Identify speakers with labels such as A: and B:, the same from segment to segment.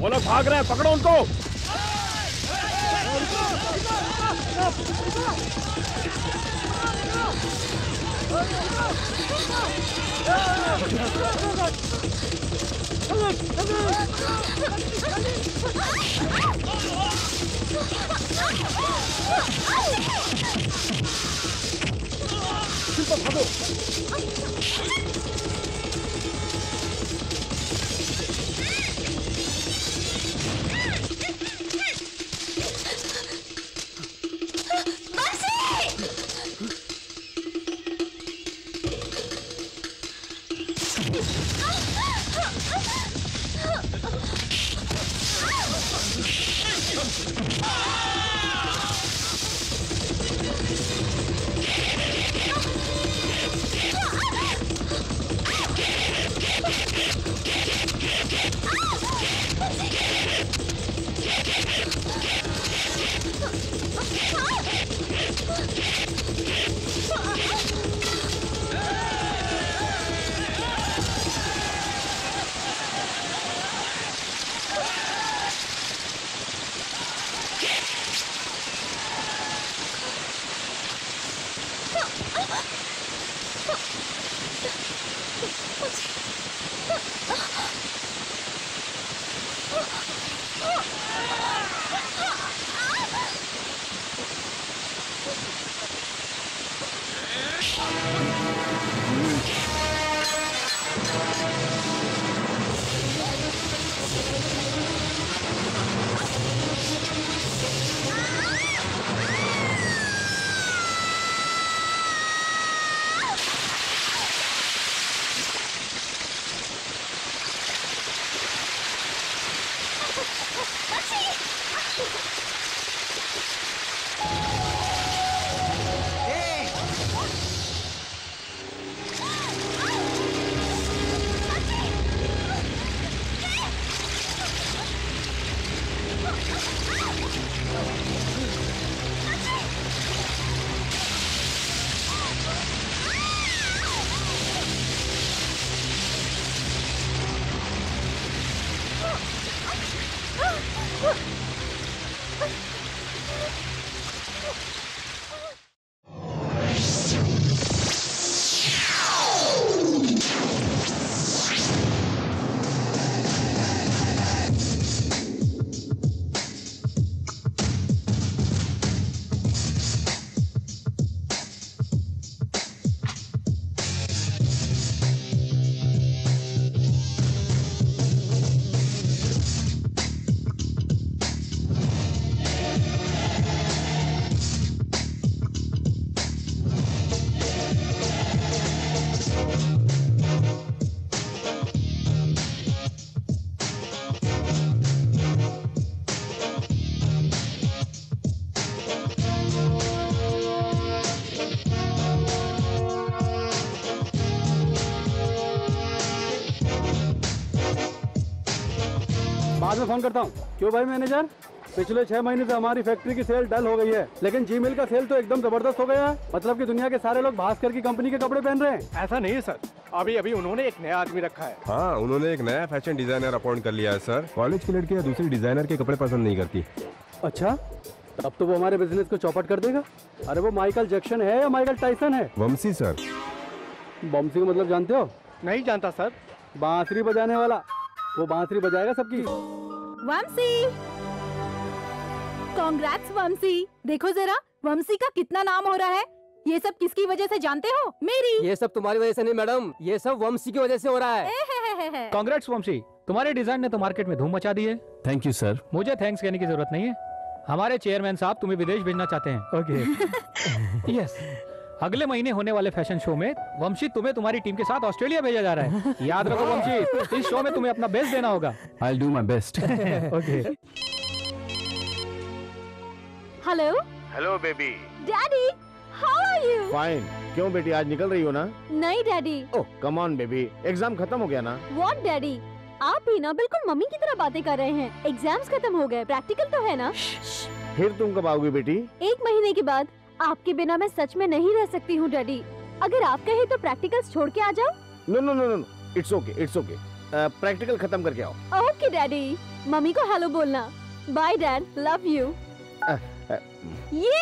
A: वो लोग भाग रहे हैं पकड़ो उनको।
B: बाद फ़ोन करता हूँ। क्यों भाई मैनेजर पिछले छह महीने से हमारी फैक्ट्री की सेल डल हो गई है लेकिन जी मिल का सेल तो एकदम ज़बरदस्त हो गया है। मतलब कि दुनिया के सारे लोग भास्कर की कंपनी के कपड़े पहन रहे हैं।
A: ऐसा नहीं है सर अभी अभी उन्होंने एक नया आदमी रखा है।
C: हाँ उन्होंने एक नया फ़ैशन डिज़ाइनर अपॉइंट कर लिया है सर कॉलेज की लड़कियाँ दूसरी डिज़ाइनर के कपड़े पसंद नहीं करती।
B: अच्छा अब तो वो हमारे बिज़नेस को चौपट कर देगा। अरे वो माइकल जैक्सन है या माइकल टाइसन है?
C: वंशी सर
B: बॉम्सी का मतलब जानते हो?
A: नहीं जानता सर
B: बांसुरी बजाने वाला। वो बांसुरी बजाएगा सबकी?
D: वंशी। कॉन्ग्रेट्स वंशी। देखो जरा वंशी का कितना नाम हो रहा है? ये सब किसकी वजह से जानते हो? मेरी।
E: ये सब तुम्हारी वजह से नहीं मैडम। ये सब वंशी की वजह से हो रहा है।
F: कांग्रेट्स वंशी। तुम्हारे डिज़ाइन ने तो मार्केट में धूम मचा दी है।
G: थैंक यू सर
F: मुझे थैंक्स कहने की ज़रूरत नहीं है। हमारे चेयरमैन साहब तुम्हें विदेश भेजना चाहते हैं। ओके यस अगले महीने होने वाले फ़ैशन शो में वंशी तुम्हें तुम्हारी टीम के साथ ऑस्ट्रेलिया भेजा जा रहा है। याद रखो वंशी इस शो में तुम्हें अपना बेस्ट देना होगा।
G: I do my best
F: okay
D: hello
A: hello baby
D: daddy how are you
A: fine क्यों बेटी आज निकल रही हो ना?
D: नहीं daddy
A: oh come on baby exam खत्म हो गया ना?
D: व्हाट डैडी आप भी ना बिल्कुल मम्मी की तरह बातें कर रहे हैं। एग्ज़ाम्स खत्म हो गए। प्रैक्टिकल तो है ना?
A: फिर तुम कब आओगी बेटी?
D: एक महीने के बाद। आपके बिना मैं सच में नहीं रह सकती हूँ डैडी। अगर आप कहे तो प्रैक्टिकल्स छोड़ के आ जाओ।
A: No no no no it's okay it's okay practical खत्म करके आओ।
G: Okay daddy. मम्मी को हेलो बोलना। Bye dad. लव यू ये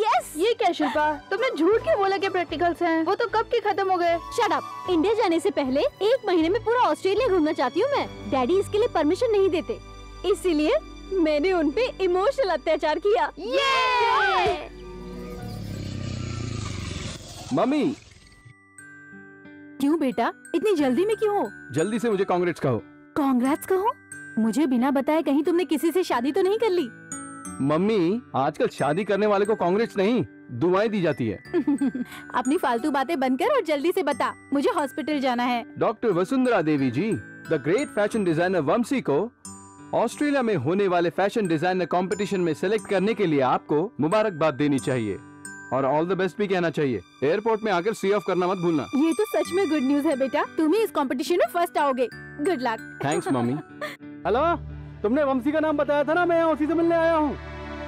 G: यस ये क्या शिल्पा? तुमने झूठ क्यों बोला कि प्रैक्टिकल्स हैं? वो तो कब के खत्म हो गए? शट अप इंडिया जाने से पहले एक महीने में पूरा ऑस्ट्रेलिया घूमना चाहती हूँ मैं। डैडी इसके लिए परमिशन नहीं देते। इसीलिए मैंने उन पे इमोशनल अत्याचार किया। ये
B: मम्मी!
D: क्यों बेटा? इतनी जल्दी में क्यों? हो
B: जल्दी से मुझे कांग्रेस कहो।
D: कांग्रेट्स कहो? मुझे बिना बताए कहीं तुमने किसी से शादी तो नहीं कर ली?
B: मम्मी आजकल शादी करने वाले को कांग्रेस नहीं दुआएँ दी जाती है।
D: अपनी फालतू बातें बंद कर और जल्दी से बता मुझे हॉस्पिटल जाना है।
B: Doctor Vasundhara Devi ji the great fashion designer Vanshi को ऑस्ट्रेलिया में होने वाले फ़ैशन डिज़ाइनर कंपटीशन में सिलेक्ट करने के लिए आपको मुबारकबाद देनी चाहिए। और ऑल द बेस्ट भी कहना चाहिए। एयरपोर्ट में आकर सी ऑफ़ करना मत भूलना।
D: ये तो सच में गुड न्यूज़ है बेटा। तुम ही इस कंपटीशन में फ़र्स्ट आओगे। Good luck
B: thanks mummy hello तुमने वंशी का नाम बताया था ना? मैं उसी से मिलने आया हूँ।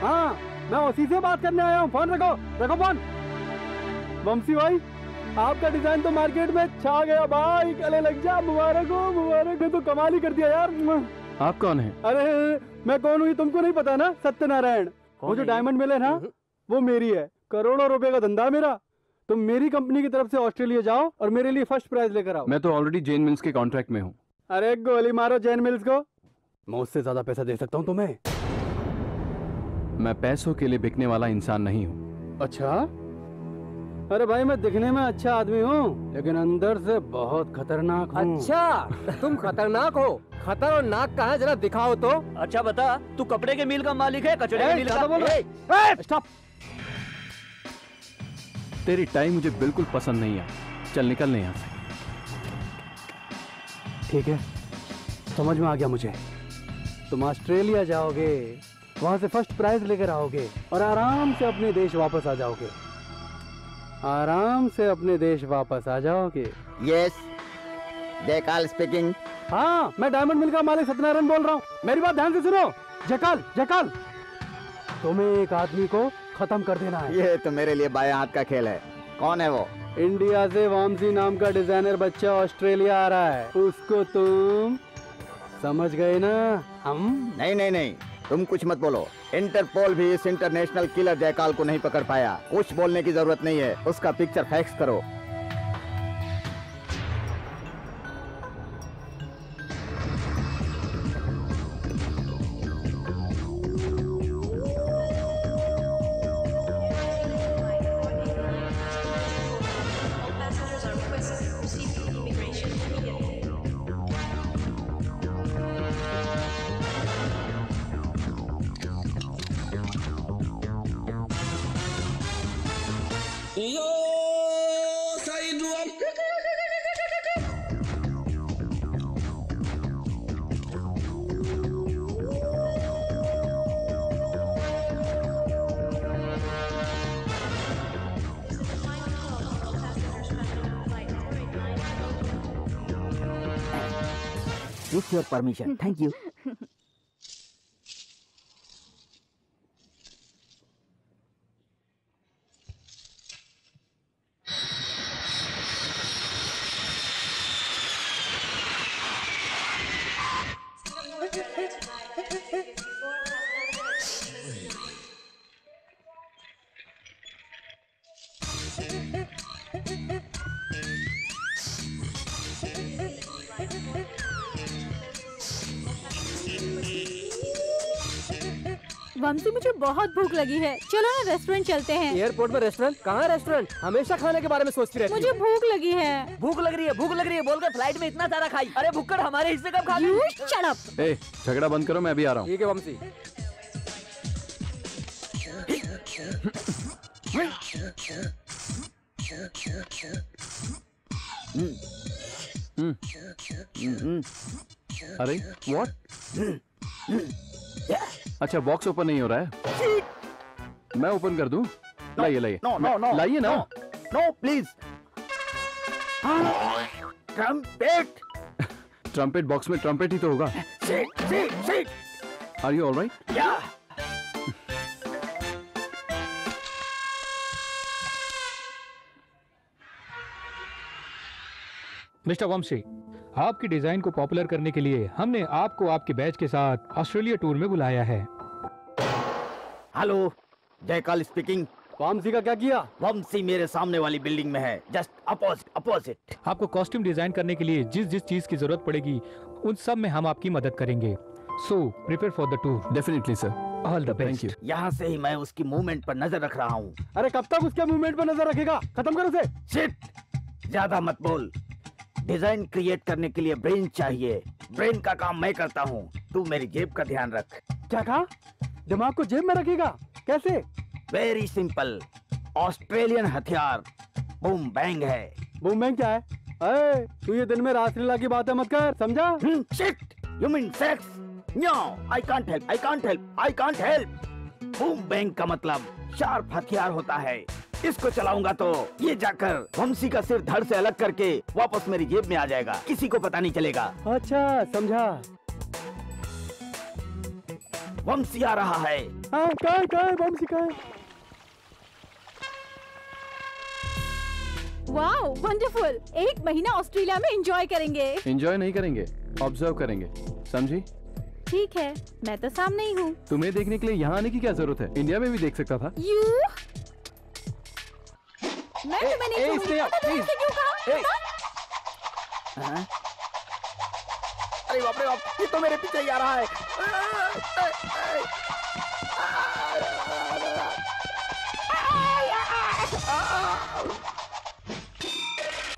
B: हाँ मैं उसी से बात करने आया हूँ। फ़ोन रखो रखो फ़ोन। वंशी भाई आपका डिज़ाइन तो मार्केट में छा गया। भाई गले लग जा। मुबारक हो मुबारक। है तो कमाल ही कर दिया यार। आप कौन है? अरे मैं कौन हूँ तुमको नहीं पता ना? सत्यनारायण। वो जो डायमंड मिले ना वो मेरी है। करोड़ों रुपए का धंधा मेरा। तुम मेरी कंपनी की तरफ़ से ऑस्ट्रेलिया जाओ और मेरे लिए फ़र्स्ट प्राइज लेकर आओ। मैं तो ऑलरेडी जेन मिल्स के कॉन्ट्रैक्ट में हूँ। अरे गोली मारो जैन मिल्स को। मैं उससे ज़्यादा पैसा दे सकता हूँ तुम्हें? मैं पैसों के लिए बिकने वाला इंसान नहीं हूँ। अच्छा? अरे भाई मैं दिखने में अच्छा आदमी हूँ लेकिन अंदर से बहुत खतरनाक हूँ।
E: अच्छा तुम खतरनाक हो। खतर और नाक कहाँ है? जरा दिखाओ तो।
H: अच्छा बता तू कपड़े के मिल का मालिक है कचड़े के मिल
B: बोल।
H: का
B: है। स्टॉप तेरी टाइम मुझे बिल्कुल पसंद नहीं है। चल निकलने यहाँ से। ठीक है। समझ में आ गया मुझे। तुम ऑस्ट्रेलिया जाओगे वहाँ से फ़र्स्ट प्राइज लेकर आओगे और आराम से अपने देश वापस आ जाओगे। आराम से अपने देश वापस आ जाओगे।
I: यस जयकाल स्पीकिंग
B: हाँ मैं डायमंड मिल का मालिक सत्यनारायण बोल रहा हूँ। मेरी बात ध्यान से सुनो। जयकाल जयकाल। तुम्हें एक आदमी को खत्म कर देना है।
I: ये तो मेरे लिए बाएँ हाथ का खेल है। कौन है वो?
B: इंडिया से वामसी नाम का डिज़ाइनर बच्चा ऑस्ट्रेलिया आ रहा है। उसको तुम समझ गए ना? हम?
I: नहीं नहीं नहीं। तुम कुछ मत बोलो। इंटरपोल भी इस इंटरनेशनल किलर जयकाल को नहीं पकड़ पाया। कुछ बोलने की ज़रूरत नहीं है। उसका पिक्चर फैक्स करो। योर परमिशन थैंक यू
D: बहुत भूख लगी है। चलो ना रेस्टोरेंट चलते हैं।
E: एयरपोर्ट में रेस्टोरेंट कहाँ रेस्टोरेंट हमेशा खाने के बारे में सोचती रहती
D: मुझे भूख लगी है।
H: भूख लग रही है भूख लग रही है। बोलकर फ़्लाइट में इतना सारा खाई। अरे भुक्कड़ हमारे हिस्से कब खा
D: You shut up.
B: ए झगड़ा बंद करो मैं अभी आ रहा हूँ।
E: ठीक है वंशी
B: अरे व्हाट अच्छा बॉक्स ओपन नहीं हो रहा है? मैं ओपन कर दूँ? लाइए लाइए।
I: नो नो नो
B: लाइए ना।
I: No please trumpet
B: trumpet box में ट्रम्पेट ही तो होगा। आर यू ऑलराइट
I: या
F: मिस्टर वंशी आपकी डिज़ाइन को पॉपुलर करने के लिए हमने आपको आपके बैच के साथ ऑस्ट्रेलिया टूर में बुलाया है।
I: Hello जयकाल speaking.
B: वामसी का क्या किया?
I: वंशी मेरे सामने वाली बिल्डिंग में है। Just opposite opposite.
F: आपको कॉस्ट्यूम डिज़ाइन करने के लिए जिस जिस चीज़ की ज़रूरत पड़ेगी उन सब में हम आपकी मदद करेंगे। So prepare for the tour
J: definitely sir
F: all the best
I: यहाँ से ही मैं उसकी मूवमेंट पर नज़र रख रहा हूँ।
B: अरे कब तक उसके मूवमेंट पर नज़र रखेगा? खत्म करो उसे।
I: शिट ज़्यादा मत बोल। डिज़ाइन क्रिएट करने के लिए ब्रेन चाहिए। ब्रेन का काम मैं करता हूँ। तू मेरी जेब का ध्यान रख।
B: क्या कहा दिमाग को जेब में रखेगा कैसे?
I: वेरी सिंपल ऑस्ट्रेलियन हथियार। बूम बैंग है।
B: बूम बैंग क्या है? अरे तू ये दिन में रासलीला की बातें मत कर समझा?
I: Shit you mean sex no I can't help I can't help I can't help boom bang का मतलब शार्प हथियार होता है। इसको चलाऊँगा तो ये जाकर वंशी का सिर धड़ से अलग करके वापस मेरी जेब में आ जाएगा। किसी को पता नहीं चलेगा।
B: अच्छा समझा।
I: वंशी आ रहा है।
B: हाँ कहाँ है, कहाँ है, वामसी कहाँ है?
D: वाओ वंडरफुल एक महीना ऑस्ट्रेलिया में एंजॉय करेंगे।
J: एंजॉय नहीं करेंगे ऑब्ज़र्व करेंगे। समझी?
D: ठीक है मैं तो सामने ही हूँ।
J: तुम्हें देखने के लिए यहाँ आने की क्या ज़रूरत है? इंडिया में भी देख सकता था।
D: यू मैं तुम्हें नहीं छोड़ूँगी। क्यों कहा
I: हाँ? अरे बाप रे बाप ये तो मेरे पीछे ही आ रहा है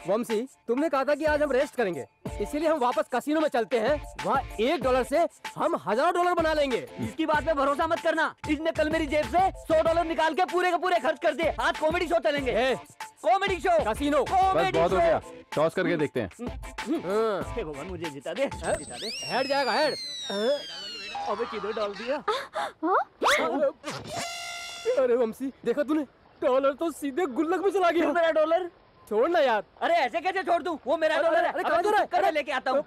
E: वंशी तुमने कहा था कि आज हम रेस्ट करेंगे इसीलिए हम वापस कसिनो में चलते हैं। वहाँ एक डॉलर से हम हज़ारों डॉलर बना लेंगे।
H: इसकी बात में भरोसा मत करना। इसने कल मेरी जेब से सौ डॉलर निकाल के पूरे के पूरे खर्च कर दिए। आज कॉमेडी शो चलेंगे। कॉमेडी शो
E: कसिनो
H: कॉमेडी
J: बहुत हो गया। टॉस करके देखते हैं।
E: हाँ,
H: भगवान मुझे जिता दे जिता दे।
E: हेड जाएगा हेड
H: अबे किधर डाल दिया?
E: अरे वंशी देखा तूने? डॉलर तो सीधे गुल्लक में चला गया।
H: मेरा डॉलर
E: छोड़ ना यार।
H: अरे ऐसे कैसे छोड़ दूँ? वो मेरा डॉलर है।
E: अरे, जा रहा है?
H: लेके आता हूँ।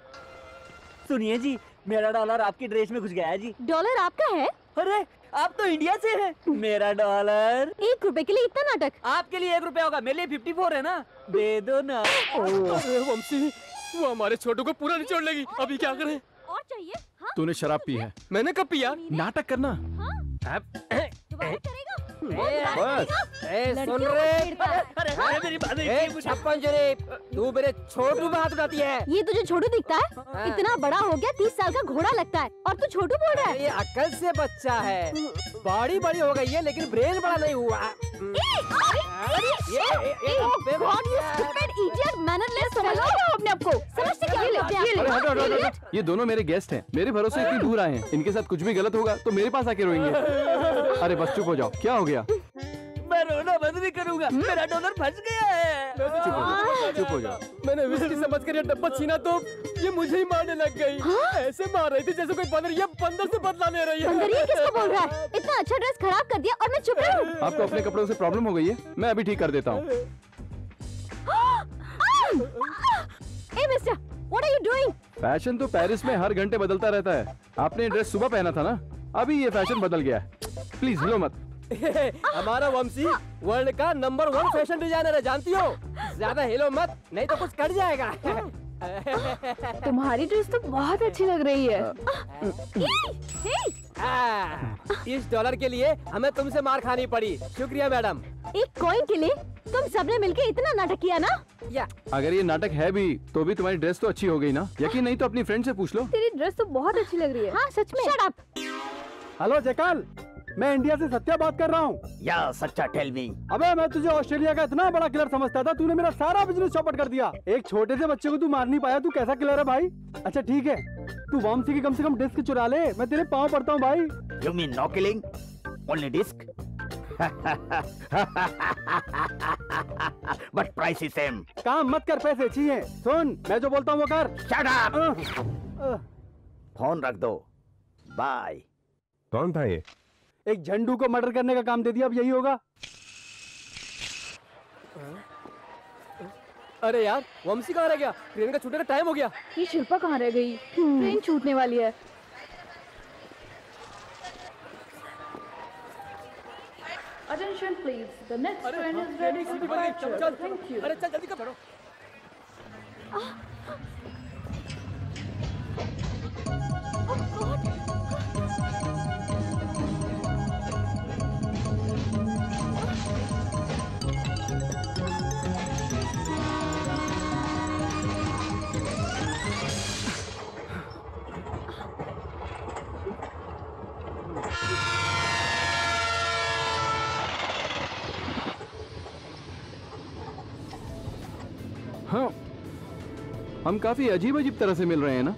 H: सुनिए जी मेरा डॉलर आपकी ड्रेस में घुस गया है जी।
G: डॉलर आपका है?
H: अरे आप तो इंडिया से हैं। मेरा डॉलर।
G: एक रुपए के लिए इतना नाटक।
H: आपके लिए एक रुपया होगा मेरे लिए फिफ्टी फोर है ना? दे दो ना।
E: अरे वंशी वो हमारे छोटू को पूरा निचोड़ लेगी। अभी क्या करें?
G: और चाहिए? हाँ?
J: तूने शराब पी है।
E: मैंने कब पिया?
J: नाटक करना।
G: करेगा?
J: बस
E: ए सुन रे
H: बात
E: छप्पन जरे तू मेरे छोटू पे हाथ उठाती है
G: ये तुझे छोटू दिखता है?
E: हाँ।
G: इतना बड़ा हो गया तीस साल का घोड़ा लगता है। और तू छोटू बोल रहा है?
E: ये अकल से बच्चा है। बॉडी बड़ी हो गई है लेकिन ब्रेन बड़ा नहीं हुआ।
J: ये दोनों मेरे गेस्ट हैं। मेरे भरोसे इतनी दूर आए हैं। इनके साथ कुछ भी गलत होगा तो मेरे पास आके रोएँगे। अरे बस चुप हो जाओ। क्या हो गया।
H: मैं रोना बंद नहीं करूँगा। मेरा डॉलर फंस गया है।
J: चुप हो जाओ चुप हो जाओ
E: मैंने विस्की समझ कर ये डब्बा छीना तो ये मुझे ही मारने लग गई। ऐसे मार रही थी जैसे कोई बंदर ये बंदर से बदला ले रही है।
G: बंदर ये किसको बोल रहा है? इतना अच्छा ड्रेस खराब कर दिया और मैं चुप रहूँ
J: आपको अपने कपड़ों से प्रॉब्लम हो गई है? मैं अभी ठीक कर देता हूँ।
G: ए mister what are you doing
J: fashion तो पेरिस में हर घंटे बदलता रहता है। आपने ये ड्रेस सुबह पहना था ना? अभी ये फ़ैशन बदल गया है। प्लीज़ हिलो मत।
E: हमारा वंशी वर्ल्ड का नंबर वन फ़ैशन डिज़ाइनर है जानती हो? ज़्यादा हिलो मत नहीं तो कुछ कट जाएगा।
G: तुम्हारी ड्रेस तो बहुत अच्छी लग रही है।
E: आ, इस डॉलर के लिए हमें तुमसे मार खानी पड़ी। शुक्रिया मैडम।
G: एक कॉइन के लिए तुम सबने मिलके इतना नाटक किया ना?
E: या।
J: अगर ये नाटक है भी तो भी तुम्हारी ड्रेस तो अच्छी हो गई ना? यकीन नहीं तो अपनी फ्रेंड से पूछ लो।
G: तेरी ड्रेस तो बहुत अच्छी लग रही है। हाँ सच में। शट
B: हेलो जयकाल। मैं इंडिया से सत्या बात कर रहा हूँ।
I: या सच्चा टेल मी
B: अबे मैं तुझे ऑस्ट्रेलिया का इतना बड़ा किलर समझता था तूने मेरा सारा बिज़नेस चौपट कर दिया। एक छोटे से बच्चे को तू मार नहीं पाया तू कैसा किलर है भाई? अच्छा ठीक है। तू वामसी की कम से कम डिस्क चुरा ले। मैं तेरे पाँव पड़ता हूँ भाई।
I: You mean no killing only disc but price is same
B: काम मत कर पैसे चाहिए। सुन मैं जो बोलता हूँ वो कर।
I: शट अप फ़ोन रख दो। बाय
C: कौन था ये?
B: एक झंडू को मर्डर करने का काम दे दिया अब यही होगा।
E: अरे यार वंशी कहाँ रह गया? ट्रेन का छूटने का टाइम हो गया।
G: ये शिल्पा कहाँ रह गई? ट्रेन छूटने वाली है।
K: Attention please, the next
E: अरे
K: train
E: हाँ,
K: is
E: train
K: ready for departure.
E: चल
K: Thank you.
E: अरे चल जल्दी कर
J: हम काफ़ी अजीब अजीब तरह से मिल रहे हैं ना?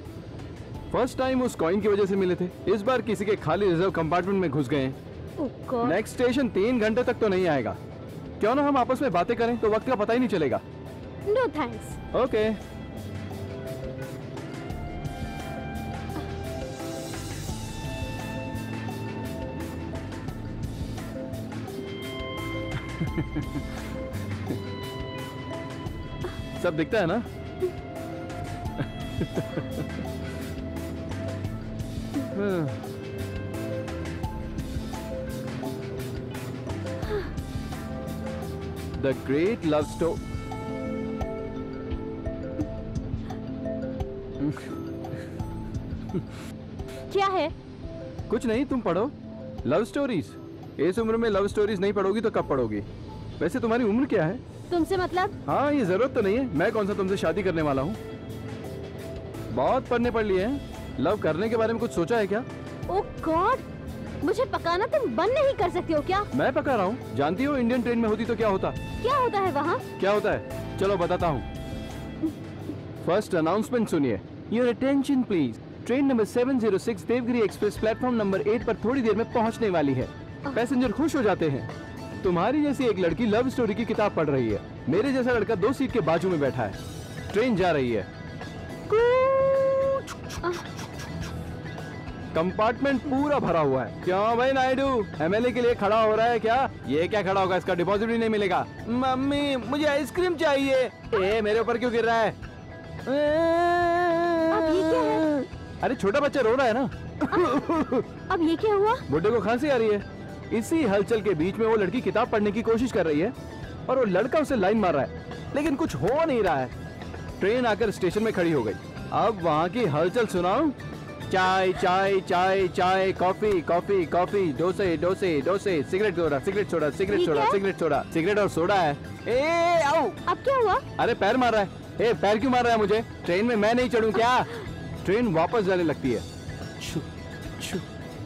J: फ़र्स्ट टाइम उस कॉइन की वजह से मिले थे। इस बार किसी के खाली रिज़र्व कंपार्टमेंट में घुस गए हैं।
G: Oh
J: नेक्स्ट स्टेशन तीन घंटे तक तो नहीं आएगा। क्यों ना हम आपस में बातें करें तो वक्त का पता ही नहीं चलेगा।
G: No thanks.
J: ओके सब दिखता है ना। The Great Love Story.
G: क्या है?
J: कुछ नहीं तुम पढ़ो। लव स्टोरीज इस उम्र में लव स्टोरीज नहीं पढ़ोगी तो कब पढ़ोगी? वैसे तुम्हारी उम्र क्या है?
G: तुमसे मतलब?
J: हाँ ये ज़रूरत तो नहीं है। मैं कौन सा तुमसे शादी करने वाला हूँ? बहुत पढ़ने पढ़ लिए हैं। लव करने के बारे में कुछ सोचा है क्या?
G: ओ गॉड मुझे पकाना तुम बंद नहीं कर सकते हो क्या?
J: मैं पका रहा हूँ। जानती हो इंडियन ट्रेन में होती तो क्या होता?
G: क्या होता है वहाँ?
J: क्या होता है? चलो बताता हूँ। फ़र्स्ट अनाउंसमेंट सुनिए। Your attention please train number 706 Devagiri express platform number 8 पर थोड़ी देर में पहुँचने वाली है। पैसेंजर खुश हो जाते हैं। तुम्हारी जैसी एक लड़की लव स्टोरी की किताब पढ़ रही है। मेरे जैसा लड़का दो सीट के बाजू में बैठा है। ट्रेन जा रही है। कंपार्टमेंट पूरा भरा हुआ है। क्यों भाई नायडू एमएलए के लिए खड़ा हो रहा है क्या? ये क्या खड़ा होगा? इसका डिपॉजिट भी नहीं मिलेगा। मम्मी मुझे आइसक्रीम चाहिए। ए मेरे ऊपर क्यों गिर रहा है?
G: अब ये क्या है?
J: अरे छोटा बच्चा रो रहा है ना?
G: अब ये क्या हुआ?
J: बुड्ढे को खांसी आ रही है। इसी हलचल के बीच में वो लड़की किताब पढ़ने की कोशिश कर रही है और वो लड़का उसे लाइन मार रहा है लेकिन कुछ हो नहीं रहा है। ट्रेन आकर स्टेशन में खड़ी हो गई। अब वहाँ की हलचल सुनाऊं? चाय चाय चाय चाय कॉफ़ी कॉफ़ी कॉफ़ी डोसे डोसे डोसे सिगरेट छोड़ा सिगरेट छोड़ा सिगरेट
G: छोड़ा
J: सिगरेट सोडा सिगरेट और सोडा है। ए आओ।
G: अब क्या हुआ?
J: अरे पैर मार रहा है। ए पैर क्यों मार रहा है मुझे? ट्रेन में मैं नहीं चढ़ूं क्या? ट्रेन वापस जाने लगती है। छू छू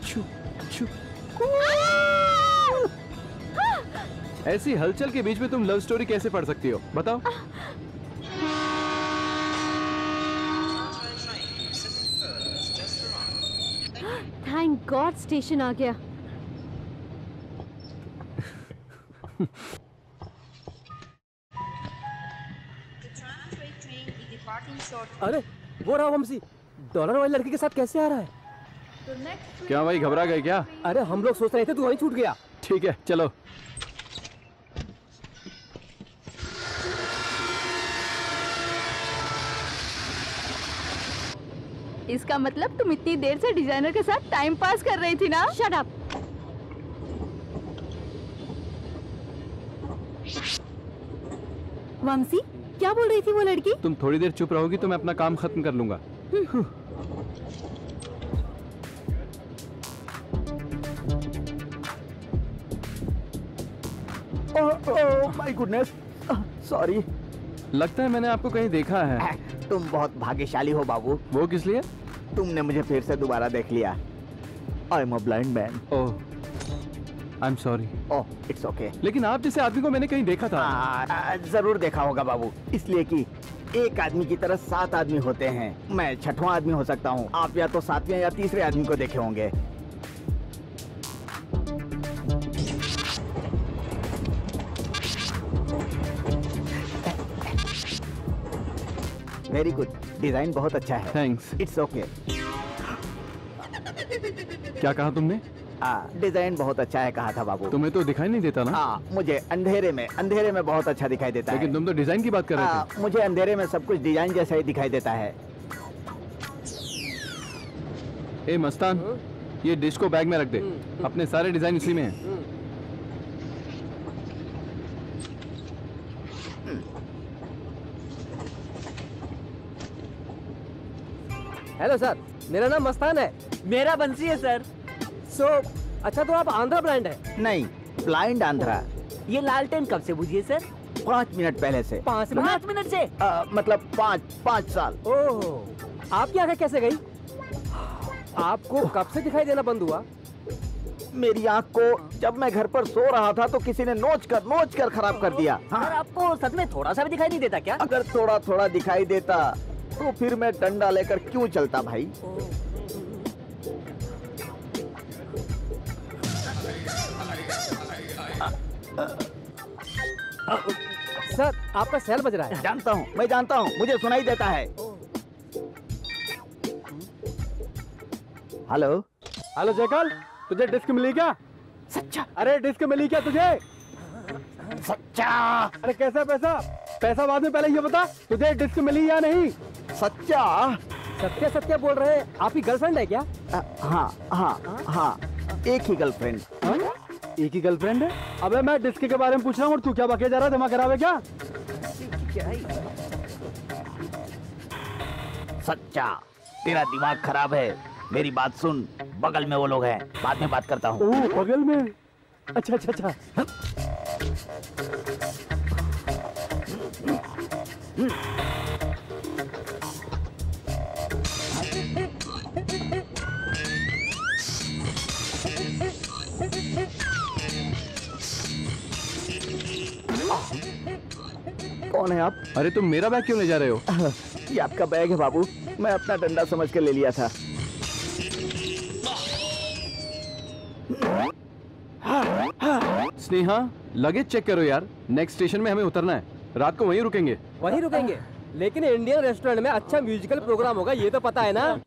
J: छू छू। ऐसी हलचल के बीच में तुम लव स्टोरी कैसे पढ़ सकती हो? बताओ।
G: थैंक गॉड स्टेशन आ गया।
E: अरे वो रहा वंशी। डॉलर वाली लड़की के साथ कैसे आ रहा है?
J: क्या भाई घबरा गए क्या?
E: अरे हम लोग सोच रहे थे तू वहीं छूट गया।
J: ठीक है चलो।
D: इसका मतलब तुम इतनी देर से डिज़ाइनर के साथ टाइम पास कर रही थी ना?
G: शट अप
D: वंशी क्या बोल रही थी वो लड़की?
J: तुम थोड़ी देर चुप रहोगी तो मैं अपना काम खत्म कर लूँगा।
I: ओह माय गुडनेस सॉरी
J: लगता है मैंने आपको कहीं देखा है।
I: तुम बहुत भाग्यशाली हो बाबू।
J: वो किस लिए?
I: तुमने मुझे फिर से दोबारा देख लिया। I am a blind man
J: oh I am sorry
I: oh it's okay
J: लेकिन आप जैसे आदमी को मैंने कहीं देखा था।
I: आ, ज़रूर देखा होगा बाबू। इसलिए कि एक आदमी की तरह सात आदमी होते हैं। मैं छठवां आदमी हो सकता हूँ। आप या तो सातवें या तीसरे आदमी को देखे होंगे। वेरी गुड डिज़ाइन बहुत अच्छा है।
J: थैंक्स
I: इट्स ओके
J: क्या कहा तुमने?
I: डिज़ाइन बहुत अच्छा है कहा था बाबू।
J: तुम्हें तो दिखाई नहीं देता ना?
I: हाँ मुझे अंधेरे में अंधेरे में बहुत अच्छा दिखाई देता लेकिन है।
J: लेकिन तुम तो डिज़ाइन की बात कर रहे
I: हाँ,
J: थे।
I: मुझे अंधेरे में सब कुछ डिज़ाइन जैसा ही दिखाई देता है।
J: ए मस्तान ये डिस्को बैग में रख दे। अपने सारे डिज़ाइन इसी में हैं।
E: हेलो सर मेरा नाम मस्तान है।
H: मेरा बंसी है सर।
E: सो so, अच्छा तो आप आंध्रा ब्रांड है?
I: नहीं ब्लाइंड आंध्रा।
H: ये लालटेन कब से बुझिए सर?
I: पाँच मिनट पहले से।
E: पाँच
H: पाँच मिनट से?
I: आ, मतलब पाँच पाँच साल।
E: ओह। आपकी आँखें कैसे गई? आपको कब से दिखाई देना बंद हुआ?
I: मेरी आँख को जब मैं घर पर सो रहा था तो किसी ने नोच कर नोच कर खराब कर दिया।
H: सर आपको सच में थोड़ा सा भी दिखाई नहीं देता क्या?
I: अगर थोड़ा थोड़ा दिखाई देता तो फिर मैं डंडा लेकर क्यों चलता भाई?
E: सर आपका सेल बज रहा है।
I: जानता हूँ मैं जानता हूँ मुझे सुनाई देता है। हेलो?
B: हेलो जयकाल तुझे डिस्क मिली क्या?
I: सच्चा।
B: अरे डिस्क मिली क्या तुझे?
I: सच्चा।
B: अरे कैसा पैसा? पैसा बाद में पहले ये बता तुझे डिस्क मिली या नहीं?
I: सच्चा?
E: सत्य सत्य बोल रहे हैं। आपकी गर्लफ्रेंड है क्या?
I: हाँ हाँ हाँ एक ही गर्लफ्रेंड
B: एक ही गर्लफ्रेंड है? अबे मैं डिस्क के बारे में पूछ रहा हूँ और तू क्या बके जा रहा है? दिमाग खराब है क्या?
I: सच्चा तेरा दिमाग खराब है। मेरी बात सुन बगल में वो लोग हैं। बाद में बात करता हूँ।
B: बगल में? अच्छा अच्छा अच्छा।
I: कौन है आप?
J: अरे तुम मेरा बैग क्यों ले जा रहे हो?
I: ये आपका बैग है बाबू। मैं अपना डंडा समझ के ले लिया था।
J: स्नेहा लगेज चेक करो यार। नेक्स्ट स्टेशन में हमें उतरना है। रात को वहीं रुकेंगे।
E: वहीं रुकेंगे। लेकिन इंडियन रेस्टोरेंट में अच्छा म्यूजिकल प्रोग्राम होगा, ये तो पता है ना।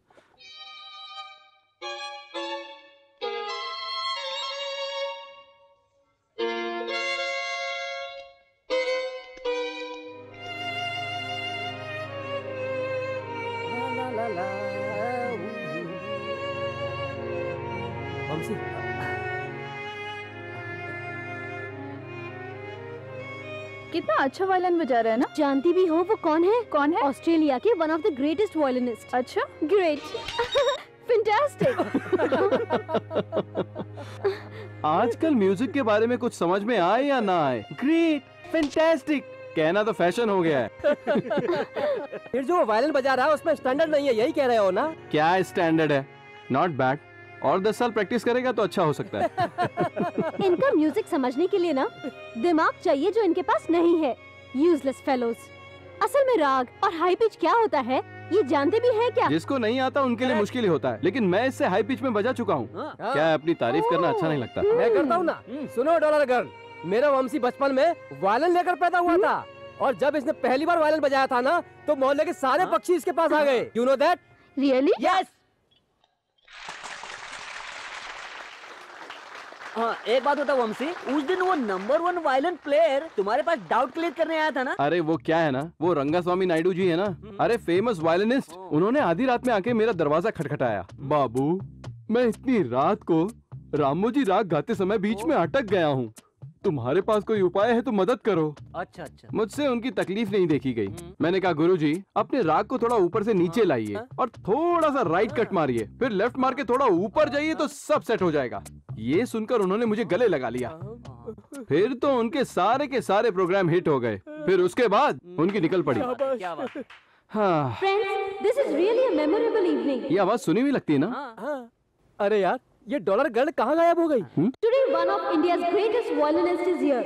K: अच्छा वायलिन बजा रहा है ना?
G: जानती भी हो वो कौन है?
K: कौन है?
G: ऑस्ट्रेलिया के one of the greatest violinist
K: अच्छा।
G: ग्रेट फैंटास्टिक
J: आजकल म्यूज़िक के बारे में कुछ समझ में आए या ना आए? ग्रेट फैंटास्टिक कहना तो फ़ैशन हो गया है।
E: फिर जो वायलिन बजा रहा है उसमें स्टैंडर्ड नहीं है यही कह रहे हो ना?
J: क्या स्टैंडर्ड है? नॉट बैड और दस साल प्रैक्टिस करेगा तो अच्छा हो सकता है।
G: इनका म्यूज़िक समझने के लिए ना दिमाग चाहिए जो इनके पास नहीं है। यूजलेस फेलोज असल में राग और हाई पिच क्या होता है ये जानते भी हैं क्या?
J: जिसको नहीं आता उनके लिए मुश्किल ही होता है लेकिन मैं इससे हाई पिच में बजा चुका हूँ।
E: हाँ।
J: क्या अपनी तारीफ़ करना अच्छा नहीं लगता?
E: मैं करता हूँ ना। सुनो डॉलर गर्ल मेरा वंशी बचपन में वायलिन लेकर पैदा हुआ था। और जब इसने पहली बार वायलन बजाया था ना तो मोहल्ले के सारे पक्षी इसके पास आ गए। You know that
K: really
H: yes हाँ एक बात होता वंशी। उस दिन वो नंबर वन वायलिन प्लेयर तुम्हारे पास डाउट क्लियर करने आया था ना?
J: अरे वो क्या है ना? वो रंगा स्वामी नायडू जी है ना? अरे फ़ेमस वायलिनिस्ट उन्होंने आधी रात में आके मेरा दरवाज़ा खटखटाया। बाबू मैं इतनी रात को रामोजी राग गाते समय बीच में अटक गया हूँ। तुम्हारे पास कोई उपाय है तो मदद करो।
H: अच्छा अच्छा।
J: मुझसे उनकी तकलीफ़ नहीं देखी गई। मैंने कहा गुरुजी अपने राग को थोड़ा ऊपर से नीचे लाइए और थोड़ा सा राइट कट मारिए। फिर लेफ़्ट मार के थोड़ा ऊपर जाइए तो सब सेट हो जाएगा। ये सुनकर उन्होंने मुझे गले लगा लिया। फिर तो उनके सारे के सारे प्रोग्राम हिट हो गए। फिर उसके बाद उनकी निकल पड़ी। हाँ।
G: Friends this is really a memorable evening
J: ये आवाज़ सुनी हुई लगती है ना?
E: हाँ। अरे यार ये डॉलर गर्ल कहाँ गायब हो गई
G: Today, one of India's greatest violinists is here.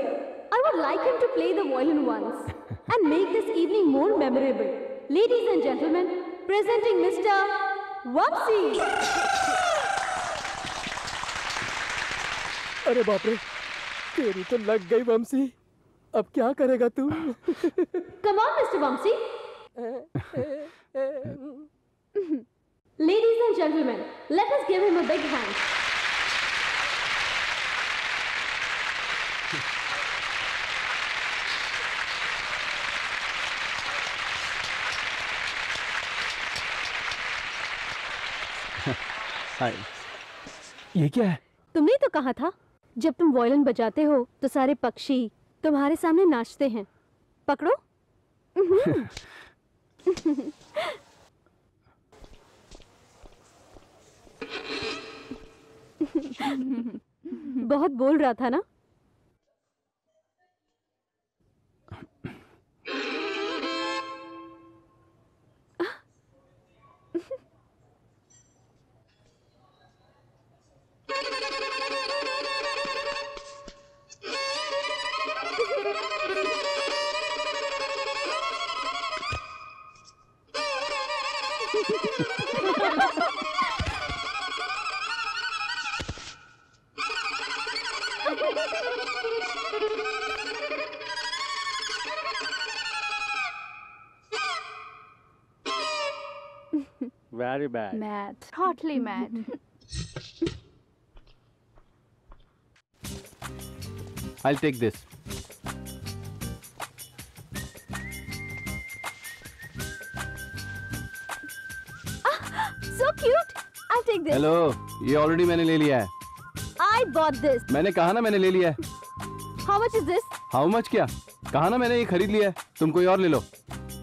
G: I would like him to play the violin once and make this evening more memorable. Ladies and gentlemen, presenting Mr. Wapsi.
E: अरे बाप रे तेरी तो लग गई वंशी अब क्या करेगा तू
G: Come on, Mr. Ladies and gentlemen, let us give him a big hand.
J: हाय ये क्या है?
G: तुमने तो कहा था जब तुम वॉयलिन बजाते हो तो सारे पक्षी तुम्हारे सामने नाचते हैं। पकड़ो। बहुत बोल रहा था ना?
B: वेरी बैड
K: मैथ हॉटली मैथ
J: I'll take this.
G: So cute. I'll take this.
J: Hello ये ऑलरेडी मैंने ले लिया है
G: I bought this.
J: मैंने कहा ना मैंने ले लिया है
G: How much is this?
J: How much क्या कहा ना मैंने ये खरीद लिया है तुम कोई और ले लो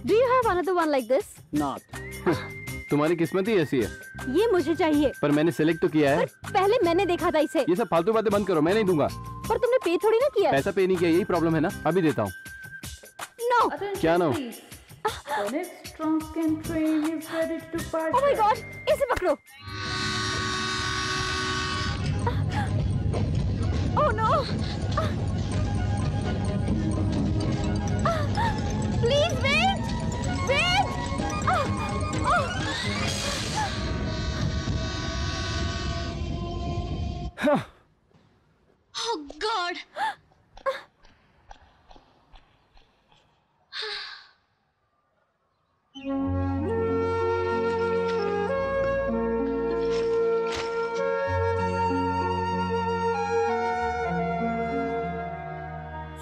G: Do you have another one like this?
B: Not
J: तुम्हारी किस्मत ही ऐसी है।
G: ये मुझे चाहिए।
J: पर मैंने सेलेक्ट तो किया है।
G: पहले मैंने देखा था इसे।
J: ये सब फालतू बातें बंद करो मैं नहीं दूँगा।
G: पर तुमने पे थोड़ी ना किया।
J: पैसा पे नहीं किया यही प्रॉब्लम है ना? अभी देता हूँ।
G: नो
J: क्या नो.
G: Oh my god, इसे पकड़ो। Oh no! Please! Wait!
L: Oh God!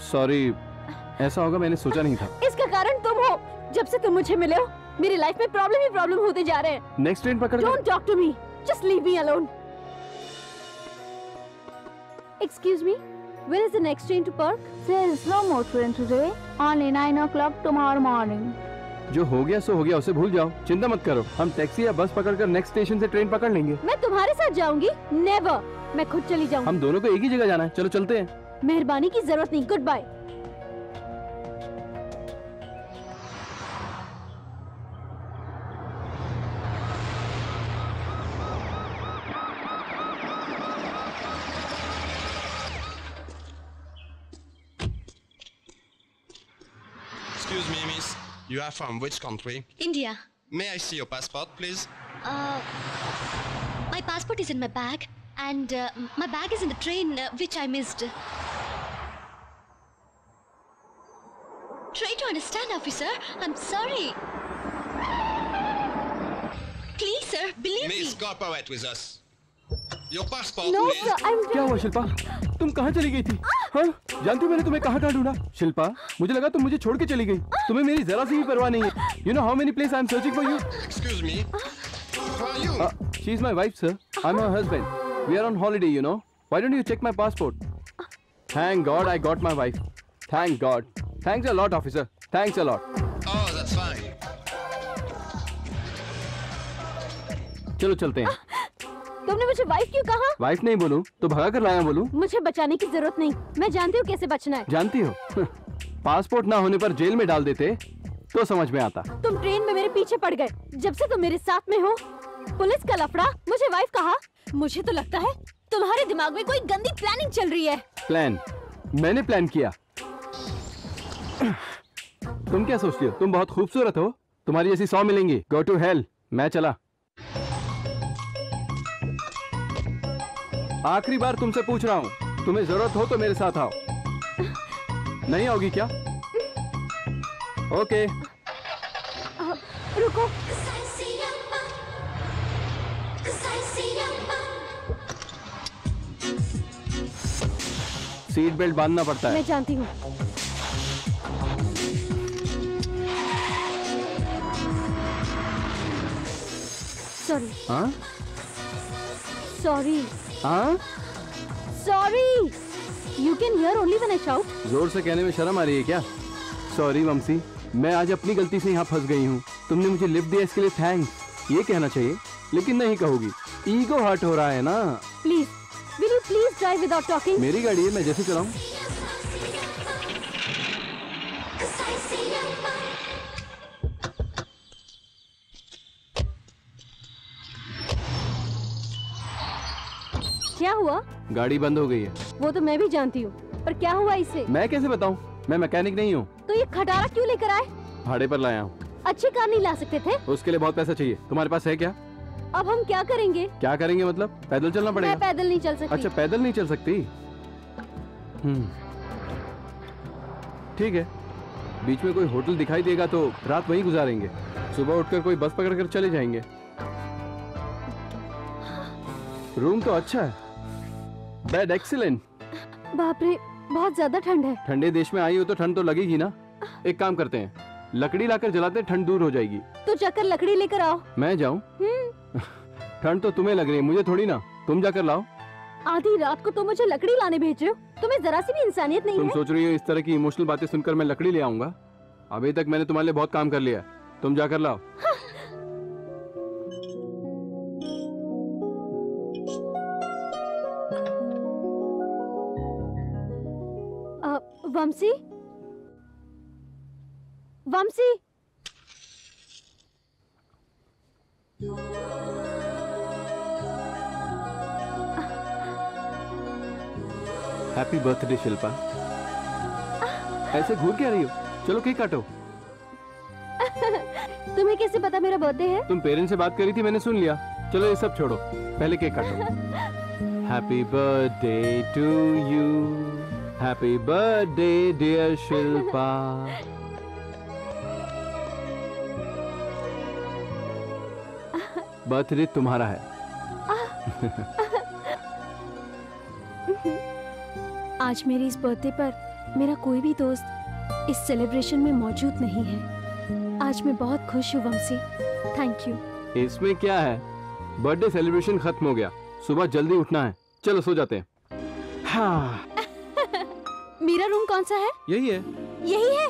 J: Sorry ऐसा होगा मैंने सोचा नहीं था
G: इसका कारण तुम हो जब से तुम मुझे मिले हो मेरी लाइफ में प्रॉब्लम ही प्रॉब्लम होते जा रहे हैं
J: नेक्स्ट ट्रेन पकड़
G: Don't talk to me. Just leave me alone. Excuse me. Where is the next train to Park?
K: There is no more train today. Only nine o'clock tomorrow morning.
J: जो हो गया सो हो गया उसे भूल जाओ। चिंता मत करो। हम टैक्सी या बस पकड़कर नेक्स्ट स्टेशन से ट्रेन पकड़ लेंगे।
G: मैं तुम्हारे साथ जाऊँगी। नेवर मैं खुद चली जाऊँगी।
J: हम दोनों को एक ही जगह जाना है। चलो चलते हैं।
G: मेहरबानी की ज़रूरत नहीं। Goodbye
M: Excuse me, miss. You are from which country?
L: India.
M: May I see your passport, please?
L: Uh, my passport is in my bag, and uh, my bag is in the train uh, which I missed. Try to understand, officer. I'm sorry. Please, sir, believe
M: Miss,
L: me.
M: cooperate with us. Your passport,
G: No,
M: please.
G: sir, I'm
J: क्या हुआ शिल्पा तुम कहाँ चली गई थी हाँ? जानती मैंने तुम्हें कहाँ कहाँ ढूंढा? शिल्पा मुझे लगा तुम मुझे छोड़ के चली गई। तुम्हें मेरी जरा सी भी परवाह नहीं है। You know how many place I am
M: searching for you are you?
J: She is my wife sir I am her husband we are on holiday you know why don't you check my passport thank God I got my wife thank God thanks a lot officer
M: thanks a lot.
J: चलो चलते हैं।
G: तुमने मुझे wife क्यों कहा?
J: Wife नहीं बोलूँ तो भगा कर लाया बोलूँ।
G: मुझे बचाने की ज़रूरत नहीं। मैं जानती हूँ कैसे बचना है।
J: जानती हो। पासपोर्ट ना होने पर जेल में डाल देते तो समझ में आता।
G: तुम ट्रेन में मेरे पीछे पड़ गए। जब से तुम मेरे साथ में हो पुलिस का लफड़ा मुझे वाइफ कहा मुझे तो लगता है तुम्हारे दिमाग में कोई गंदी प्लानिंग चल रही है।
J: प्लान मैंने प्लान किया। तुम क्या सोचती हो? तुम बहुत खूबसूरत हो। तुम्हारी जैसी सौ मिलेंगी। गो टू हेल मैं चला। आखिरी बार तुमसे पूछ रहा हूँ। तुम्हें ज़रूरत हो तो मेरे साथ आओ। नहीं आओगी क्या? ओके।
G: रुको।
J: सीट बेल्ट बांधना पड़ता है।
G: मैं जानती हूँ। सॉरी
J: हाँ?
G: सॉरी
J: हाँ?
G: Sorry you can hear only when I shout
J: ज़ोर से कहने में शर्म आ रही है क्या? सॉरी वंशी। मैं आज अपनी गलती से यहाँ फंस गई हूँ। तुमने मुझे लिफ्ट दिया इसके लिए थैंक्स ये कहना चाहिए लेकिन नहीं कहूँगी। ईगो हर्ट हो रहा है ना?
G: Please will you please drive without talking
J: मेरी गाड़ी है मैं जैसे चलाऊं।
G: क्या हुआ?
J: गाड़ी बंद हो गई है।
G: वो तो मैं भी जानती हूँ पर क्या हुआ इसे
J: मैं कैसे बताऊँ? मैं मैकेनिक नहीं हूँ।
G: तो ये खटारा क्यों लेकर आए?
J: भाड़े पर लाया हूँ।
G: अच्छी कार नहीं ला सकते थे?
J: उसके लिए बहुत पैसा चाहिए। तुम्हारे पास है क्या?
G: अब हम क्या करेंगे?
J: क्या करेंगे मतलब? पैदल चलना
G: मैं
J: पड़ेगा
G: पैदल नहीं चल सकती।
J: अच्छा पैदल नहीं चल सकती? हम्म। ठीक है। बीच में कोई होटल दिखाई देगा तो रात वहीं गुजारेंगे। सुबह उठकर कोई बस पकड़कर चले जाएँगे। रूम तो अच्छा है। बेड एक्सीलेंट
G: बाप रे बहुत ज़्यादा ठंड है।
J: ठंडे देश में आई हो तो ठंड तो लगेगी ना? एक काम करते हैं लकड़ी लाकर जलाते ठंड दूर हो जाएगी।
G: तो जाकर लकड़ी लेकर आओ।
J: मैं जाऊँ? ठंड तो तुम्हें लग रही है मुझे थोड़ी ना। तुम जाकर लाओ।
G: आधी रात को तुम मुझे लकड़ी लाने भेज रहे हो। तुम्हें जरा सी भी इंसानियत नहीं
J: तुम
G: है?
J: सोच रही हो इस तरह की इमोशनल बातें सुनकर मैं लकड़ी ले आऊँगा? अभी तक मैंने तुम्हारे लिए बहुत काम कर लिया तुम जाकर लाओ।
G: वंशी? वंशी?
J: हैप्पी बर्थडे शिल्पा ऐसे घूर क्या रही हो? चलो केक काटो।
G: तुम्हें कैसे पता मेरा बर्थडे है?
J: तुम पेरेंट्स से बात करी थी मैंने सुन लिया। चलो ये सब छोड़ो। पहले केक काटो। Happy birthday to you happy birthday dear Shilpa birthday तुम्हारा है.
G: आज मेरी इस बर्थडे पर मेरा कोई भी दोस्त इस सेलिब्रेशन में मौजूद नहीं है. आज मैं बहुत खुश हूँ वंशी. थैंक यू
J: इसमें क्या है? बर्थडे सेलिब्रेशन खत्म हो गया. सुबह जल्दी उठना है. चलो सो जाते हैं. हाँ.
G: मेरा रूम कौन सा है?
J: यही है।
G: यही है?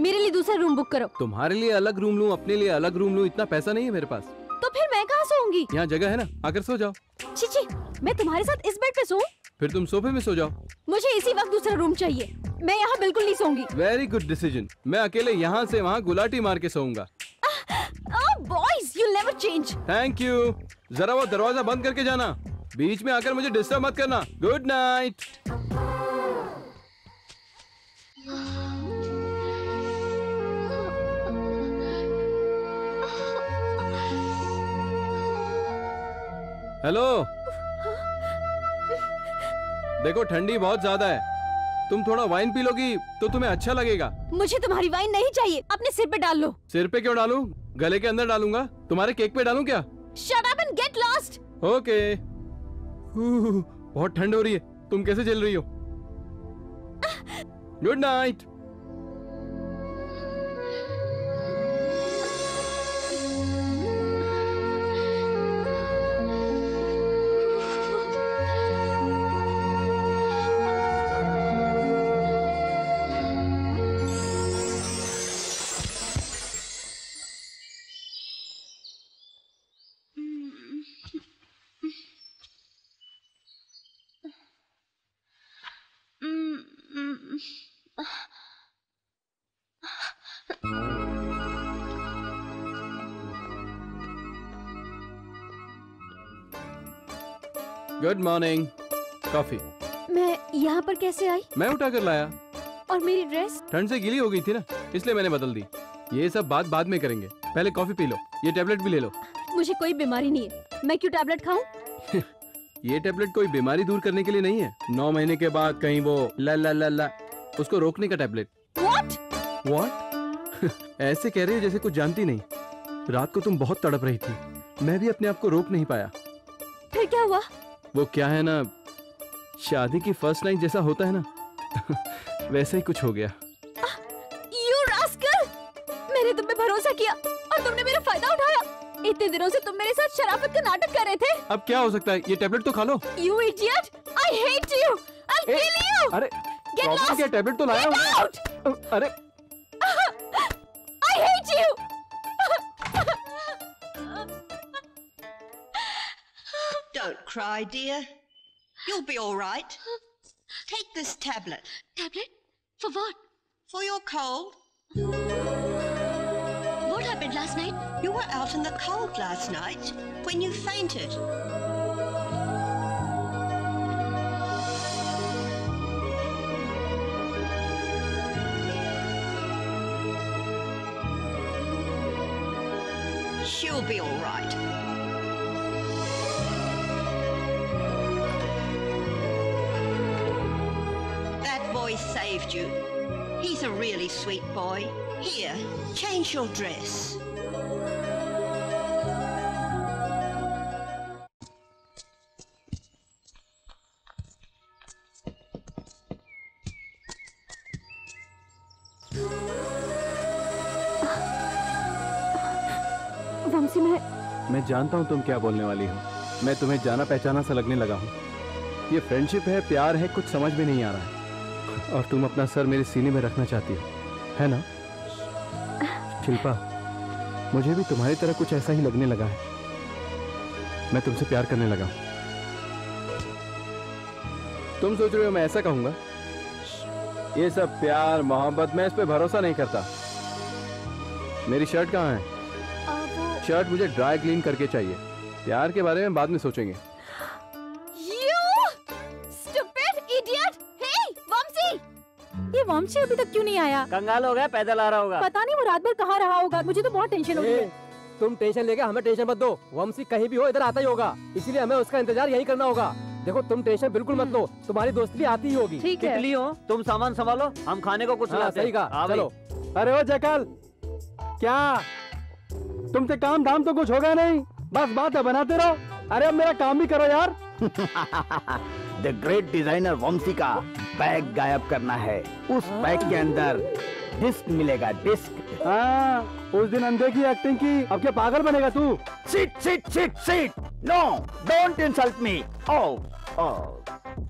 G: मेरे लिए दूसरा रूम बुक करो।
J: तुम्हारे लिए अलग रूम लूँ अपने लिए अलग रूम लूँ इतना पैसा नहीं है मेरे पास।
G: तो फिर मैं कहाँ सोऊँगी
J: यहाँ जगह है ना आकर सो जाओ।
G: छी छी मैं तुम्हारे साथ इस बेड पे सोऊं?
J: फिर तुम सोफे में सो जाओ।
G: मुझे इसी वक्त दूसरा रूम चाहिए। मैं यहाँ बिल्कुल नहीं सोऊँगी।
J: वेरी गुड डिसीज़न मैं अकेले यहाँ से वहाँ गुलाटी मार के सोऊँगा।
G: Boys you never change
J: thank you जरा वो दरवाज़ा बंद करके जाना। बीच में आकर मुझे डिस्टर्ब मत करना। Good night hello. देखो ठंडी बहुत ज़्यादा है। तुम थोड़ा वाइन पी लोगी तो तुम्हें अच्छा लगेगा।
G: मुझे तुम्हारी वाइन नहीं चाहिए। अपने सिर पे डाल लो।
J: सिर पे क्यों डालूं? गले के अंदर डालूँगा। तुम्हारे केक पे डालूं क्या?
G: Shut up and get
J: lost okay बहुत ठंड हो रही है। तुम कैसे चल रही हो? Good night good morning coffee
G: मैं यहाँ पर कैसे आई?
J: मैं उठा कर लाया।
G: और मेरी ड्रेस
J: ठंड से गीली हो गई थी ना इसलिए मैंने बदल दी। ये सब बात बाद में करेंगे। पहले कॉफ़ी पी लो ये टेबलेट भी ले लो।
G: मुझे कोई बीमारी नहीं है। मैं क्यों टेबलेट खाऊं?
J: ये टेबलेट कोई बीमारी दूर करने के लिए नहीं है। नौ महीने के बाद कहीं वो ला ला ला ला उसको रोकने का टेबलेट
G: व्हाट
J: व्हाट ऐसे कह रही हो जैसे कुछ जानती नहीं। रात को तुम बहुत तड़प रही थी। मैं भी अपने आप को रोक नहीं पाया।
G: फिर क्या हुआ?
J: वो क्या है ना शादी की फ़र्स्ट नाइट जैसा होता है ना वैसा ही कुछ हो गया।
G: यू रास्कल मैंने तुम पे भरोसा किया और तुमने मेरा फ़ायदा उठाया। इतने दिनों से तुम मेरे साथ शराफत का नाटक कर रहे थे।
J: अब क्या हो सकता है? ये टैबलेट तो खा लो।
G: You idiot I hate you
J: I
G: kill you
J: अरे प्रॉब्लम क्या? टैबलेट तो लाया हूँ अरे।
G: I hate you
N: Don't cry, dear. You'll be all right. Take this tablet.
L: Tablet? For what?
N: For your cold.
L: What happened last night?
N: You were out in the cold last night when you fainted. She'll be all right. boy saved you. He's a really sweet boy. Here, change your dress.
J: Vanshi मैं मैं जानता हूँ तुम क्या बोलने वाली हो मैं तुम्हें जाना पहचाना सा लगने लगा हूँ ये फ्रेंडशिप है प्यार है कुछ समझ में नहीं आ रहा है और तुम अपना सर मेरे सीने में रखना चाहती हो है ना? शिल्पा मुझे भी तुम्हारी तरह कुछ ऐसा ही लगने लगा है। मैं तुमसे प्यार करने लगा तुम सोच रहे हो मैं ऐसा कहूँगा? ये सब प्यार मोहब्बत मैं इस पे भरोसा नहीं करता। मेरी शर्ट कहाँ है? शर्ट मुझे ड्राई क्लीन करके चाहिए। प्यार के बारे में बाद में सोचेंगे।
D: वंशी अभी तक क्यों नहीं आया?
H: कंगाल हो गया पैदल आ रहा होगा।
D: पता नहीं वो रात भर कहाँ रहा होगा मुझे तो बहुत टेंशन हो रही है।
E: तुम टेंशन लेके हमें टेंशन मत दो। वंशी कहीं भी हो इधर आता ही होगा। इसीलिए हमें उसका इंतज़ार यही करना होगा। देखो तुम टेंशन बिल्कुल मत लो। तुम्हारी दोस्ती भी आती ही होगी।
H: तितली हो। तुम सामान संभालो हम खाने को कुछ
E: हाँ, सही
H: हैं।
E: कहा।
H: हाँ
E: चलो।
B: अरे ओ जकल क्या? तुमसे काम धाम तो कुछ होगा नहीं। बस बात है बनाते रहो। अरे अब मेरा काम भी करो यार।
I: द ग्रेट डिज़ाइनर वंशी का। बैग गायब करना है। उस बैग के अंदर डिस्क मिलेगा डिस्क
B: हाँ उस दिन अंधे की एक्टिंग की अब क्या पागल बनेगा तू?
I: Sit sit sit sit no don't insult me oh oh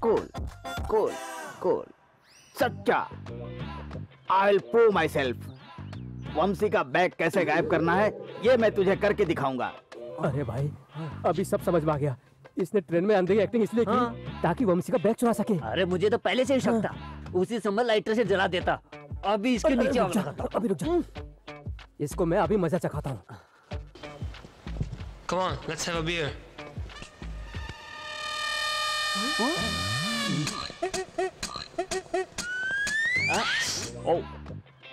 I: cool cool cool सच्चा। I will prove myself Vanshi का बैग कैसे गायब करना है ये मैं तुझे करके दिखाऊँगा।
E: अरे भाई अभी सब समझ में आ गया। इसने ट्रेन में अंधे की एक्टिंग इसलिए की ताकि वंशी का बैग चुरा सके।
H: अरे मुझे तो पहले से ही शक था। उसी समय लाइटर से जला देता। अभी इसके नीचे
E: रुक जा, अभी रुक जा। इसको मैं अभी मज़ा चखाता हूँ।
M: Come on, let's have a beer.
H: ओ।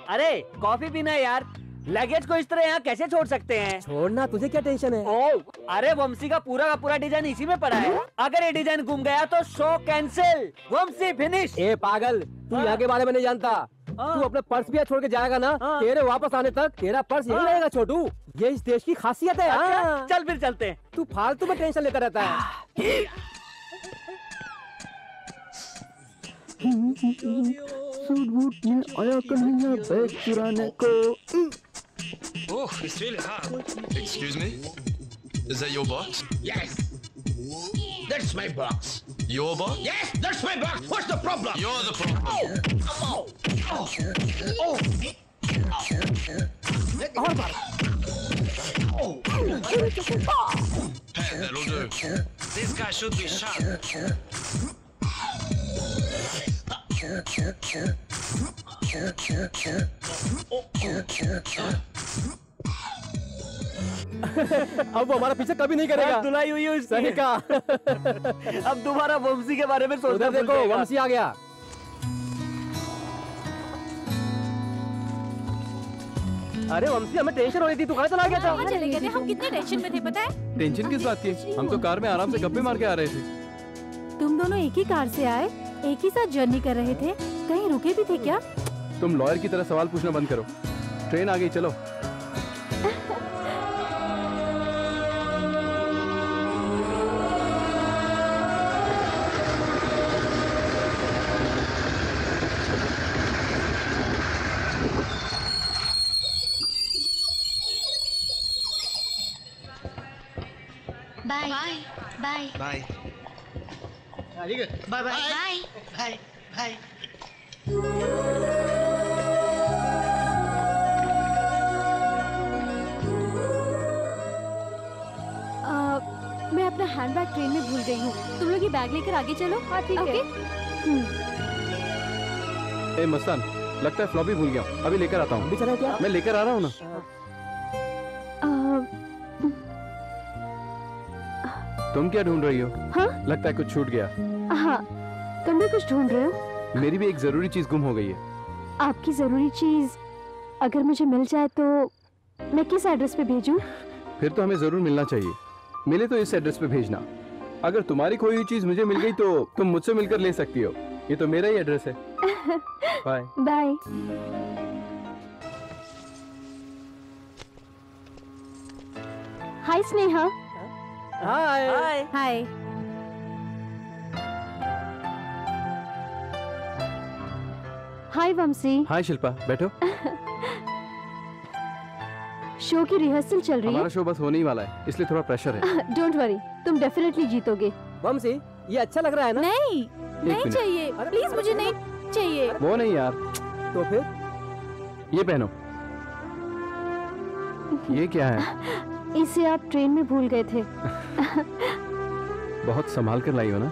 H: अरे कॉफ़ी पीना है यार। लगेज को इस तरह यहाँ कैसे छोड़ सकते हैं
E: छोड़ना तुझे क्या टेंशन है
H: ओ अरे वंशी का पूरा का पूरा डिज़ाइन इसी में पड़ा है अगर ये डिज़ाइन गुम गया तो शो कैंसिल वंशी फिनिश
E: ए पागल तू यहाँ के बारे में नहीं जानता तू अपने पर्स भी छोड़ के जाएगा ना तेरे वापस आने तक तेरा पर्स यही
H: हाँ।
E: रहेगा छोटू ये इस देश की खासियत है
H: अच्छा,
E: हाँ।
H: चल फिर चलते हैं
E: तू फालतू में टेंशन लेकर रहता है
I: सूट बूट में आया कन्हैया बैग चुराने को
M: Oh, it's really hot. Excuse me? Is that your box?
O: Yes. That's my box.
M: Your box?
O: Yes, that's my box. What's the problem?
M: You're the problem.
O: Oh, come on. Oh,
I: oh.
M: Hey, that'll do. This guy should be shot.
E: अब वो हमारा पीछे कभी नहीं करेगा।
H: अब धुलाई हुई है उसकी।
E: सही कहा।
H: अब दोबारा वंशी के बारे में सोचना
E: देखो। वंशी आ गया। अरे वंशी हमें टेंशन हो रही थी तू कहाँ चला गया था?
D: कहाँ चले गए थे हम कितने टेंशन में थे पता है?
J: टेंशन किस बात की? हम तो कार में आराम से गप्पे मार के आ रहे थे।
D: तुम दोनों एक ही कार से आए एक ही साथ जर्नी कर रहे थे कहीं रुके भी थे क्या
J: तुम लॉयर की तरह सवाल पूछना बंद करो ट्रेन आ गई चलो
L: Bye. Bye. Bye.
O: Very good. Bye bye.
L: Bye.
O: Bye. Bye.
G: आ, मैं अपना हैंडबैग ट्रेन में भूल गई हूँ। तुम लोग ये बैग लेकर आगे चलो। हाँ ठीक है।
J: ए मस्तान लगता है फ्लॉपी भूल गया। हूँ। अभी लेकर आता हूँ।
E: चला क्या?
J: मैं लेकर आ रहा हूँ ना? तुम क्या ढूंढ रही हो?
G: हाँ?
J: लगता है कुछ छूट गया।
G: कुछ ढूंढ रहे हो?
J: मेरी भी एक ज़रूरी चीज़ गुम हो गई है।
G: आपकी ज़रूरी चीज़ अगर मुझे मिल जाए तो मैं किस एड्रेस पे भेजूं?
J: फिर तो हमें ज़रूर मिलना चाहिए। मिले तो इस एड्रेस पे भेजना। अगर तुम्हारी खोई हुई चीज़ मुझे मिल गई तो तुम मुझसे मिलकर ले सकती हो। ये तो मेरा ही एड्रेस है।
G: Bye bye hi
E: Sneha
H: hi
D: hi
G: hi Vanshi.
J: Hi Shilpa बैठो।
G: शो की रिहर्सल चल रही
J: हमारा
G: है
J: शो बस होने ही वाला है इसलिए थोड़ा प्रेशर है।
G: डोंट वरी तुम डेफिनेटली जीतोगे।
E: वंशी ये अच्छा लग रहा है ना?
D: नहीं नहीं चाहिए। प्लीज़ मुझे नहीं चाहिए।
J: वो नहीं यार।
E: तो फिर?
J: ये पहनो। ये क्या है?
G: इसे आप ट्रेन में भूल गए थे।
J: बहुत संभाल कर लाई हो ना?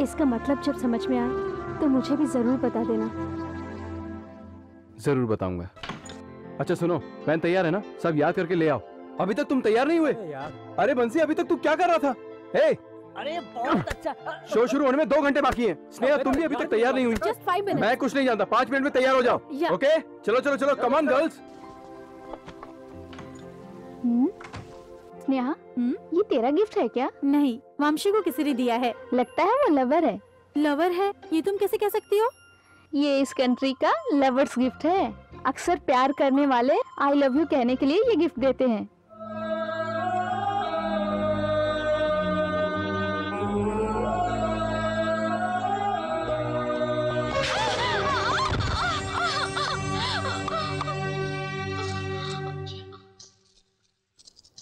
G: इसका मतलब जब समझ में आए तो मुझे भी ज़रूर बता देना।
J: ज़रूर बताऊँगा। अच्छा सुनो मैं तैयार है ना? सब याद करके ले आओ। अभी तक तुम तैयार नहीं हुए? अरे बंसी अभी तक तू क्या कर रहा था? हे!
H: अरे बहुत अच्छा।
J: शो शुरू होने में दो घंटे बाकी हैं। स्नेहा तुम भी अभी तक तैयार नहीं हुई।
D: मिनट
J: मैं कुछ नहीं जानता। पाँच मिनट में तैयार हो जाओ। ओके चलो चलो चलो। कमान गर्ल्स
K: हम्म? स्नेहा ये तेरा गिफ्ट है क्या?
D: नहीं वामशी को किसी ने दिया है।
K: लगता है वो लवर है।
D: लवर है? ये तुम कैसे कह सकती हो?
K: ये इस कंट्री का लवर्स गिफ्ट है। अक्सर प्यार करने वाले आई लव यू कहने के लिए ये गिफ्ट देते हैं।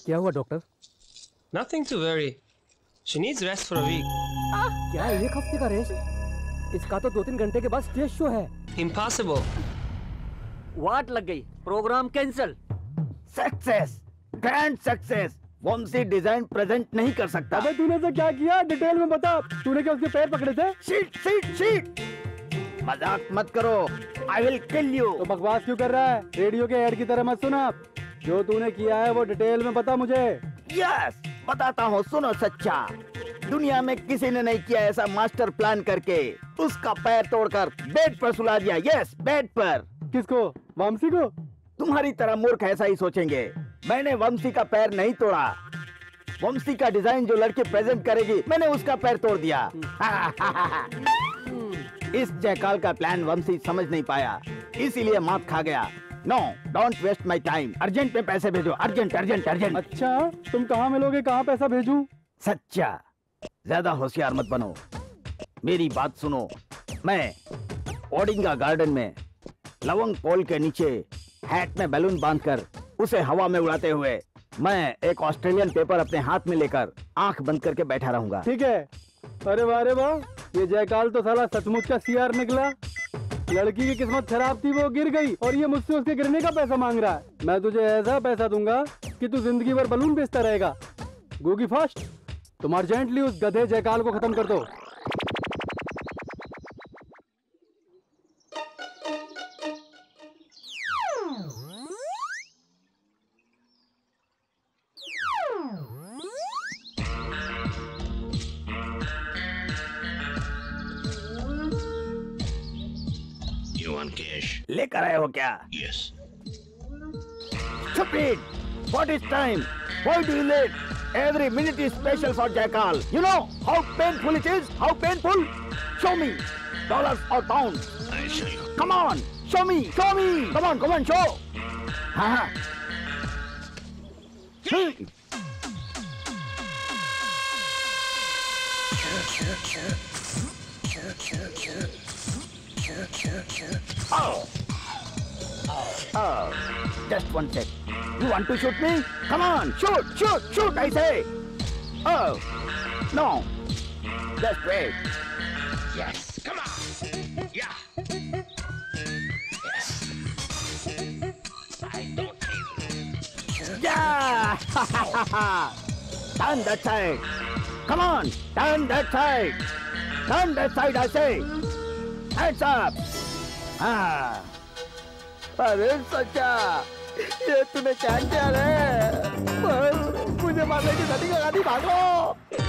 E: क्या हुआ doctor
P: Nothing to worry. She needs rest for a week.
E: क्या एक हफ़्ते का रेस्ट इसका तो दो तीन घंटे के बाद स्टेज शो है।
P: Impossible.
H: वाट लग गई? Programme cancel
I: success grand success Vanshi design present नहीं कर सकता।
B: अबे तूने से क्या किया? डिटेल में बता। तूने क्या उसके पैर पकड़े थे?
I: शीट शीट शीट मज़ाक मत करो. आई विल किल यू
B: तो बकवास क्यों कर रहा है? रेडियो के एड की तरह मत सुना जो तूने किया है वो डिटेल में बता मुझे।
I: यस बताता हूँ सुनो सच्चा। दुनिया में किसी ने नहीं किया ऐसा मास्टर प्लान करके। उसका पैर तोड़कर बेड पर सुला दिया। यस बेड पर।
B: किसको? वामसी को?
I: तुम्हारी तरह मूर्ख ऐसा ही सोचेंगे। मैंने वंशी का पैर नहीं तोड़ा। वंशी का डिज़ाइन जो लड़की प्रेजेंट करेगी मैंने उसका पैर तोड़ दिया। इस जयकाल का प्लान वंशी समझ नहीं पाया। इसीलिए मात खा गया। No don't waste my time urgent में पैसे भेजो. अर्जेंट अर्जेंट अर्जेंट
B: अच्छा तुम कहाँ मिलोगे? कहाँ पैसा भेजू?
I: सच्चा. ज़्यादा होशियार मत बनो. मेरी बात सुनो. मैं ओडिंगा गार्डन में लवंग पोल के नीचे हैट में बैलून बांधकर उसे हवा में उड़ाते हुए मैं एक ऑस्ट्रेलियन पेपर अपने हाथ में लेकर आँख बंद करके बैठा रहूँगा।
B: ठीक है। अरे वाह अरे वाह। ये जयकाल तो साला सचमुच का सीआर निकला। लड़की की किस्मत खराब थी, वो गिर गई और ये मुझसे उसके गिरने का पैसा मांग रहा है। मैं तुझे ऐसा पैसा दूँगा कि तू ज़िंदगी भर बलून बेचता रहेगा। गोगी फास्ट तुम अर्जेंटली उस गधे जयकाल को खत्म कर दो।
M: Yes.
I: Stupid! What is time? Why do you late? Every minute is special for Jackal. You know how painful it is? How painful? Show me. Dollars or pounds?
M: I show you.
I: Come on. Show me. Show me. Come on. Come on. Show. Ha huh? Oh! Oh. Just one sec. You want to shoot me? Come on. Shoot. Shoot. Shoot. I say. Oh. No. Just wait.
M: Yes. Come on. Yeah. Yes. I don't
I: Yeah! turn that side. Come on, turn that side. Turn that side, I say. Heads up. हाँ. अरे सच्चा ये तूने क्या किया रे? मुझे मारने की का गाड़ी भागो।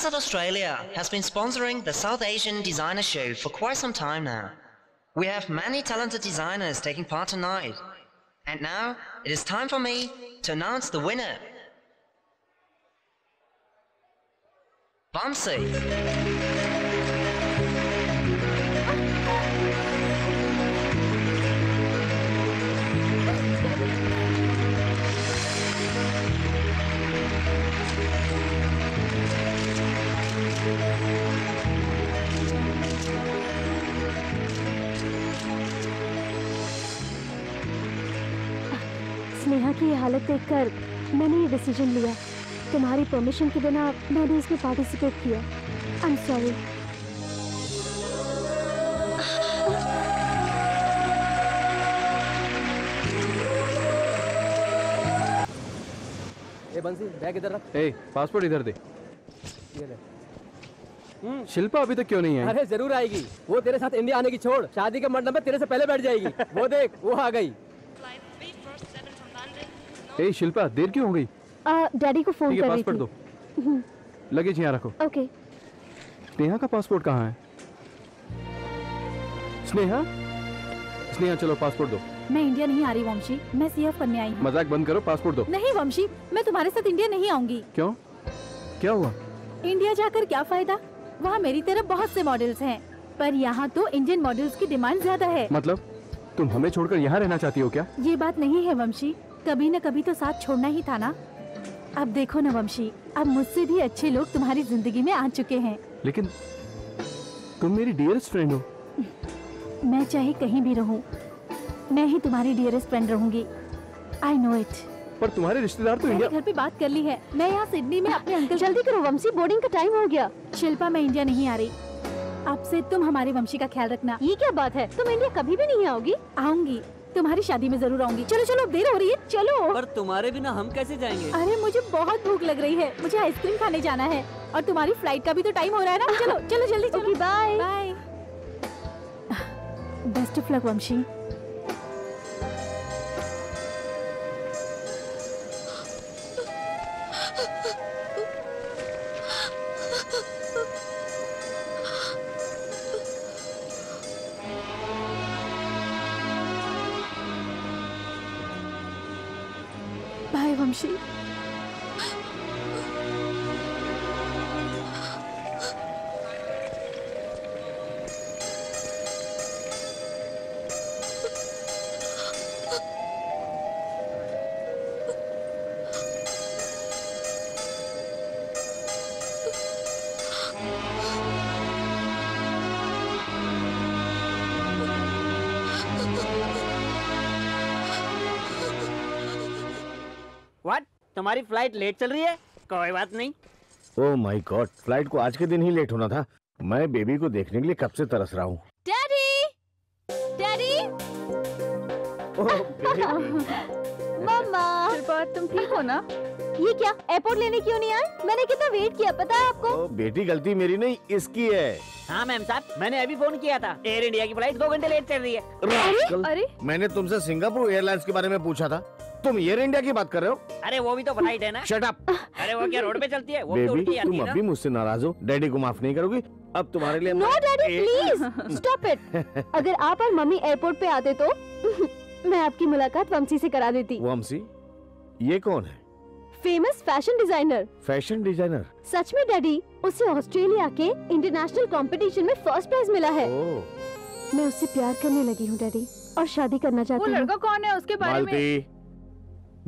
Q: Ansat Australia has been sponsoring the South Asian Designer Show for quite some time now. We have many talented designers taking part tonight. And now it is time for me to announce the winner. Vamsi.
K: हालत देखकर मैंने ये decision लिया। तुम्हारी permission के बिना मैंने इसमें पार्टिसिपेट किया। I am
E: sorry Bansi bag इधर रख।
J: ए पासपोर्ट इधर दे।
E: ये ले।
J: शिल्पा अभी तक क्यों नहीं है
E: अरे ज़रूर आएगी। वो तेरे साथ इंडिया आने की छोड़। शादी के मंडप में तेरे से पहले बैठ जाएगी। वो देख वो आ गई।
J: ए शिल्पा देर क्यों हो गई?
K: डैडी को फ़ोन कर रही थी।
J: दो। लगेज यहाँ रखो।
K: ओके।
J: स्नेहा का पासपोर्ट कहाँ है? स्नेहा? स्नेहा चलो पासपोर्ट दो।
D: मैं इंडिया नहीं आ रही वंशी। मैं सीएफ करने आई हूँ।
J: मज़ाक बंद करो पासपोर्ट दो।
D: नहीं वंशी मैं तुम्हारे साथ इंडिया नहीं आऊँगी।
J: क्यों? क्या हुआ?
D: इंडिया जाकर क्या फ़ायदा? वहाँ मेरी तरफ़ बहुत से मॉडल्स हैं। पर यहाँ तो इंडियन मॉडल्स की डिमांड ज़्यादा है।
J: मतलब? तुम हमें छोड़कर यहाँ रहना चाहती हो क्या?
D: ये बात नहीं है वंशी। कभी न कभी तो साथ छोड़ना ही था ना। अब देखो ना वंशी अब मुझसे भी अच्छे लोग तुम्हारी ज़िंदगी में आ चुके हैं।
J: लेकिन तुम मेरी डियरेस्ट फ्रेंड हो।
D: मैं चाहे कहीं भी रहूँ, मैं ही तुम्हारी डियरेस्ट फ्रेंड रहूँगी। आई नो इट
J: पर तुम्हारे रिश्तेदार तो इंडिया
D: घर पे बात कर ली है। मैं यहाँ सिडनी में अपने अंकल
K: जल्दी करो वंशी बोर्डिंग का टाइम हो गया।
D: शिल्पा मैं इंडिया नहीं आ रही। अब से तुम हमारे वंशी का ख्याल रखना।
K: ये क्या बात है? तुम इंडिया कभी भी नहीं आओगी?
D: आऊँगी। तुम्हारी शादी में ज़रूर आऊँगी। चलो चलो देर हो रही है। चलो।
H: पर तुम्हारे बिना हम कैसे जाएँगे?
D: अरे मुझे बहुत भूख लग रही है। मुझे आइसक्रीम खाने जाना है। और तुम्हारी फ़्लाइट का भी तो टाइम हो रहा है ना? चलो चलो जल्दी चलो। Bye bye best of luck Vanshi.
H: Bye तुम्हारी फ़्लाइट लेट चल रही है? कोई बात नहीं।
A: ओह माय गॉड फ़्लाइट को आज के दिन ही लेट होना था। मैं बेबी को देखने के लिए कब से तरस रहा हूँ?
D: डैडी! डैडी!
K: मम्मा। शिल्पा तुम ठीक हो ना? ये क्या एयरपोर्ट लेने क्यों नहीं आए? मैंने कितना वेट किया पता है आपको?
A: ओ, बेटी गलती मेरी नहीं इसकी है।
H: हाँ मैम साहब मैंने अभी फ़ोन किया था। एयर इंडिया की फ़्लाइट दो घंटे लेट चल रही है।
A: रास्कल, मैंने तुमसे सिंगापुर एयरलाइंस के बारे में पूछा था। तुम एयर इंडिया की बात कर रहे हो?
H: अरे वो भी तो फ़्लाइट है ना।
A: शट अप
H: अरे वो क्या रोड पे चलती है? वो भी तो उड़ती
A: बेबी
H: आती
A: तुम अब
H: ना?
A: भी मुझसे नाराज़ हो। डैडी को माफ़ नहीं करोगी। अब तुम्हारे लिए
R: no
A: daddy
R: please stop it अगर आप और मम्मी एयरपोर्ट पे आते तो मैं आपकी मुलाकात वंशी से करा देती।
A: वंशी ये कौन है?
R: Famous fashion designer
A: fashion designer
R: सच में डैडी उसे ऑस्ट्रेलिया के इंटरनेशनल कंपटीशन में फ़र्स्ट प्राइज मिला है। मैं उससे प्यार करने लगी हूँ डैडी और शादी करना चाहती हूँ।
K: लड़का कौन है उसके बारे में?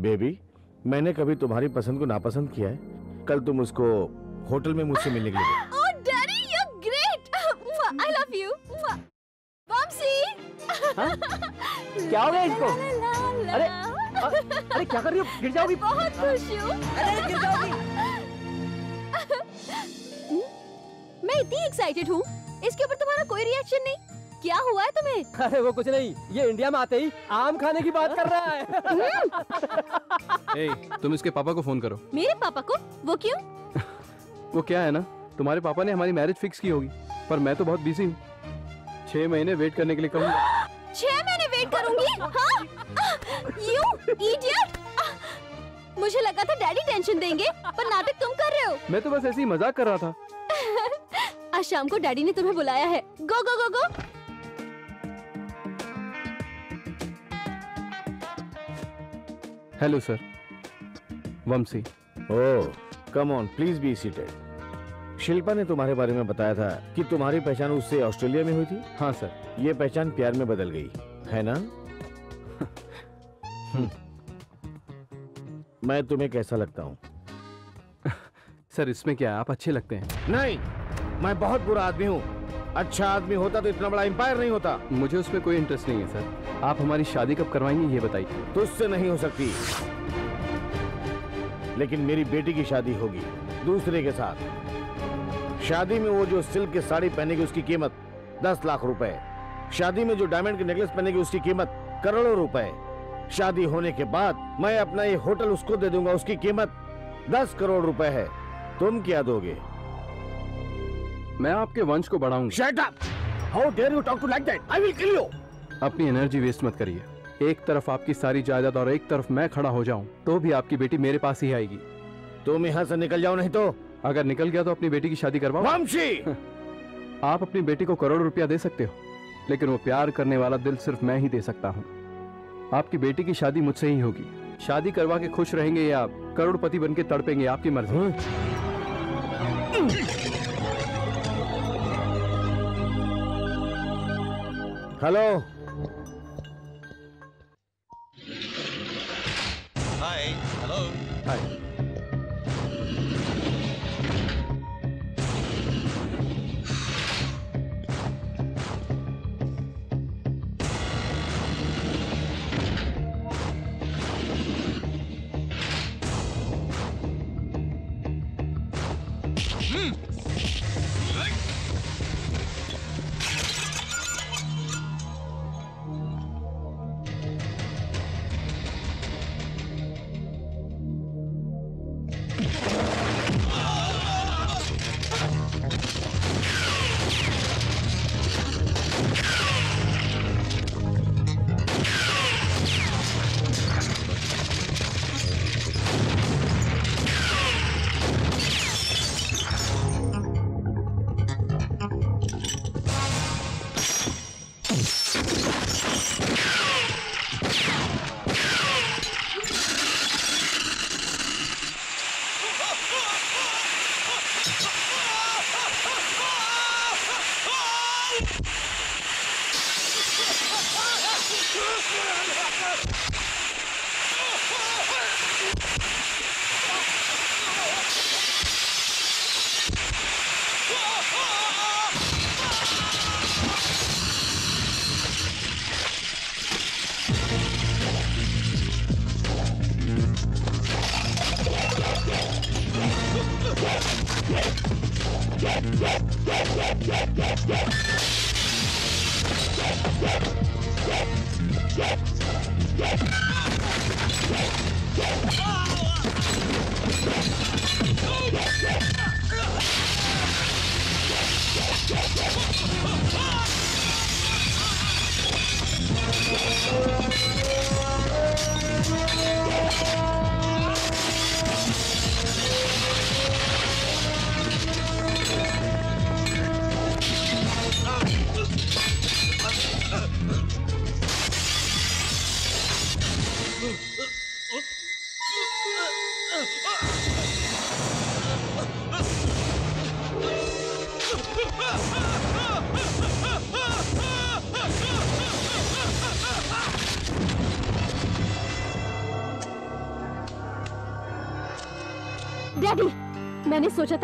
A: बेबी मैंने कभी तुम्हारी पसंद को नापसंद किया है। कल तुम उसको होटल में मुझसे मिलने के लिए
G: Oh, Daddy, you're great. I love you.
E: क्या हो गया इसको? अरे अरे क्या कर रही हो? गिर जाओगी।
G: बहुत खुश हूँ.
E: अरे गिर जाओगी।
G: मैं इतनी एक्साइटेड हूँ. इसके ऊपर तुम्हारा कोई रिएक्शन नहीं. क्या हुआ है तुम्हें?
E: अरे वो कुछ नहीं ये इंडिया में आते ही आम खाने की बात कर रहा है।
J: ए, तुम इसके पापा को फ़ोन करो।
G: मेरे पापा को? वो क्यों?
J: वो क्या है ना तुम्हारे पापा ने हमारी मैरिज फिक्स की होगी पर मैं तो बहुत बिज़ी हूँ। छह महीने वेट करने के लिए कहूँगा।
G: छह महीने वेट करूँगी? हाँ? यू इडियट मुझे लगा था डैडी टेंशन देंगे पर नाटक तुम कर रहे हो।
J: मैं तो बस ऐसे ही मज़ाक कर रहा था।
G: आज शाम को डैडी ने तुम्हें बुलाया है। Go go go go
J: hello sir Vanshi
A: oh come on please be seated Shilpa ने तुम्हारे बारे में बताया था कि तुम्हारी पहचान उससे ऑस्ट्रेलिया में हुई थी।
J: हाँ सर
A: ये पहचान प्यार में बदल गई। है ना? मैं तुम्हें कैसा लगता हूँ?
J: सर इसमें क्या आप अच्छे लगते हैं?
A: नहीं मैं बहुत बुरा आदमी हूँ। अच्छा आदमी होता तो इतना बड़ा एम्पायर नहीं होता।
J: मुझे उसमें कोई इंटरेस्ट नहीं है सर आप हमारी शादी कब करवाएँगे ये बताइए।
A: तुझसे नहीं हो सकती। लेकिन मेरी बेटी की शादी होगी दूसरे के साथ। शादी में वो जो सिल्क की साड़ी पहनेगी उसकी कीमत दस लाख रुपए शादी में जो डायमंड की नेकलेस पहनेगी उसकी कीमत करोड़ों रुपए शादी होने के बाद मैं अपना ये होटल उसको दे दूँगा उसकी कीमत दस करोड़ रुपए है। तुम क्या दोगे?
J: मैं आपके वंश को बढ़ाऊँगा! अपनी एनर्जी वेस्ट मत करिए। एक तरफ़ आपकी सारी जायदाद और एक तरफ़ मैं खड़ा हो जाऊँ तो भी आपकी बेटी मेरे पास ही आएगी।
A: तुम यहाँ से निकल जाओ नहीं तो?
J: अगर निकल गया तो अपनी बेटी की शादी करवाओ। आप अपनी बेटी को करोड़ रुपया दे सकते हो लेकिन वो प्यार करने वाला दिल सिर्फ़ मैं ही दे सकता हूँ। आपकी बेटी की शादी मुझसे ही होगी। शादी करवा के खुश रहेंगे या करोड़पति बन के तड़पेंगे आपकी मर्ज़ी।
A: Hello
O: Hi. Hello.
G: Hi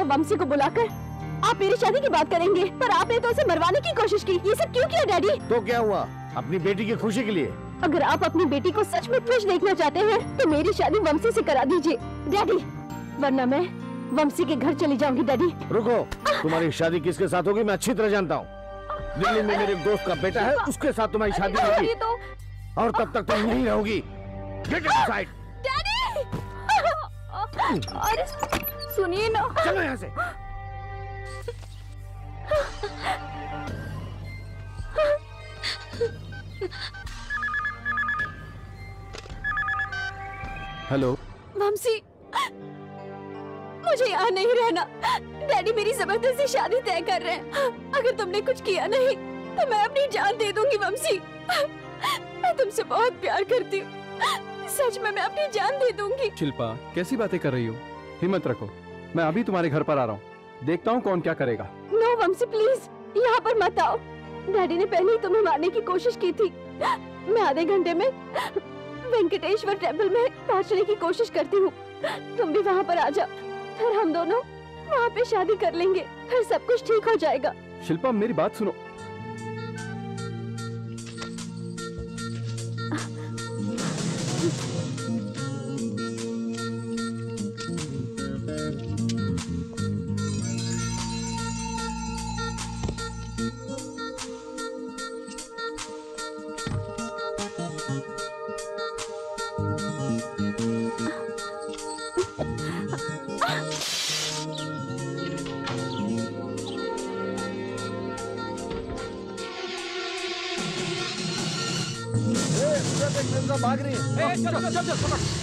G: Vamshi को बुलाकर आप मेरी शादी की बात करेंगे पर आपने तो उसे मरवाने की कोशिश की। ये सब क्यों किया डैडी?
A: तो क्या हुआ? अपनी बेटी की खुशी के लिए?
G: अगर आप अपनी बेटी को सच में खुश देखना चाहते हैं तो मेरी शादी वंशी से करा दीजिए। डैडी वरना मैं वंशी के घर चली जाऊँगी डैडी।
A: रुको। तुम्हारी शादी किसके साथ होगी मैं अच्छी तरह जानता हूँ। दिल्ली में मेरे दोस्त का बेटा है उसके साथ तुम्हारी शादी होगी। और तब तक तुम यहीं रहोगी। गेट
G: सुनिए ना।
A: चलो यहाँ से।
J: हेलो।
G: वंशी मुझे यहाँ नहीं रहना। डैडी मेरी ज़बरदस्ती शादी तय कर रहे हैं। अगर तुमने कुछ किया नहीं तो मैं अपनी जान दे दूँगी वंशी मैं तुमसे बहुत प्यार करती हूँ। सच में मैं अपनी जान दे दूँगी।
J: शिल्पा कैसी बातें कर रही हो? हिम्मत रखो। मैं अभी तुम्हारे घर पर आ रहा हूँ। देखता हूँ कौन क्या करेगा।
G: नो वंशी प्लीज़ यहाँ पर मत आओ। डैडी ने पहले ही तुम्हें मारने की कोशिश की थी। मैं आधे घंटे में वेंकटेश्वर टेंपल में पहुँचने की कोशिश करती हूँ। तुम भी वहाँ पर आ जाओ फिर हम दोनों वहाँ पे शादी कर लेंगे फिर सब कुछ ठीक हो जाएगा।
J: शिल्पा मेरी बात सुनो।
S: भाग रही है।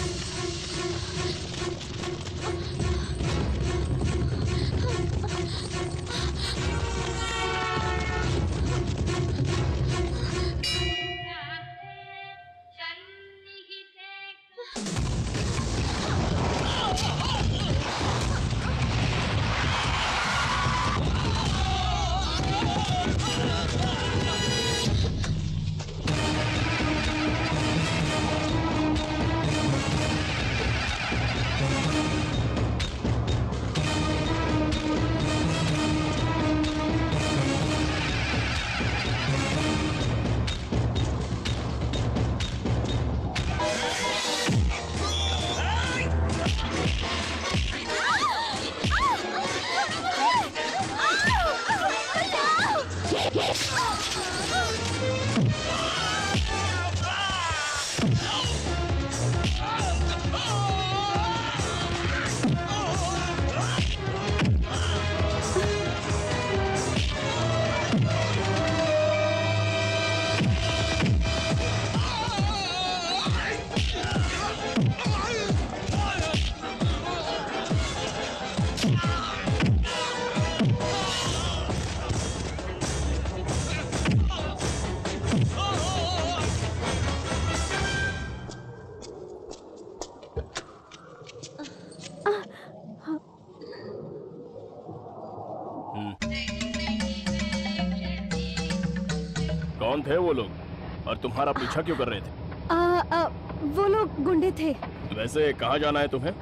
T: तुम्हारा पीछा क्यों कर रहे थे?
G: आ, आ, वो लोग गुंडे थे।
T: वैसे कहाँ जाना है तुम्हें?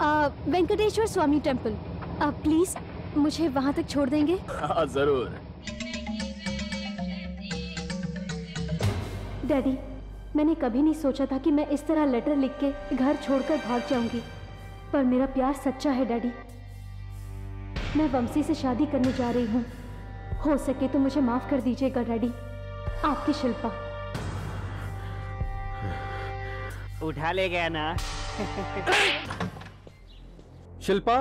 G: आ, वेंकटेश्वर स्वामी टेंपल आ, प्लीज़ मुझे वहाँ तक छोड़ देंगे?
T: हाँ ज़रूर।
G: डैडी मैंने कभी नहीं सोचा था कि मैं इस तरह लेटर लिख के घर छोड़कर भाग जाऊँगी। पर मेरा प्यार सच्चा है डैडी। मैं वंशी से शादी करने जा रही हूँ। हो सके तो मुझे माफ़ कर दीजिएगा डैडी। आपकी शिल्पा।
H: उठा ले गया ना।
J: शिल्पा?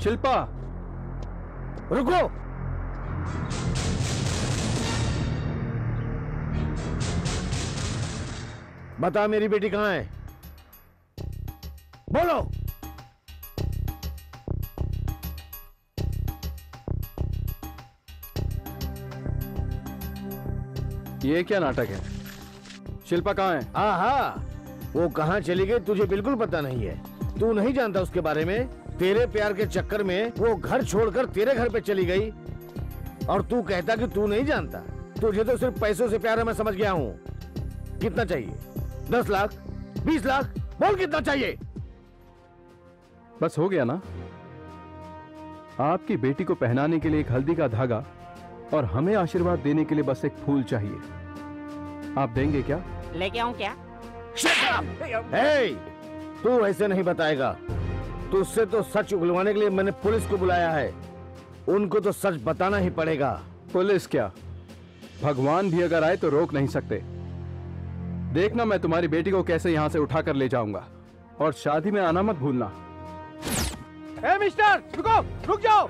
J: शिल्पा?
A: रुको। बता मेरी बेटी कहाँ है? बोलो।
J: ये क्या नाटक है? शिल्पा कहाँ है?
A: हाँ हाँ। वो कहाँ चली गई तुझे बिल्कुल पता नहीं है। तू नहीं जानता उसके बारे में? तेरे प्यार के चक्कर में वो घर छोड़कर तेरे घर पे चली गई। और तू कहता कि तू नहीं जानता। तुझे तो सिर्फ़ पैसों से प्यार है मैं समझ गया हूँ। कितना चाहिए? दस लाख? बीस लाख? बोल कितना चाहिए?
J: बस हो गया ना? आपकी बेटी को पहनाने के लिए एक हल्दी का धागा और हमें आशीर्वाद देने के लिए बस एक फूल चाहिए। आप देंगे क्या?
H: लेके आऊँ क्या?
A: हे, तू ऐसे नहीं बताएगा। तुझसे तो सच उगलवाने के लिए मैंने पुलिस को बुलाया है। उनको तो सच बताना ही पड़ेगा।
J: पुलिस क्या? भगवान भी अगर आए तो रोक नहीं सकते। देखना मैं तुम्हारी बेटी को कैसे यहाँ से उठाकर ले जाऊँगा। और शादी में आना मत भूलना।
H: ए मिस्टर रुको! रुक जाओ!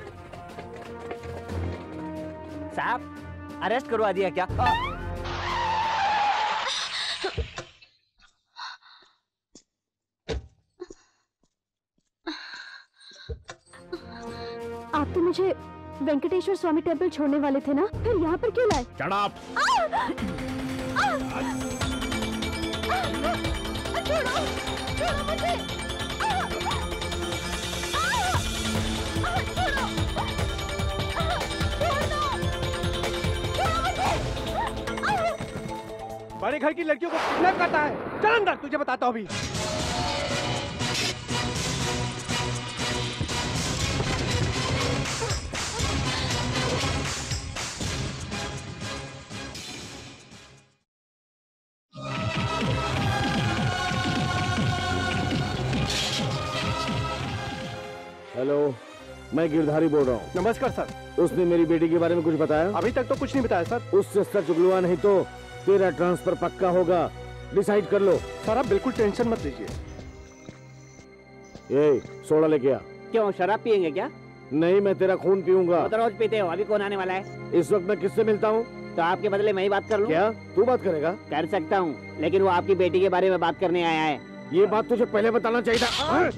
H: साहब अरेस्ट करवा दिया क्या? आ,
K: तो मुझे वेंकटेश्वर स्वामी टेंपल छोड़ने वाले थे ना? फिर यहाँ पर क्यों लाए?
T: Shut up!
K: छोड़ो छोड़ो मुझे
B: बड़े घर की लड़कियों को किडनैप करता है। चल अंदर तुझे बताता हूँ अभी।
A: मैं गिरधारी बोल रहा हूँ।
B: नमस्कार सर।
A: उसने मेरी बेटी के बारे में कुछ बताया?
B: अभी तक तो कुछ नहीं बताया सर।
A: उससे सच उगलवा नहीं तो तेरा ट्रांसफ़र पक्का होगा। डिसाइड कर लो।
B: सर आप बिल्कुल टेंशन मत लीजिए।
A: ए सोडा लेके आ।
H: क्यों शराब पियेंगे क्या?
A: नहीं मैं तेरा खून पीऊँगा।
H: तो रोज पीते हो अभी कौन आने वाला है।
A: इस वक्त मैं किससे मिलता हूँ?
H: तो आपके बदले मैं ही बात कर लूँ।
A: क्या? तू बात करेगा?
H: कर सकता हूँ लेकिन वो आपकी बेटी के बारे में बात करने आया है।
A: ये बात तुझे पहले बताना चाहिए था?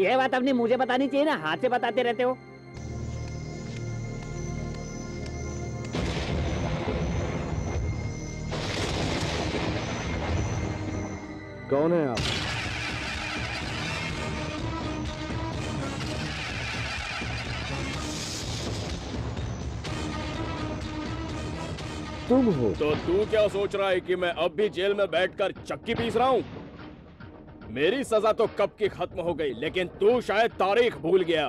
H: यह बात अपनी मुझे बतानी चाहिए ना? हाथ से बताते रहते हो।
A: कौन है आप? तुम हो।
T: तो तू क्या सोच रहा है कि मैं अब भी जेल में बैठकर चक्की पीस रहा हूँ? मेरी सजा तो कब की खत्म हो गई, लेकिन तू शायद तारीख भूल गया।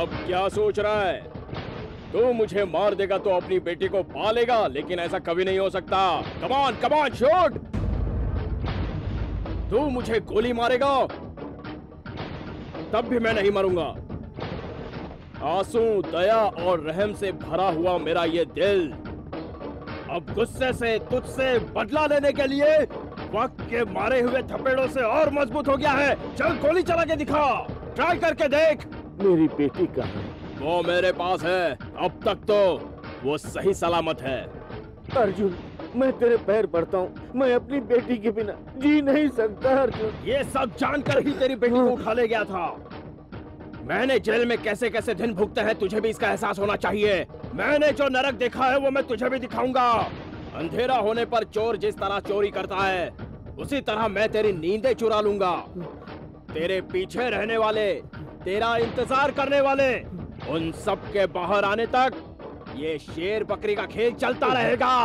T: अब क्या सोच रहा है? तू मुझे मार देगा तो अपनी बेटी को पालेगा, लेकिन ऐसा कभी नहीं हो सकता। कमान कमान शूट तू मुझे गोली मारेगा, तब भी मैं नहीं मरूँगा। आँसू, दया और रहम से भरा हुआ मेरा ये दिल। अब गुस्से से तुझसे बदला लेने के लिए वक्त के मारे हुए थपेड़ों से और मज़बूत हो गया है। चल गोली चला के दिखा। ट्राई करके देख।
A: मेरी बेटी कहाँ है?
T: वो मेरे पास है। अब तक तो वो सही सलामत है।
A: अर्जुन मैं तेरे पैर पड़ता हूँ। मैं अपनी बेटी के बिना जी नहीं सकता अर्जुन।
T: ये सब जानकर ही तेरी बेटी को उठा ले गया था। मैंने जेल में कैसे कैसे दिन भुगते हैं, तुझे भी इसका एहसास होना चाहिए। मैंने जो नरक देखा है, वो मैं तुझे भी दिखाऊँगा। अंधेरा होने पर चोर जिस तरह चोरी करता है, उसी तरह मैं तेरी नींदें चुरा लूँगा। तेरे पीछे रहने वाले, तेरा इंतज़ार करने वाले, उन सब के बाहर आने तक ये शेर बकरी का खेल चलता रहेगा।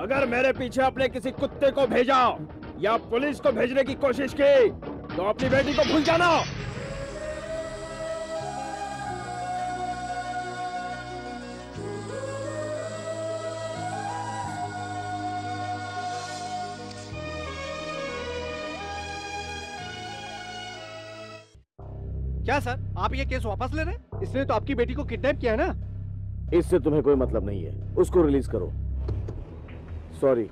T: अगर मेरे पीछे अपने किसी कुत्ते को भेजा या पुलिस को भेजने की कोशिश की तो अपनी बेटी को भूल जाना।
B: क्या सर? आप ये केस वापस ले रहे हैं? इसने तो आपकी बेटी को किडनैप किया है ना?
A: इससे तुम्हें कोई मतलब नहीं है। उसको रिलीज़ करो। सॉरी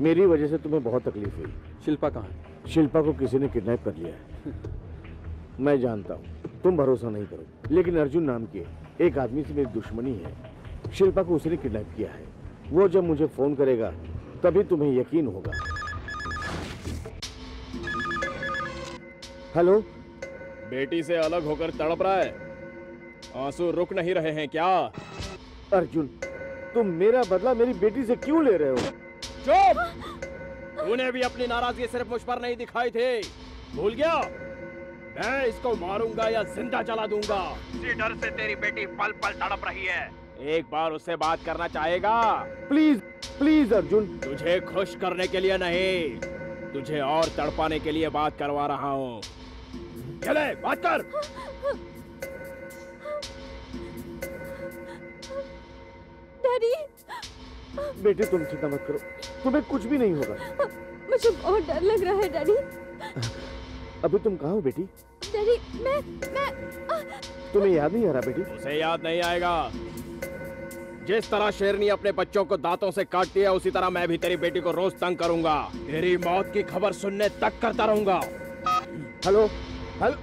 A: मेरी वजह से तुम्हें बहुत तकलीफ़ हुई।
J: शिल्पा कहाँ है?
A: शिल्पा को किसी ने किडनैप कर लिया है। मैं जानता हूँ तुम भरोसा नहीं करो। लेकिन अर्जुन नाम के एक आदमी से मेरी दुश्मनी है। शिल्पा को उसने किडनैप किया है। वो जब मुझे फ़ोन करेगा तभी तुम्हें यकीन होगा। हेलो?
T: बेटी से अलग होकर तड़प रहा है। आँसू रुक नहीं रहे हैं क्या?
A: अर्जुन तुम मेरा बदला मेरी बेटी से क्यों ले रहे हो?
T: चुप! तूने भी अपनी नाराज़गी सिर्फ़ मुझ पर नहीं दिखाई थी। भूल गया? मैं इसको मारूँगा या ज़िंदा चला दूँगा। इसी डर से तेरी बेटी पल पल तड़प रही है। एक बार उससे बात करना चाहेगा?
A: Please please Arjun.
T: तुझे खुश करने के लिए नहीं तुझे और तड़पाने के लिए बात करवा रहा हूँ। चले बात कर
K: डैडी।
A: बेटे तुम चिंता मत करो। तुम्हें कुछ भी नहीं होगा।
K: मुझे बहुत डर लग रहा है डैडी।
A: अभी तुम कहाँ हो बेटी?
K: डैडी मैं मैं
A: तुम्हें याद नहीं आ रहा बेटी?
T: उसे याद नहीं आएगा। जिस तरह शेरनी अपने बच्चों को दांतों से काटती है उसी तरह मैं भी तेरी बेटी को रोज तंग करूँगा। तेरी मौत की खबर सुनने तक करता रहूँगा।
A: हेलो? हेलो।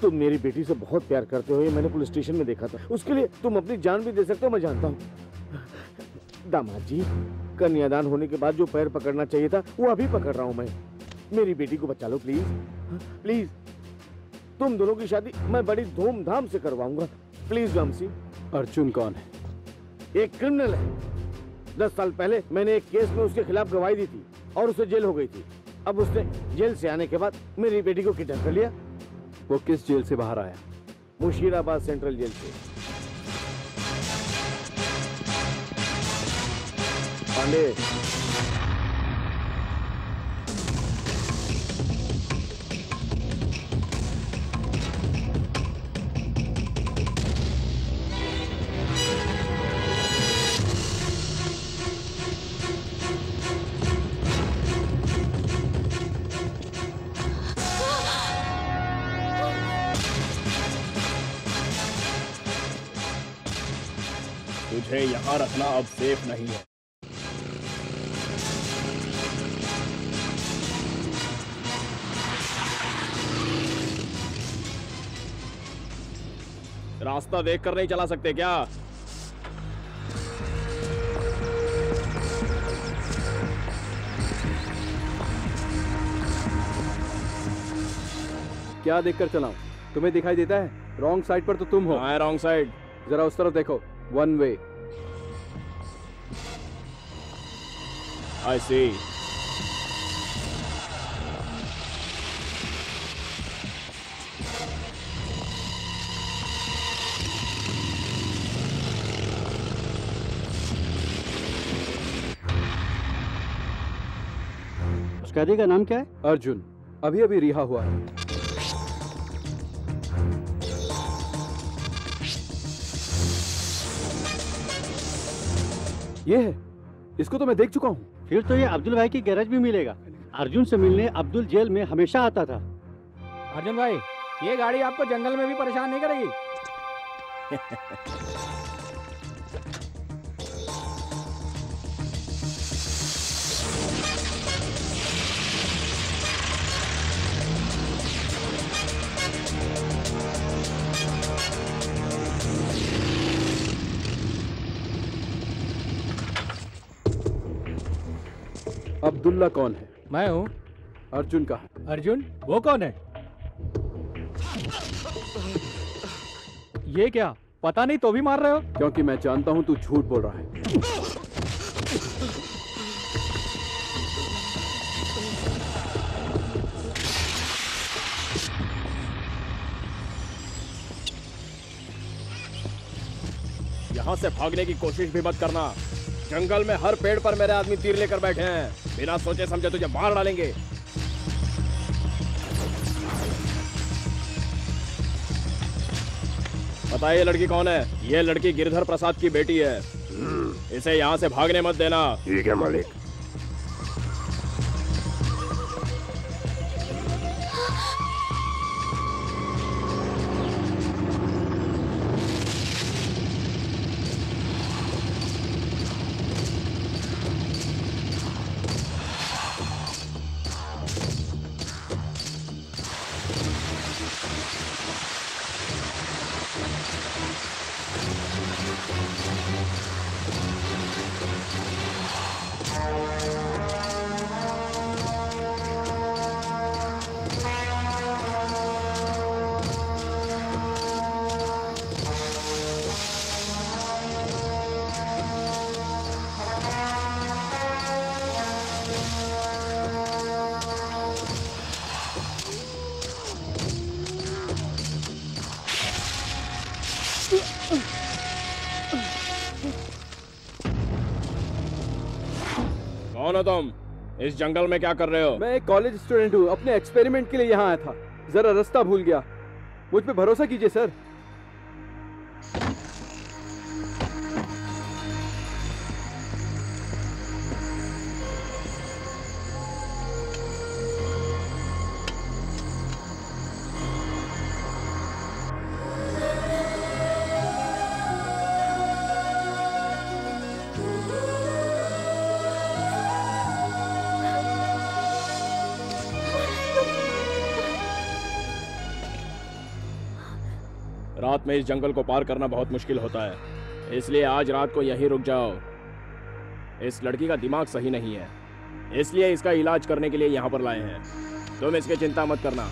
A: तुम मेरी बेटी से बहुत प्यार करते हो ये मैंने पुलिस स्टेशन में देखा था। उसके लिए तुम अपनी जान भी दे सकते हो मैं जानता हूँ। दामाद जी कन्यादान होने के बाद जो पैर पकड़ना चाहिए था वो अभी पकड़ रहा हूँ मैं। मेरी बेटी को बचा लो प्लीज़ प्लीज़ तुम दोनों की शादी मैं बड़ी धूमधाम से करवाऊँगा। प्लीज़ वंशी
J: अर्जुन कौन है?
A: एक क्रिमिनल है। दस साल पहले मैंने एक केस में उसके खिलाफ गवाही दी थी और उसे जेल हो गई थी। अब उसने जेल से आने के बाद मेरी बेटी को किडनैप कर लिया।
J: वो किस जेल से बाहर आया?
A: मुशीराबाद सेंट्रल जेल से। पांडे
T: यहाँ रखना अब सेफ़ नहीं है। रास्ता देख कर नहीं चला सकते क्या?
J: क्या देखकर चलाऊं? तुम्हें दिखाई देता है? रॉन्ग साइड पर तो तुम हो।
T: हाँ रॉन्ग साइड
J: जरा उस तरफ़ देखो। वन वे
T: आई सी
B: उस कैदी का नाम क्या है?
J: अर्जुन अभी अभी रिहा हुआ है। ये है इसको तो मैं देख चुका हूँ।
B: फिर तो ये अब्दुल भाई की गैरेज भी मिलेगा। अर्जुन से मिलने अब्दुल जेल में हमेशा आता था।
F: अर्जुन भाई ये गाड़ी आपको जंगल में भी परेशान नहीं करेगी।
J: अब्दुल्ला कौन है?
F: मैं हूँ।
J: अर्जुन का
F: अर्जुन वो कौन है? ये क्या? पता नहीं तो भी मार रहे हो?
J: क्योंकि मैं जानता हूँ तू झूठ बोल रहा है।
T: यहाँ से भागने की कोशिश भी मत करना। जंगल में हर पेड़ पर मेरे आदमी तीर लेकर बैठे हैं। बिना सोचे समझे तुझे मार डालेंगे। बताइए लड़की कौन है? ये लड़की गिरधर प्रसाद की बेटी है। इसे यहाँ से भागने मत देना।
C: ठीक है मालिक?
T: इस जंगल में क्या कर रहे हो?
J: मैं एक कॉलेज स्टूडेंट हूँ, अपने एक्सपेरिमेंट के लिए यहाँ आया था। जरा रास्ता भूल गया। मुझ पर भरोसा कीजिए सर
T: रात में इस जंगल को पार करना बहुत मुश्किल होता है। इसलिए आज रात को यहीं रुक जाओ। इस लड़की का दिमाग सही नहीं है। इसलिए इसका इलाज करने के लिए यहाँ पर लाए हैं। तुम इसकी चिंता मत करना।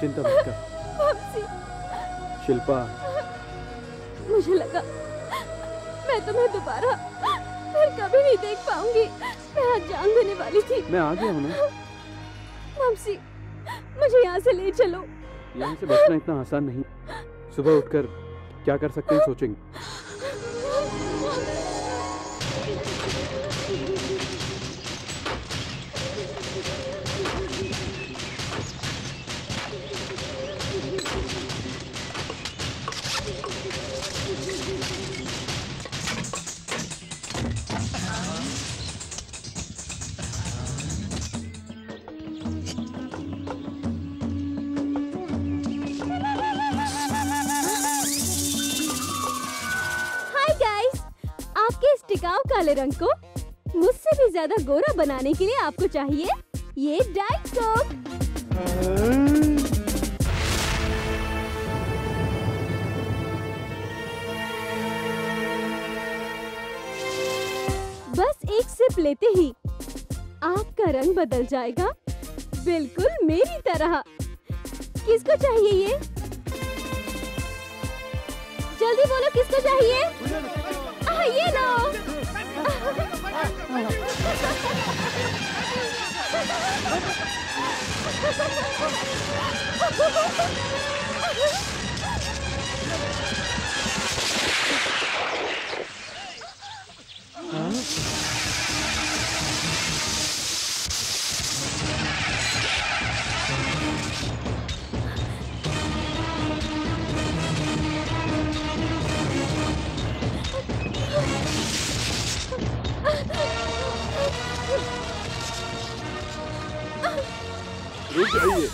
J: चिंता मत कर। शिल्पा।
G: तुम्हें दोबारा। फिर कभी नहीं देख पाऊँगी। मैं आज जान देने वाली थी।
J: मैं आ गया हूँ
G: मामसी मुझे यहाँ से ले चलो।
J: यहाँ से बचना इतना आसान नहीं। सुबह उठकर क्या कर सकते हैं सोचेंगे।
G: रंग को मुझसे भी ज़्यादा गोरा बनाने के लिए आपको चाहिए ये डाइट कोक। बस एक सिप लेते ही आपका रंग बदल जाएगा। बिल्कुल मेरी तरह। किसको चाहिए ये? जल्दी बोलो किसको चाहिए? आ, ये लो।
T: もの。Ha ha ha ha! चाहिए।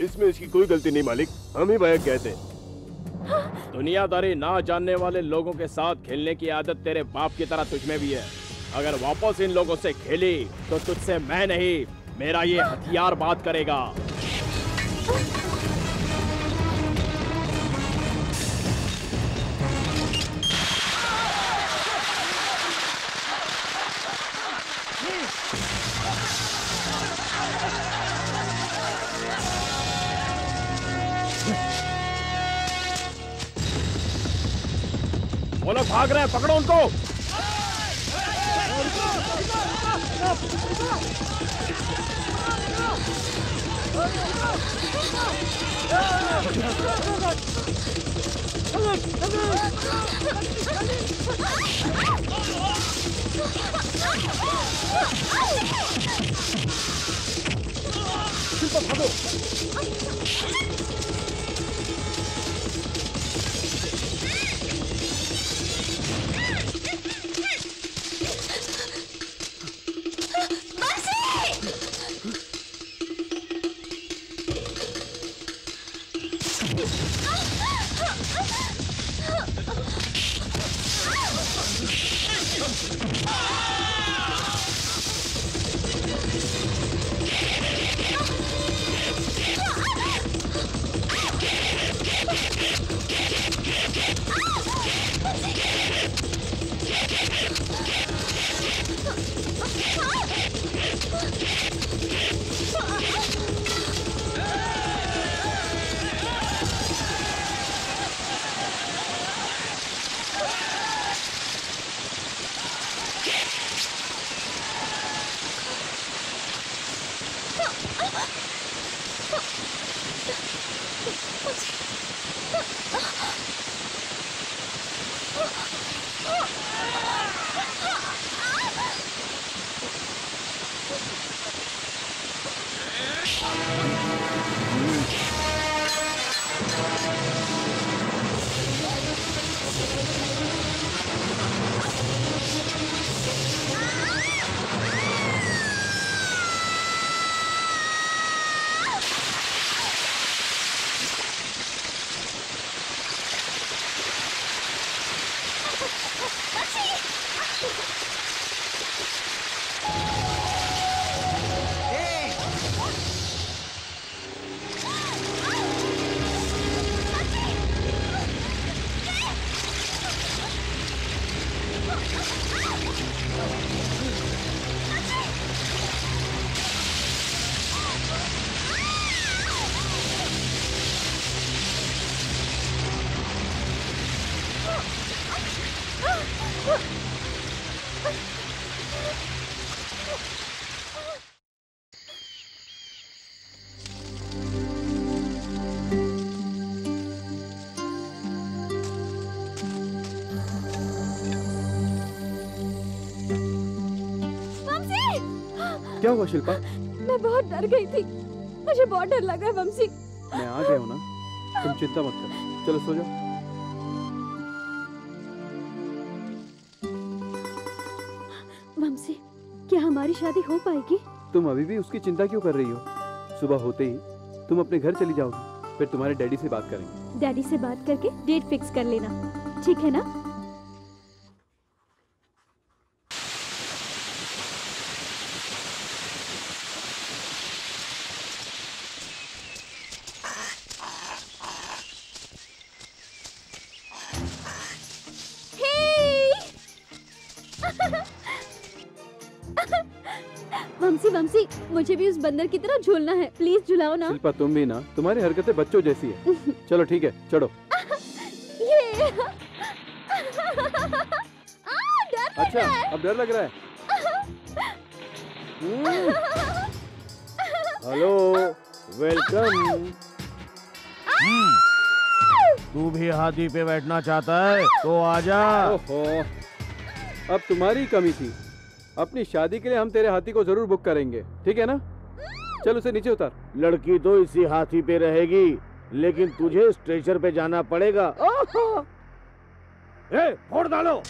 T: इसमें इसकी कोई गलती नहीं, मालिक। हम ही भयक कहते दुनियादारी ना जानने वाले लोगों के साथ खेलने की आदत तेरे बाप की तरह तुझमें भी है। अगर वापस इन लोगों से खेली तो तुझसे मैं नहीं, मेरा ये हथियार बात करेगा। भाग रहे हैं पकड़ो उनको।
J: भागो क्या हुआ शिल्पा?
G: मैं बहुत डर गई थी। मुझे बहुत डर लगा वंशी
J: मैं आ गया हूँ ना? तुम चिंता मत करो। चलो सो जाओ।
G: वंशी क्या हमारी शादी हो पाएगी?
J: तुम अभी भी उसकी चिंता क्यों कर रही हो? सुबह होते ही तुम अपने घर चली जाओगी। फिर तुम्हारे डैडी से बात करेंगे।
G: डैडी से बात करके डेट फिक्स कर लेना। ठीक है ना? बंदर की तरह झूलना है। प्लीज़ झुलाओ ना।
J: शिल्पा तुम भी ना। तुम्हारी हरकतें बच्चों जैसी है। चलो ठीक है चढ़ो
G: ये। आ, डर
J: अच्छा अब डर लग रहा है।
A: Hello welcome. तू भी हाथी पे बैठना चाहता है तो आजा
J: ओहो अब तुम्हारी कमी थी। अपनी शादी के लिए हम तेरे हाथी को ज़रूर बुक करेंगे। ठीक है ना? चल उसे नीचे उतार।
A: लड़की तो इसी हाथी पे रहेगी लेकिन तुझे स्ट्रेचर पे जाना पड़ेगा। ए, फोड़ डालो।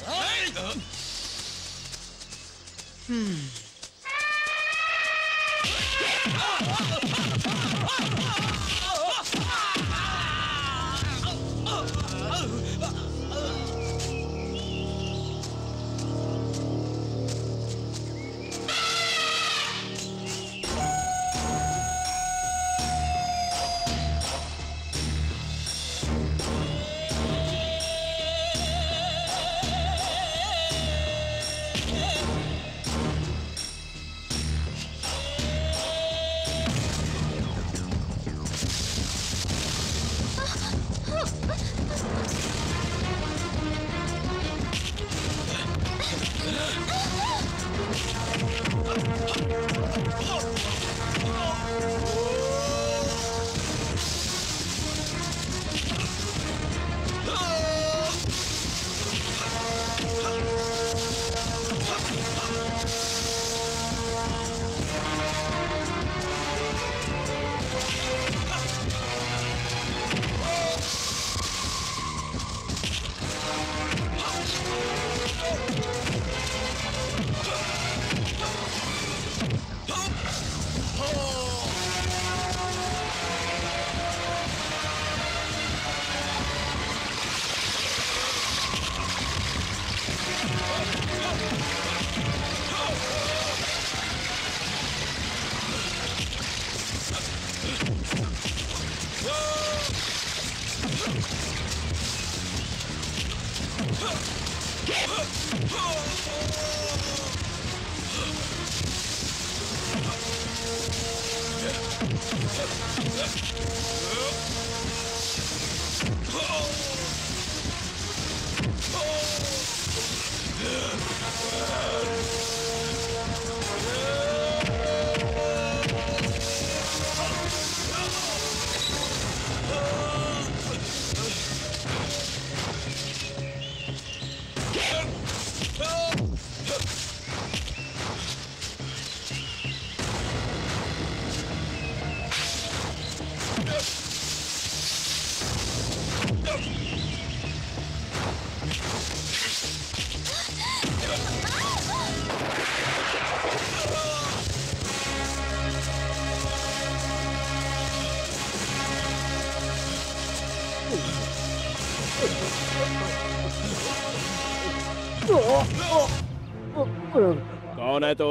T: कौन है तो?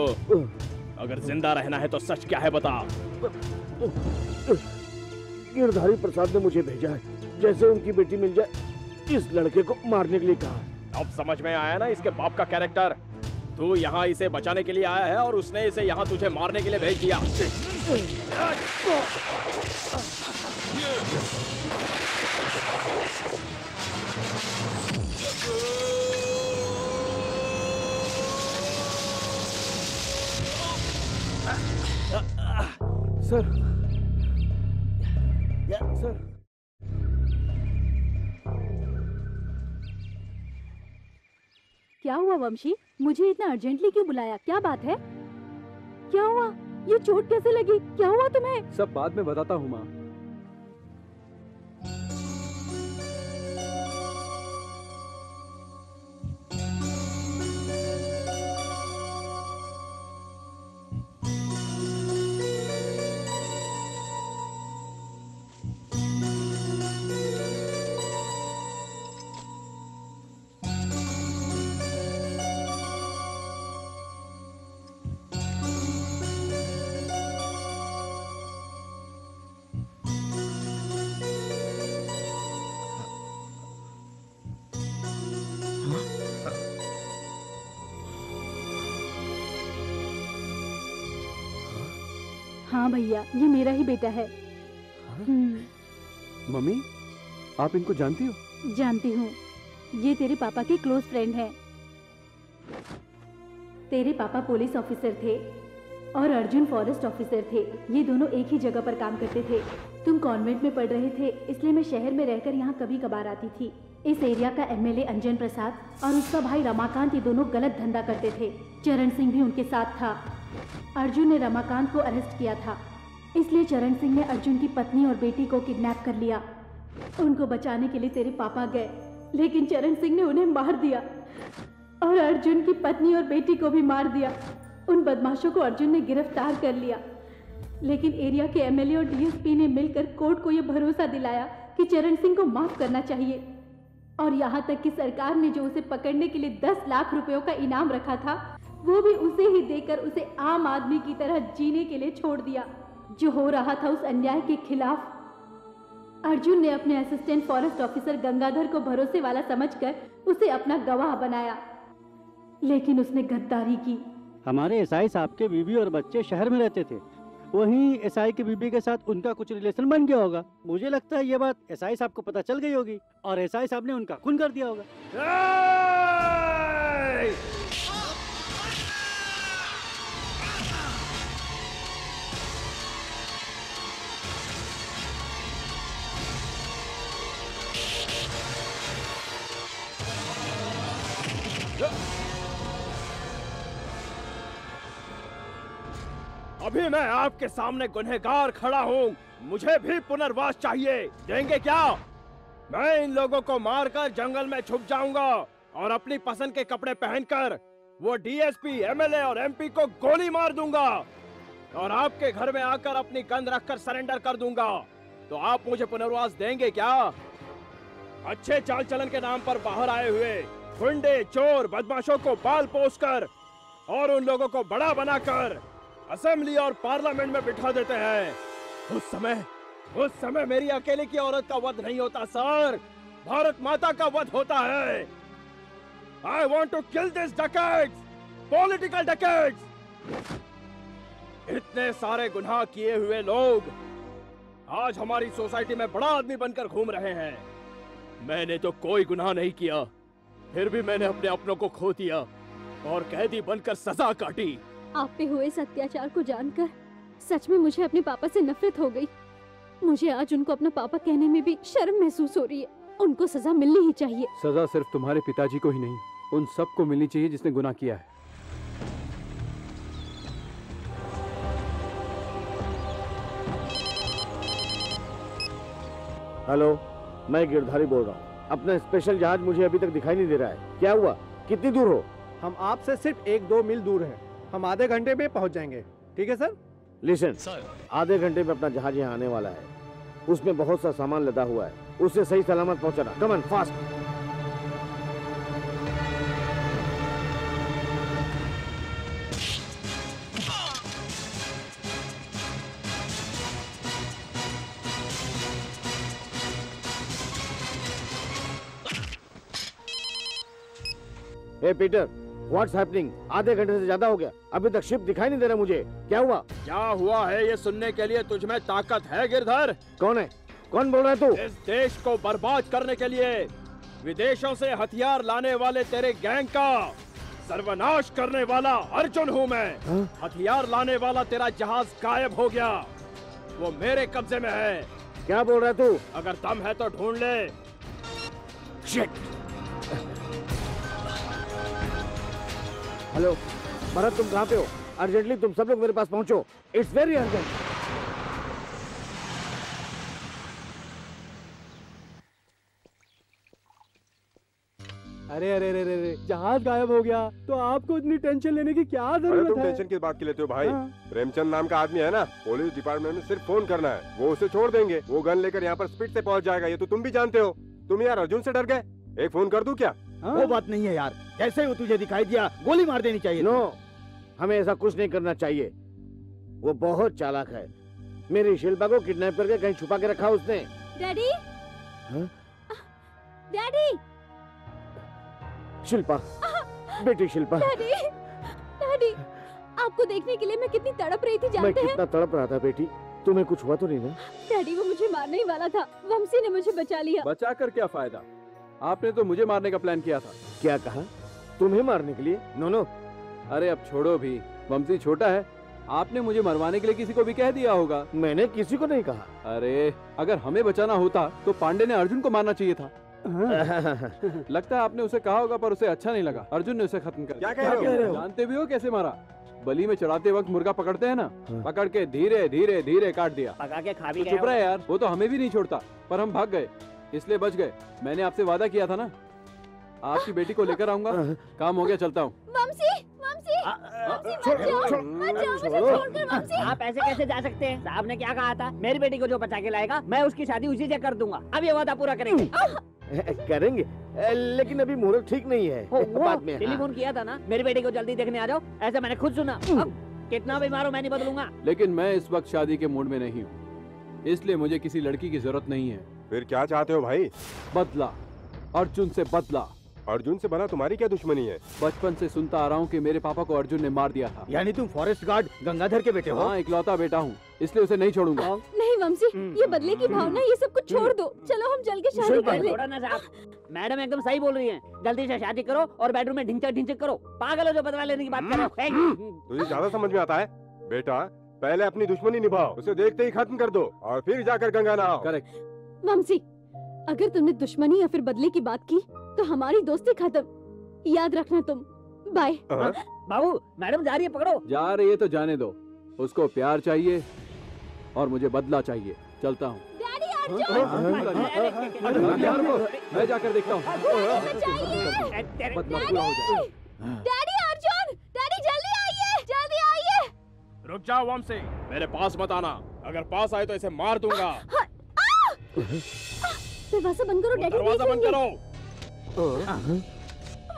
T: अगर ज़िंदा रहना है तो सच क्या है बता
A: गिरधारी प्रसाद ने मुझे भेजा है। जैसे उनकी बेटी मिल जाए इस लड़के को मारने के लिए कहा
T: अब समझ में आया ना इसके बाप का कैरेक्टर तू यहाँ इसे बचाने के लिए आया है और उसने इसे यहाँ तुझे मारने के लिए भेज दिया।
J: सर। सर।
G: क्या हुआ वंशी? मुझे इतना अर्जेंटली क्यों बुलाया? क्या बात है?
D: क्या हुआ? ये चोट कैसे लगी? क्या हुआ तुम्हें?
J: सब बाद में बताता हूँ माँ।
D: हाँ भैया ये मेरा ही बेटा है। हम्म,
J: मम्मी आप इनको जानती हो?
D: जानती हूँ। ये तेरे पापा के क्लोज फ्रेंड हैं। तेरे पापा पुलिस ऑफिसर थे और अर्जुन फॉरेस्ट ऑफिसर थे। ये दोनों एक ही जगह पर काम करते थे। तुम कॉन्वेंट में पढ़ रहे थे इसलिए मैं शहर में रहकर यहाँ कभी कभार आती थी। इस एरिया का एमएलए अंजन प्रसाद और उसका भाई रमाकांत ये दोनों गलत धंधा करते थे। चरण सिंह भी उनके साथ था। अर्जुन ने रमाकांत को अरेस्ट किया था। इसलिए चरण सिंह ने अर्जुन की पत्नी और बेटी को किडनैप कर लिया। उनको बचाने के लिए तेरे पापा गए, लेकिन चरण सिंह ने उन्हें मार दिया और अर्जुन की पत्नी और बेटी को भी मार दिया। उन बदमाशों को अर्जुन ने गिरफ़्तार कर लिया। लेकिन एरिया के एमएलए और डीएसपी ने मिलकर कोर्ट को यह भरोसा दिलाया कि चरण सिंह को माफ़ करना चाहिए। और यहाँ तक कि सरकार ने जो उसे पकड़ने के लिए दस लाख रुपयों का इनाम रखा था, वो भी उसे ही देकर उसे आम आदमी की तरह जीने के लिए छोड़ दिया, जो हो रहा था उस अन्याय के खिलाफ। अर्जुन ने अपने असिस्टेंट फॉरेस्ट ऑफिसर गंगाधर को भरोसे वाला समझकर उसे अपना गवाह बनाया। लेकिन उसने गद्दारी की।
B: हमारे ईसाई साहब के बीवी और बच्चे शहर में रहते थे। वहीं एसआई की बीबी के साथ उनका कुछ रिलेशन बन गया होगा। मुझे लगता है ये बात एसआई साहब को पता चल गई होगी और एसआई साहब ने उनका खून कर दिया होगा।
T: अभी मैं आपके सामने गुनहगार खड़ा हूँ। मुझे भी पुनर्वास चाहिए। देंगे क्या? मैं इन लोगों को मारकर जंगल में छुप जाऊँगा और अपनी पसंद के कपड़े पहनकर वो डीएसपी एमएलए और एमपी को गोली मार दूँगा और आपके घर में आकर अपनी गंद रखकर सरेंडर कर दूँगा। तो आप मुझे पुनर्वास देंगे क्या? अच्छे चाल चलन के नाम पर बाहर आए हुए गुंडे, चोर, बदमाशों को बाल पोस कर और उन लोगों को बड़ा बनाकर असेंबली और पार्लियामेंट में बिठा देते हैं। उस समय उस समय मेरी अकेले की औरत का वध नहीं होता, सर। भारत माता का वध होता है। I want to kill this dacoits political dacoits इतने सारे गुनाह किए हुए लोग आज हमारी सोसाइटी में बड़ा आदमी बनकर घूम रहे हैं। मैंने तो कोई गुनाह नहीं किया, फिर भी मैंने अपने अपनों को खो दिया और कैदी बनकर सजा काटी।
D: आप पे हुए इस अत्याचार को जानकर सच में मुझे अपने पापा से नफरत हो गई। मुझे आज उनको अपना पापा कहने में भी शर्म महसूस हो रही है। उनको सजा मिलनी ही चाहिए।
J: सजा सिर्फ़ तुम्हारे पिताजी को ही नहीं उन सबको मिलनी चाहिए जिसने गुनाह किया है।
A: हेलो मैं गिरधारी बोल रहा हूँ। अपना स्पेशल जहाज़ मुझे अभी तक दिखाई नहीं दे रहा है। क्या हुआ? कितनी दूर हो?
B: हम आपसे सिर्फ़ एक दो मील दूर हैं। हम आधे घंटे में पहुँच जाएँगे। ठीक है सर?
A: लिसन आधे घंटे में अपना जहाज़ यहाँ आने वाला है। उसमें बहुत सा सामान लदा हुआ है। उसे सही सलामत पहुंचाना। कमन फास्ट ए पीटर व्हाट्स हैपनिंग आधे घंटे से ज़्यादा हो गया। अभी तक शिप दिखाई नहीं दे रहा मुझे। क्या हुआ?
T: क्या हुआ है ये सुनने के लिए तुझ में ताकत है गिरधर?
A: कौन है? कौन बोल रहा है तू?
T: इस देश को बर्बाद करने के लिए विदेशों से हथियार लाने वाले तेरे गैंग का सर्वनाश करने वाला अर्जुन हूँ मैं। हथियार लाने वाला तेरा जहाज़ गायब हो गया। वो मेरे कब्जे में है।
A: क्या बोल रहा है तू?
T: अगर दम है तो ढूंढ ले।
A: शिट हेलो भरत तुम कहाँ पे हो? अर्जेंटली तुम सब लोग मेरे पास पहुंचो। इट्स वेरी अर्जेंट
B: अरे अरे अरे अरे जहाज़ गायब हो गया। तो आपको इतनी टेंशन लेने की क्या ज़रूरत
C: तुम
B: है?
C: टेंशन किस बात की लेते हो भाई?
B: हाँ।
C: प्रेमचंद नाम का आदमी है ना? पुलिस डिपार्टमेंट में सिर्फ़ फ़ोन करना है। वो उसे छोड़ देंगे। वो गन लेकर यहाँ पर स्पीड से पहुँच जाएगा। ये तो तुम भी जानते हो। तुम यार अर्जुन से डर गए। एक फ़ोन कर दू क्या?
I: वो बात नहीं है यार। जैसे ही वो तुझे दिखाई दिया गोली मार देनी चाहिए।
A: नो हमें ऐसा कुछ नहीं करना चाहिए। वो बहुत चालाक है। मेरी शिल्पा को किडनैप करके कहीं छुपा के रखा उसने।
D: डैडी?
A: हाँ?
D: डैडी?
A: शिल्पा बेटी शिल्पा।
D: डैडी डैडी आपको देखने के लिए मैं कितनी तड़प रही थी जानते हैं?
A: कितना तड़प रहा था बेटी। तुम्हें कुछ हुआ तो नहीं ना?
K: डैडी वो मुझे मारने ही वाला था। वंशी ने मुझे बचा लिया।
J: बचा कर क्या फ़ायदा? आपने तो मुझे मारने का प्लान किया था।
A: क्या कहा? तुम्हें मारने के लिए? नो नो
J: अरे अब छोड़ो भी। वंशी छोटा है। आपने मुझे मरवाने के लिए किसी को भी कह दिया होगा।
A: मैंने किसी को नहीं कहा।
J: अरे अगर हमें बचाना होता तो पांडे ने अर्जुन को मारना चाहिए था। लगता है आपने उसे कहा होगा पर उसे अच्छा नहीं लगा। अर्जुन ने उसे खत्म कर
C: क्या। कह रहे हो?
J: जानते भी हो कैसे मारा? बलि में चढ़ाते वक्त मुर्गा पकड़ते हैं ना? पकड़ के धीरे धीरे धीरे काट दिया।
H: पका के खा भी
J: तो
H: गए
J: चुप रहे यार वो तो हमें भी नहीं छोड़ता पर हम भाग गए। इसलिए बच गए। मैंने आपसे वादा किया था ना? आपकी बेटी को लेकर आऊँगा। काम हो गया चलता हूँ।
H: आप ऐसे कैसे जा सकते हैं? साहब ने क्या कहा था? मेरी बेटी को जो बचा के लाएगा मैं उसकी शादी उसी से कर दूँगा। अब ये वादा पूरा करेंगे।
A: करेंगे लेकिन अभी मुहूर्त ठीक नहीं है। बाद में। हाँ।
H: टेलीफोन किया था ना? मेरी बेटी को जल्दी देखने आ जाओ। ऐसा मैंने खुद सुना। कितना भी मारो मैं नहीं बदलूँगा।
J: लेकिन मैं इस वक्त शादी के मूड में नहीं हूँ। इसलिए मुझे किसी लड़की की ज़रूरत नहीं है।
C: फिर क्या चाहते हो भाई?
J: बदला। अर्जुन से बदला।
C: अर्जुन से बना तुम्हारी क्या दुश्मनी है?
J: बचपन से सुनता आ रहा हूँ कि मेरे पापा को अर्जुन ने मार दिया था।
I: यानी तुम फॉरेस्ट गार्ड गंगाधर के बेटे हो?
J: हाँ इकलौता बेटा हूँ इसलिए उसे नहीं छोड़ूँगा।
K: नहीं वंशी ये बदले की भावना ये सब कुछ छोड़ दो। चलो हम चल के शादी कर ले।
H: छोड़ा ना साहब। मैडम एकदम सही बोल रही है। जल्दी से शादी करो और बेडरूम में ढिंचक ढिंचक करो। पागल हो जो बदला लेने की बात कर रहे हो
C: तुझे ज़्यादा समझ में आता है? बेटा पहले अपनी दुश्मनी निभाओ उसे देखते ही खत्म कर दो और फिर जाकर गंगा नहाओ।
J: करेक्ट।
K: वंशी अगर तुमने दुश्मनी या फिर बदले की बात की तो हमारी दोस्ती खत्म। याद रखना तुम। बाय
H: बाबू मैडम जा रही है पकड़ो।
J: जा रही है तो जाने दो। उसको प्यार चाहिए और मुझे बदला चाहिए। चलता हूँ। मैं जाकर देखता हूँ। बदला पूरा हो जाए।
D: डैडी अर्जुन डैडी जल्दी आइए! जल्दी आइए!
T: रुक जाओ वंशी। मेरे पास मत आना। अगर पास आए तो इसे मार दूँगा।
K: दरवाज़ा बंद करो डैडी
T: दरवाज़ा बंद करो।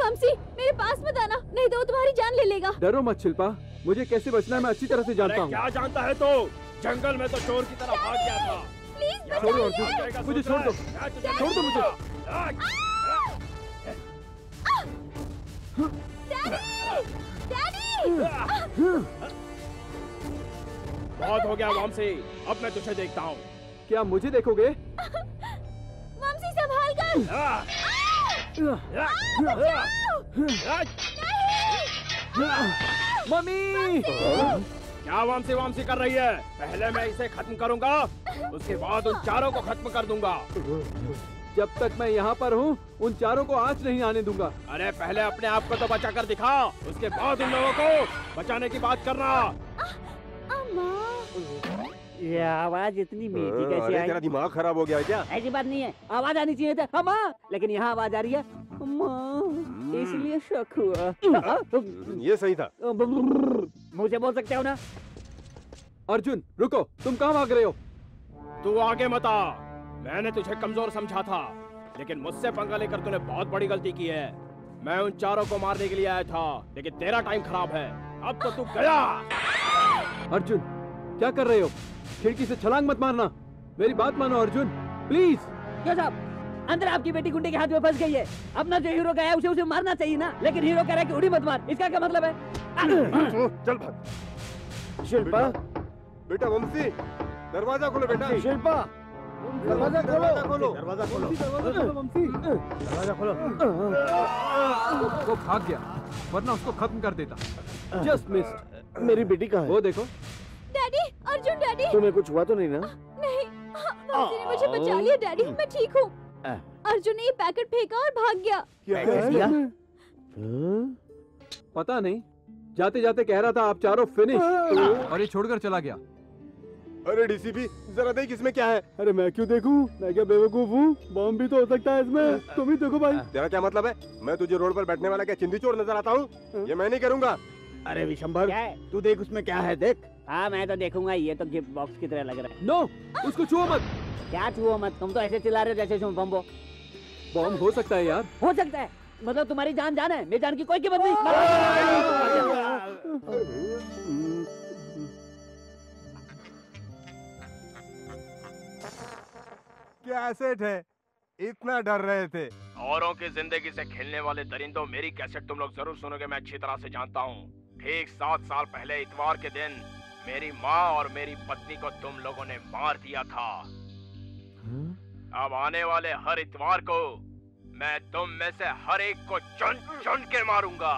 K: वंशी मेरे पास मत आना नहीं तो वो तुम्हारी जान ले लेगा।
J: डरो मत शिल्पा। मुझे कैसे बचना है मैं अच्छी तरह से जानता हूँ।
T: क्या जानता है तो? जंगल में तो चोर की तरह भाग गया था।
J: छोड़ो अर्जुन मुझे छोड़ दो। छोड़ दो मुझे।
T: बहुत हो गया वंशी। अब मैं तुझे देखता हूँ।
J: क्या मुझे देखोगे?
D: वंशी संभाल कर।
J: मम्मी!
T: क्या वामसी वामसी कर रही है? पहले मैं इसे खत्म करूँगा उसके बाद उन चारों को खत्म कर दूँगा।
J: जब तक मैं यहाँ पर हूँ उन चारों को आँच नहीं आने दूँगा।
T: अरे पहले अपने आप को तो बचा कर दिखा उसके बाद उन लोगों को बचाने की बात करना।
H: ये आवाज़ इतनी मीठी कैसे आई?
C: तेरा दिमाग खराब हो गया है क्या?
H: ऐसी बात नहीं है। आवाज़ आनी चाहिए था अम्मा! लेकिन यहाँ आवाज़ आ रही है। अम्मा इसलिए शक हुआ।
C: ये सही था।
H: से बोल सकते हो ना?
J: अर्जुन रुको। तुम कहाँ भाग रहे हो?
T: तू आगे मत आ। मैंने तुझे कमज़ोर समझा था। लेकिन मुझसे पंगा लेकर तूने बहुत बड़ी गलती की है। मैं उन चारों को मारने के लिए आया था लेकिन तेरा टाइम खराब है। अब तो तू गया।
J: अर्जुन क्या कर रहे हो? खिड़की से छलांग मत मारना। मेरी बात मानो अर्जुन। प्लीज़
H: क्यों साहब अंदर आपकी बेटी गुंडे के हाथ में फंस गई है। अपना जो हीरो गया है उसे उसे मारना चाहिए ना। लेकिन हीरो कह रहा है कि उड़ी मत मार। इसका क्या मतलब है?
C: चल भाग।
A: शिल्पा।
C: बेटा वंशी दरवाज़ा खोलो बेटा।
A: शिल्पा। दरवाज़ा खोलो।
C: दरवाज़ा खोलो।
A: दरवाज़ा खोलो।
J: वो भाग गया वरना उसको खत्म कर देता। जस्ट मिस
A: मेरी बेटी कहाँ है?
J: वो देखो।
D: Daddy Arjun daddy.
A: तुम्हें कुछ हुआ तो नहीं ना?
D: नहीं वंशी ने मुझे बचा लिया डैडी मैं ठीक हूँ। अर्जुन ने ये पैकेट फेंका और भाग गया।
A: क्या
J: पता नहीं। जाते जाते कह रहा था आप चारों फिनिश और ये छोड़कर चला गया।
C: अरे डीसीपी जरा देख इसमें क्या है।
B: अरे मैं क्यों देखूँ? मैं क्या बेवकूफ़ हूँ? बॉम्ब भी तो हो सकता है इसमें। तुम ही देखो भाई।
C: तेरा क्या मतलब है? मैं तुझे रोड पर बैठने वाला क्या चिंदी चोर नज़र आता हूँ? ये मैं नहीं करूँगा।
I: अरे विशंभर तू देख उसमें क्या है देख।
H: हाँ मैं तो देखूँगा ये तो गिफ्ट बॉक्स की तरह लग रहा है।
J: नो उसको छुओ मत।
H: क्या छुओ मत? तुम तो ऐसे चिल्ला रहे हो जैसे तुम बम्बो।
J: बॉम्ब हो सकता है यार।
H: हो सकता है। मतलब तुम्हारी जान जान है मेरी जान की कोई कीमत नहीं।
C: क्या सेठ है? इतना डर रहे थे।
T: औरों की ज़िंदगी से खेलने वाले दरिंदों मेरी कैसेट तुम लोग ज़रूर सुनोगे मैं अच्छी तरह से जानता हूँ। ठीक सात साल पहले इतवार के दिन मेरी माँ और मेरी पत्नी को तुम लोगों ने मार दिया था। अब आने वाले हर इतवार को मैं तुम में से हर एक को चुन चुन के मारूँगा।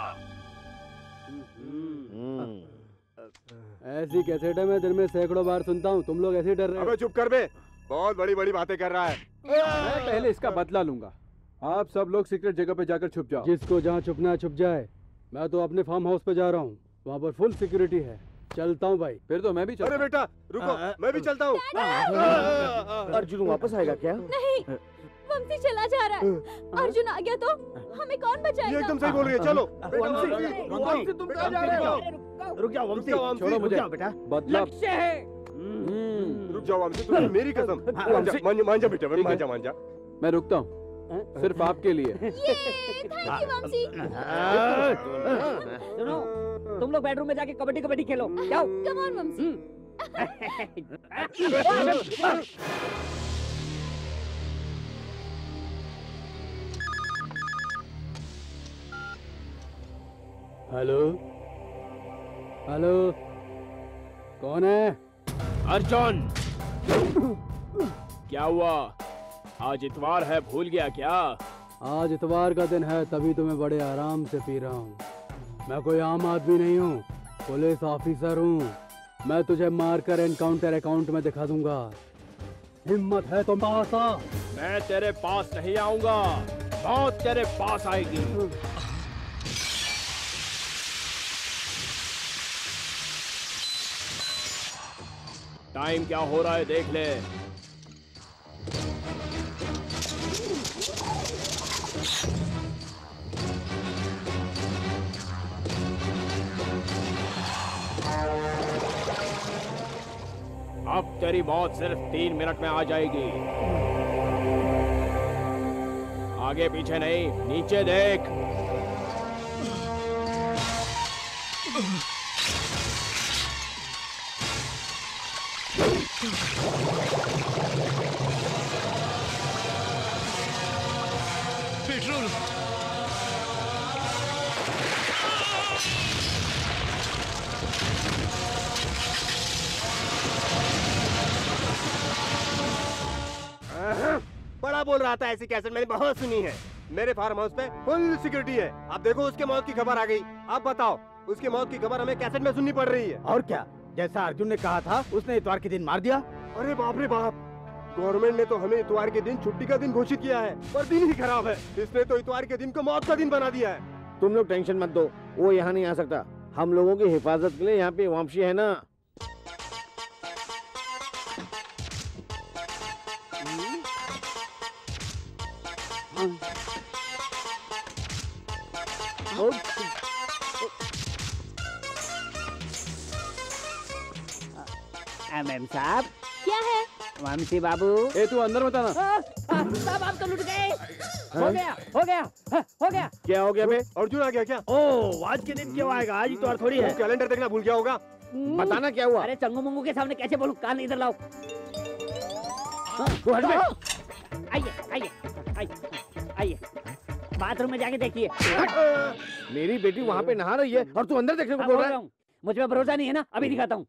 B: ऐसी कैसेट है? मैं दिन में सैकड़ों बार सुनता हूँ। तुम लोग ऐसे डर रहे हो।
C: अबे चुप कर बे। बहुत बड़ी बड़ी बातें कर रहा है।
J: मैं पहले इसका बदला लूँगा। आप सब लोग सीक्रेट जगह पे जाकर छुप जाओ।
B: जिसको जहाँ छुपना है छुप जाए मैं तो अपने फार्म हाउस पे जा रहा हूँ। वहाँ पर फुल सिक्योरिटी है। चलता हूँ भाई।
J: फिर तो मैं भी
C: अरे बेटा रुको आ, मैं भी चलता हूँ।
A: अर्जुन वापस आएगा क्या?
K: नहीं वंशी चला जा रहा है। अर्जुन आ गया तो हमें कौन बचाएगा?
C: एकदम सही बोल रही है चलो।
I: वंशी, वंशी, तुम कहाँ जा रहे हो? रुक जाओ वंशी
J: छोड़ो मुझे।
I: बेटा।
J: बदला
H: लक्ष्य है।
C: रुक जाओ वंशी तुमने मेरी कसम। मान जा मान जा मान जा बेटा मान जा मान जा
J: मैं रुकता हूँ। सिर्फ़ आपके लिए।
K: Thank you Vamshi.
H: सुनो तुम लोग बेडरूम में जाके कबड्डी कबड्डी खेलो। जाओ।
K: Come on Vamshi
B: hello. Hello. कौन है?
T: अर्जुन! क्या हुआ? आज इतवार है भूल गया क्या?
B: आज इतवार का दिन है तभी तो मैं बड़े आराम से पी रहा हूँ। मैं कोई आम आदमी नहीं हूँ। पुलिस ऑफिसर हूँ। मैं तुझे मारकर एनकाउंटर अकाउंट में दिखा दूँगा। हिम्मत है तो पास आ
T: मैं तेरे पास नहीं आऊँगा। मौत तेरे पास आएगी। टाइम क्या हो रहा है देख ले। अब तेरी मौत सिर्फ़ तीन मिनट में आ जाएगी। आगे पीछे नहीं नीचे देख।
C: बड़ा बोल रहा था ऐसी कैसेट मैंने बहुत सुनी है। मेरे फार्म हाउस पे फुल सिक्योरिटी है। अब देखो उसके मौत की खबर आ गई। अब बताओ उसके मौत की खबर हमें कैसेट में सुननी पड़ रही है।
I: और क्या? जैसा अर्जुन ने कहा था उसने इतवार के दिन मार दिया?
C: अरे बाप रे बाप! गवर्नमेंट ने तो हमें इतवार के दिन छुट्टी का दिन घोषित किया है पर दिन ही खराब है। इसने तो इतवार के दिन को मौत का दिन बना दिया है।
A: तुम लोग टेंशन मत दो वो यहाँ नहीं आ सकता। हम लोगों की हिफाजत के लिए यहाँ पे वापसी है ना?
H: एमएम साहब।
K: क्या है?
H: वंशी बाबू।
J: ए तू अंदर मत आना।
H: साहब आप तो लुट गए। हो गया हो गया हाँ, हो गया।
A: क्या हो गया बे?
C: अर्जुन आ गया क्या?
I: ओ आज के दिन क्यों आएगा? आज इतवार थोड़ी है।
C: कैलेंडर देखना भूल गया होगा।
A: बताना क्या हुआ?
H: अरे चंगू मंगू के सामने कैसे बोलूँ? कान इधर लाओ।
I: तू हट बे।
H: आइए आइए आइए आइए। बाथरूम में जाके देखिए।
A: मेरी बेटी वहाँ पे नहा रही है और तू अंदर देखने को बोल रहा है।
H: मुझ भरोसा नहीं है ना? अभी दिखाता हूँ।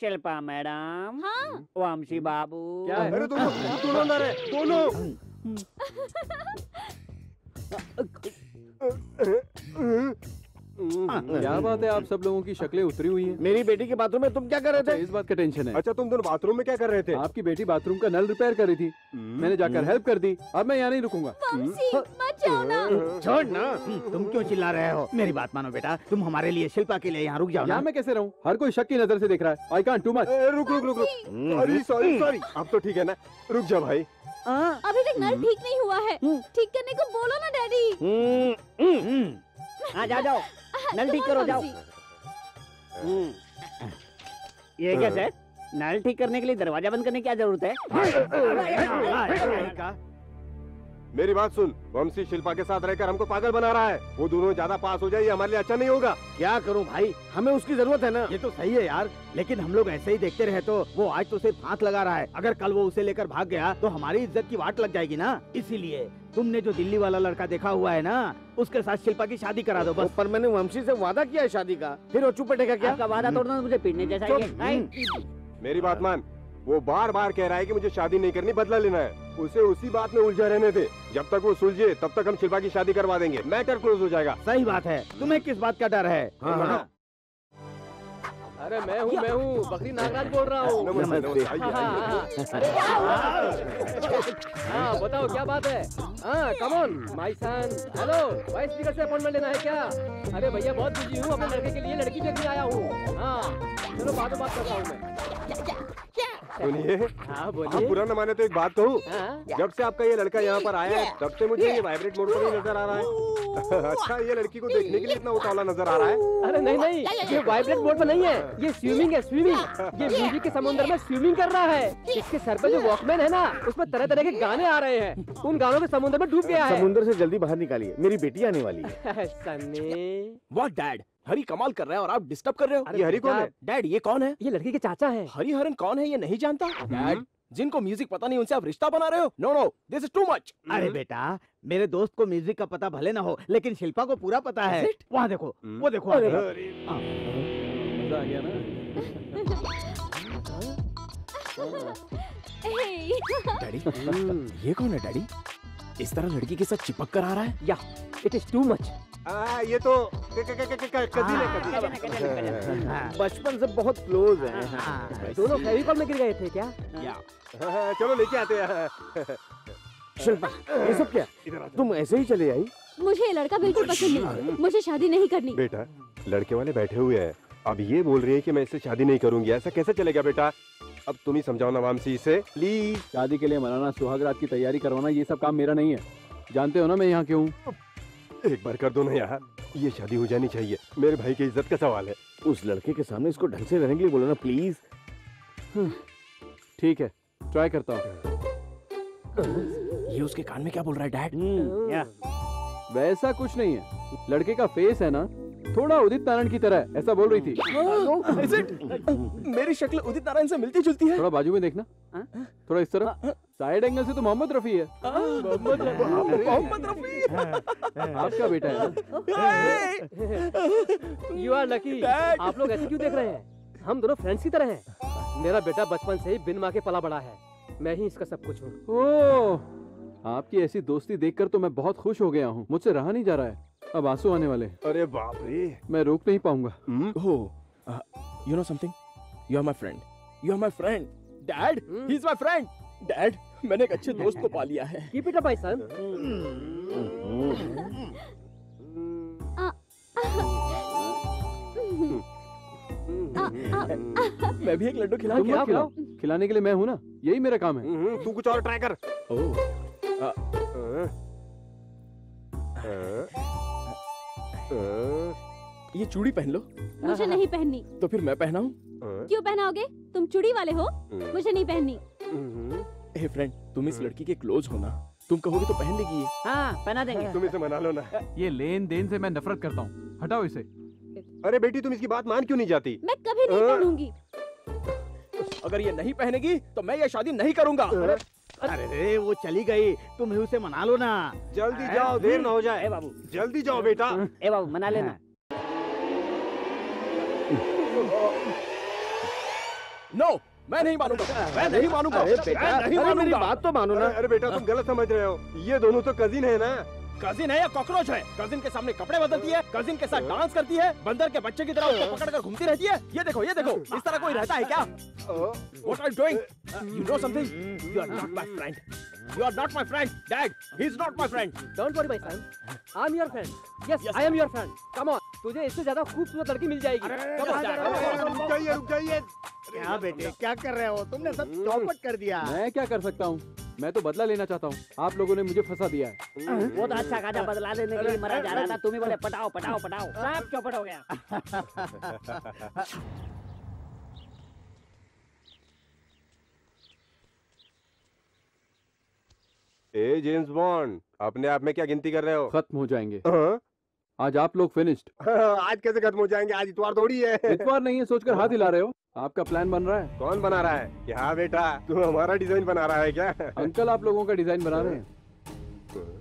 H: शिल्पा मैडम।
K: हाँ।
H: वामसी बाबू।
J: क्या है?
C: अरे दोनों दोनों अंदर है। दोनों।
J: क्या बात है आप सब लोगों की शक्लें उतरी हुई हैं।
A: मेरी बेटी के बाथरूम में तुम क्या कर रहे थे?
J: इस बात का टेंशन है।
C: अच्छा तुम दोनों बाथरूम में क्या कर रहे थे?
J: आपकी बेटी बाथरूम का नल रिपेयर कर रही थी। मैंने जाकर हेल्प कर दी। अब मैं यहाँ नहीं रुकूँगा।
D: जाओ
I: छोड़ ना। तुम क्यों चिल्ला रहे हो? मेरी बात मानो बेटा। तुम हमारे लिए शिल्पा के लिए यहाँ रुक जाओ ना।
J: यहाँ मैं कैसे रहूँ? हर कोई शक की नज़र से देख रहा है। आई कांट टू मच
C: रुक रुक रुक रुक। सॉरी सॉरी सॉरी अब तो ठीक है ना। रुक जा भाई।
D: अभी तक नल ठीक नहीं हुआ है। ठीक करने को बोलो ना डैडी।
H: हाँ जाओ जाओ। नल ठीक करो जाओ। हम्म। ये क्या सर? नल ठीक करने के लिए दरवाज़ा बंद करने की क्या ज़रूरत है।
C: मेरी बात सुन। वंशी शिल्पा के साथ रहकर हमको पागल बना रहा है। वो दोनों ज़्यादा पास हो जाए ये हमारे लिए अच्छा नहीं होगा।
A: क्या करूँ भाई? हमें उसकी ज़रूरत है ना?
I: ये तो सही है यार लेकिन हम लोग ऐसे ही देखते रहे तो वो आज तो सिर्फ़ हाथ लगा रहा है। अगर कल वो उसे लेकर भाग गया तो हमारी इज़्ज़त की वाट लग जाएगी ना? इसीलिए तुमने जो दिल्ली वाला लड़का देखा हुआ है ना उसके साथ शिल्पा की शादी करा दो बस।
A: पर मैंने वंशी से वादा किया है शादी का। फिर वो चुप बैठेगा क्या?
H: वादा तोड़ना तो मुझे पीटने जैसा
C: मेरी बात मान। वो बार बार कह रहा है कि मुझे शादी नहीं करनी बदला लेना है। उसे उसी बात में उलझा रहने दे। जब तक वो सुलझे तब तक हम शिल्पा की शादी करवा देंगे। मैटर क्लोज हो जाएगा।
I: सही बात है। तुम्हें किस बात का डर है?
A: हाँ, हाँ।
E: अरे मैं हूँ मैं हूँ। बकरी नागराज बोल रहा हूँ।
C: आइए, आइए,
E: हाँ, हाँ बताओ क्या बात है? हाँ come on my son hello vice speaker से अपॉइंटमेंट लेना है क्या? अरे भैया बहुत बिज़ी हूँ। अपने लड़के के लिए लड़की देखने आया हूँ। हाँ चलो में बात कर रहा हूँ मैं।
C: सुनिए
E: हाँ
C: आप न माने तो एक बात कहूँ।
E: हाँ?
C: जब से आपका ये लड़का यहाँ पर आया है तब से मुझे ये वाइब्रेट मोड पर ही नज़र आ रहा है। अच्छा ये लड़की को देखने के लिए इतना उतावला नज़र आ रहा है?
E: अरे नहीं नहीं ये वाइब्रेट मोड पर नहीं है। ये स्विमिंग है स्विमिंग ये म्यूज़िक के समुद्र में स्विमिंग कर रहा है। इसके सर पे जो वॉकमैन है ना उसमें तरह तरह के गाने आ रहे हैं। उन गानों के समुद्र में डूब गया है।
A: समुद्र से जल्दी बाहर निकालिए। मेरी बेटी आने वाली है।
T: व्हाट डैड हरी कमाल कर रहा है और आप डिस्टर्ब कर रहे हो?
E: ये हरी कौन है?
T: डैड ये कौन है?
E: ये लड़की के चाचा है।
T: हरी हरन कौन है ये नहीं जानता? डैड जिनको म्यूज़िक पता नहीं उनसे आप रिश्ता बना रहे हो? No no this is too much
I: अरे बेटा मेरे दोस्त को म्यूज़िक का पता भले ना हो लेकिन शिल्पा को पूरा पता है। वहाँ देखो वो देखो
E: अरे
I: वहाँ
E: बाप
I: देखो। हाँ।
J: मज़ा आ गया ना।
T: डैडी ये कौन है डैडी इस तरह लड़की के साथ चिपक कर आ रहा है?
E: या इट इज़ टू मच
C: आ, ये तो क- क- क- क- क- कजीन है। कजीन
A: बचपन से बहुत क्लोज है।
E: दोनों फेविकॉल में गिर गए थे क्या?
C: हाँ, चलो लेके आते हैं।
A: शिल्पा ये सब क्या? तुम ऐसे ही चले आई?
D: मुझे लड़का बिल्कुल पसंद नहीं। मुझे शादी नहीं करनी।
C: बेटा लड़के वाले बैठे हुए हैं। अब ये बोल रही है कि मैं इससे शादी नहीं करूँगी। ऐसा कैसे चलेगा बेटा? अब तुम ही समझाओ ना वामसी इसे। प्लीज़
J: शादी के लिए मनाना सुहाग रात की तैयारी करवाना ये सब काम मेरा नहीं है। जानते हो ना मैं यहाँ क्यों
C: एक बार कर दो ना यार। ये शादी हो जानी चाहिए। मेरे भाई की इज़्ज़त का सवाल है।
A: उस लड़के के सामने इसको ढंग से रहने के लिए बोलो ना प्लीज़
J: ठीक है ट्राई करता हूँ।
T: ये उसके कान में क्या बोल रहा है डैड
E: हम्म,
J: वैसा कुछ नहीं है। लड़के का फेस है ना थोड़ा उदित नारायण की तरह ऐसा बोल रही थी।
T: मेरी शक्ल उदित नारायण से मिलती जुलती है।
J: थोड़ा बाजू में देखना। थोड़ा इस तरह साइड एंगल से तो मोहम्मद रफी है।
T: मोहम्मद रफी।
J: आपका बेटा है
E: यू आर लकी आप लोग ऐसे क्यों देख रहे हैं? हम दोनों फ्रेंड्स की तरह हैं। मेरा बेटा बचपन से ही बिन माँ के पला बड़ा है। मैं ही इसका सब कुछ हूँ।
J: आपकी ऐसी दोस्ती देखकर तो मैं बहुत खुश हो गया हूँ। मुझसे रहा नहीं जा रहा है। अब आँसू आने वाले
C: अरे बाप रे।
J: मैं रोक नहीं पाऊँगा।
T: ओह you know something you are my friend you are my friend dad he is my friend dad मैंने एक अच्छे दोस्त को पा लिया है
E: keep it up my son
T: मैं भी एक लड्डू खिला
J: खिलाओ। खिलाने के लिए मैं हूँ ना? यही मेरा काम है।
C: तू कुछ और ट्राई कर।
T: ये चूड़ी पहन लो।
D: मुझे नहीं पहननी।
T: तो फिर मैं पहनाऊं?
D: क्यों पहनाओगे? तुम चूड़ी वाले हो। मुझे नहीं पहननी।
T: हे फ्रेंड तुम इस लड़की के क्लोज हो ना। तुम कहोगे तो पहन लेगी ये।
H: हाँ पहना देंगे।
C: तुम इसे मना लो ना।
J: ये लेन देन से मैं नफरत करता हूँ। हटाओ इसे।
C: अरे बेटी तुम इसकी बात मान क्यों नहीं जाती?
D: मैं कभी नहीं
C: हाँ।
D: पहनूँगी।
T: अगर ये नहीं पहनेगी तो मैं ये शादी नहीं करूँगा।
I: अरे रे वो चली गई। तुम ही उसे मना लो ना।
C: जल्दी जाओ देर ना हो जाए।
H: बाबू।
C: जल्दी जाओ बेटा।
H: ए बाबू मना लेना।
T: नो मैं नहीं मानूँगा। मैं नहीं मानूँगा।
A: अरे बेटा
T: नहीं
A: मेरी बात तो मानो ना।
C: अरे अरे बेटा तुम गलत समझ रहे हो। ये दोनों तो कजिन है ना।
T: कजिन है या कॉकरोच है कजिन के सामने कपड़े बदलती है कजिन के साथ डांस करती है बंदर के बच्चे की तरह उसको पकड़कर घूमती रहती है ये देखो ये देखो इस तरह कोई रहता है क्या what are doing you know something you are not my friend you are not my friend Dad. He is not my friend.
E: Don't worry, friend son. I am your friend. Yes, yes I am sir. your तुझे इससे ज़्यादा खूबसूरत लड़की मिल जाएगी.
I: रुक जाइए रुक जाइए। क्या बेटे क्या कर रहे हो? तुमने सब चौपट कर दिया।
J: मैं क्या कर सकता हूँ? मैं तो बदला लेना चाहता हूँ। आप लोगों ने मुझे फंसा दिया है।
H: वो तो अच्छा खासा बदला देने के लिए मरा जा रहा था। तुम ही बोले पटाओ पटाओ पटाओ। सब चौपट हो गया।
C: ए जेम्स बॉन्ड अपने आप में क्या गिनती कर रहे हो?
J: खत्म हो जाएँगे? आज आप लोग फिनिश्ड
C: आज कैसे खत्म हो जाएँगे? आज इतवार थोड़ी है।
J: इतवार नहीं है सोचकर हाथ हिला रहे हो। आपका प्लान बन रहा है।
C: कौन बना रहा है? कि हाँ बेटा तू हमारा डिज़ाइन बना रहा है क्या?
J: अंकल आप लोगों का डिज़ाइन बना रहे हैं।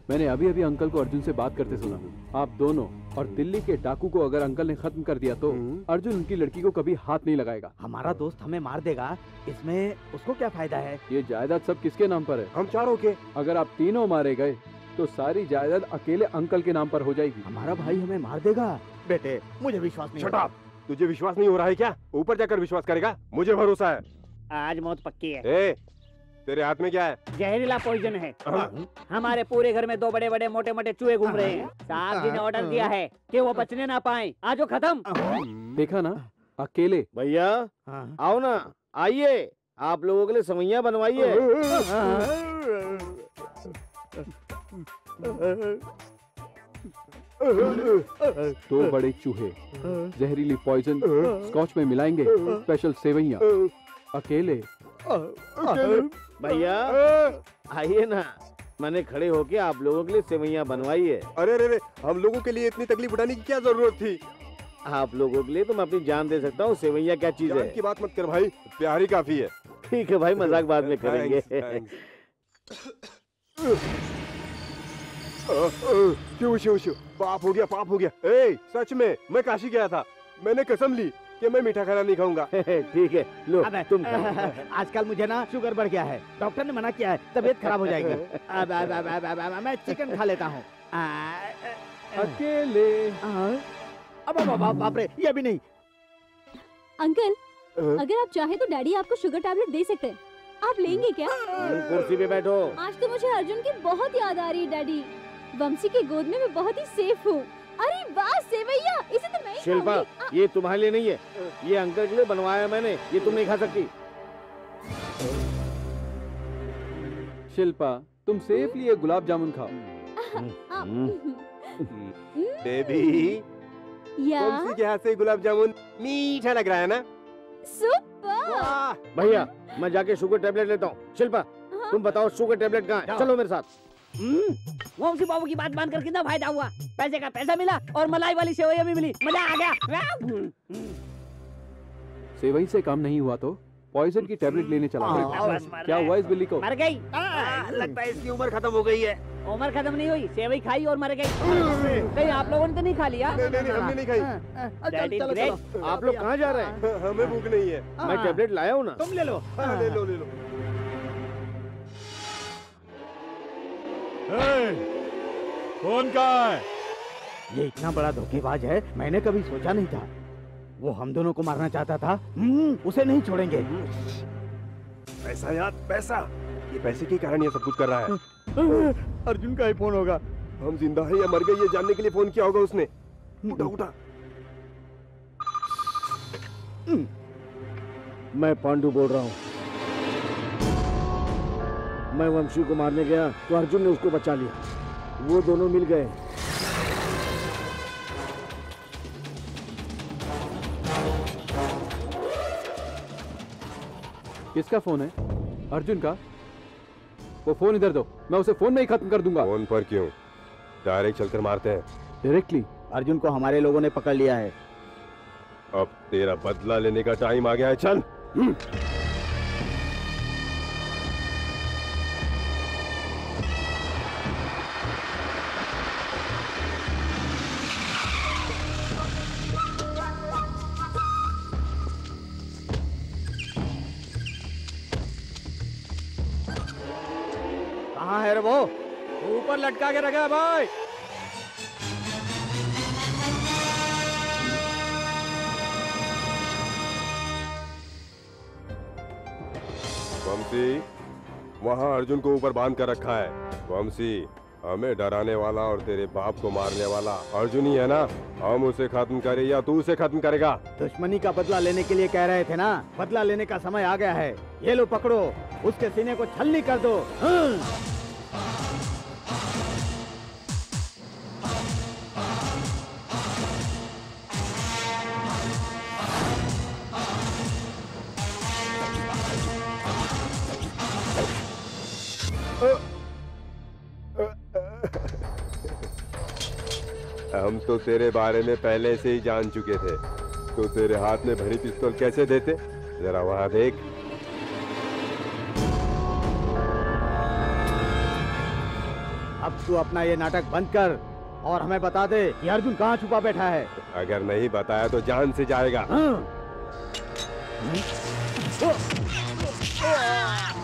J: मैंने अभी अभी अंकल को अर्जुन से बात करते सुना। आप दोनों और दिल्ली के डाकू को अगर अंकल ने खत्म कर दिया तो अर्जुन उनकी लड़की को कभी हाथ नहीं लगाएगा।
I: हमारा दोस्त हमें मार देगा। इसमें उसको क्या फ़ायदा है?
J: ये जायदाद सब किसके नाम पर है?
C: हम चारों के।
J: अगर आप तीनों मारे गए तो सारी जायदाद अकेले अंकल के नाम पर हो जाएगी।
I: हमारा भाई हमें मार देगा। बेटे मुझे विश्वास नहीं
C: छोटा तुझे विश्वास नहीं हो रहा है क्या? ऊपर जाकर विश्वास करेगा? मुझे भरोसा है।
H: आज मौत पक्की है।
C: ए तेरे हाथ में क्या है?
H: जहरीला पॉइजन है। हमारे पूरे घर में दो बड़े बड़े मोटे मोटे चूहे घूम रहे हैं। साहब जी ने ऑर्डर दिया है कि वो बचने ना पाए। आज वो खत्म।
J: देखा ना? अकेले।
A: भैया आओ ना आइए। आप लोगों के लिए सवैया बनवाइए।
J: दो बड़े चूहे जहरीली पॉइजन स्कॉच में मिलाएँगे स्पेशल सेवैया अकेले?
A: भैया आइए ना। मैंने खड़े होके आप लोगों के लिए सेवैया बनवाई है।
C: अरे अरे अरे हम लोगों के लिए इतनी तकलीफ़ उठाने की क्या ज़रूरत थी?
A: आप लोगों के लिए तो मैं अपनी जान दे सकता हूँ सेवैया क्या चीज़ है।
C: की बात मत कर भाई प्यार काफ़ी है।
A: ठीक है भाई मज़ाक बाद में करेंगे।
C: शिव शिव शिव पाप हो गया पाप हो गया। ए सच में मैं काशी गया था। मैंने कसम ली कि मैं मीठा खाना नहीं खाऊँगा।
A: ठीक है लो
I: अबे,
A: तुम
I: आजकल मुझे ना शुगर बढ़ गया है। डॉक्टर ने मना किया है तबीयत खराब हो जाएगी। अब अब अब अब अब अब मैं चिकन खा लेता हूँ।
J: अकेले।
I: अब अब अब बाप रे ये भी नहीं।
D: अंकल अगर आप चाहे तो डैडी आपको शुगर टैबलेट दे सकते हैं। आप लेंगे क्या?
A: कुर्सी पे बैठो।
D: आज तो मुझे अर्जुन की बहुत याद आ रही है डैडी। वंशी की गोद में मैं बहुत ही सेफ़ हूँ। अरे वाह सेवैया इसे तो मैं ही
A: शिल्पा ये तुम्हारे लिए नहीं है। ये अंकल के लिए बनवाया है मैंने ये तुम नहीं खा सकती।
J: शिल्पा तुम सेफली एक गुलाब जामुन खाओ।
C: बेबी
D: या?
C: के हाथ से गुलाब जामुन मीठा लग रहा है ना?
D: सुपर।
A: भैया मैं जाके शुगर टेबलेट लेता हूँ। शिल्पा तुम बताओ शुगर टेबलेट कहाँ है? चलो मेरे साथ।
H: वंशी बाबू की बात मानकर कितना फ़ायदा हुआ। पैसे का पैसा मिला और मलाई वाली सेवैया भी मिली। मज़ा आ गया।
J: सेवई से काम नहीं हुआ तो पॉइजन की टेबलेट लेने चला
H: हाँ,
J: गया। क्या
H: गए।
J: हुआ इस बिल्ली को?
H: मर गई।
I: लगता है इसकी उम्र खत्म हो गई है।
H: उम्र खत्म नहीं हुई सेवई खाई और मर गई। कहीं आप लोगों ने तो नहीं खा लिया?
C: नहीं नहीं हमने नहीं खाई।
H: great.
A: आप लोग कहाँ जा रहे हैं?
C: हमें भूख नहीं है।
A: मैं टेबलेट लाया हूँ ना।
I: तुम ले लो।
C: हाँ, ले लो ले लो।
I: कौन का है? ये इतना बड़ा धोखेबाज है मैंने कभी सोचा नहीं था। वो हम दोनों को मारना चाहता था। हम्म, उसे नहीं छोड़ेंगे।
C: पैसा यार पैसा। ये पैसे के कारण ये सब कुछ कर रहा है।
I: अर्जुन का ही फ़ोन होगा।
C: हम ज़िंदा है या मर गए ये जानने के लिए फ़ोन किया होगा उसने। उठा उठा।
A: मैं पांडु बोल रहा हूँ। मैं वंशी को मारने गया तो अर्जुन ने उसको बचा लिया। वो दोनों मिल गए।
J: किसका फ़ोन है? अर्जुन का? वो फ़ोन इधर दो। मैं उसे फ़ोन में ही खत्म कर दूँगा।
C: फ़ोन पर क्यों? डायरेक्ट चलकर मारते हैं।
J: डायरेक्टली
I: अर्जुन को हमारे लोगों ने पकड़ लिया है।
C: अब तेरा बदला लेने का टाइम आ गया है। चल।
T: आगे रखा भाई।
C: वहाँ अर्जुन को ऊपर बाँध कर रखा है। वंशी हमें डराने वाला और तेरे बाप को मारने वाला अर्जुन ही है ना? हम उसे खत्म करें या तू उसे खत्म करेगा?
I: दुश्मनी का बदला लेने के लिए कह रहे थे ना? बदला लेने का समय आ गया है। ये लो पकड़ो। उसके सीने को छलनी कर दो।
C: तो तेरे बारे में पहले से ही जान चुके थे। तो तेरे हाथ में भरी पिस्तौल कैसे देते? जरा वहाँ देख।
I: अब तू अपना ये नाटक बंद कर और हमें बता दे कि अर्जुन कहाँ छुपा बैठा है।
C: अगर नहीं बताया तो जान से जाएगा।
I: हाँ।
B: Smash!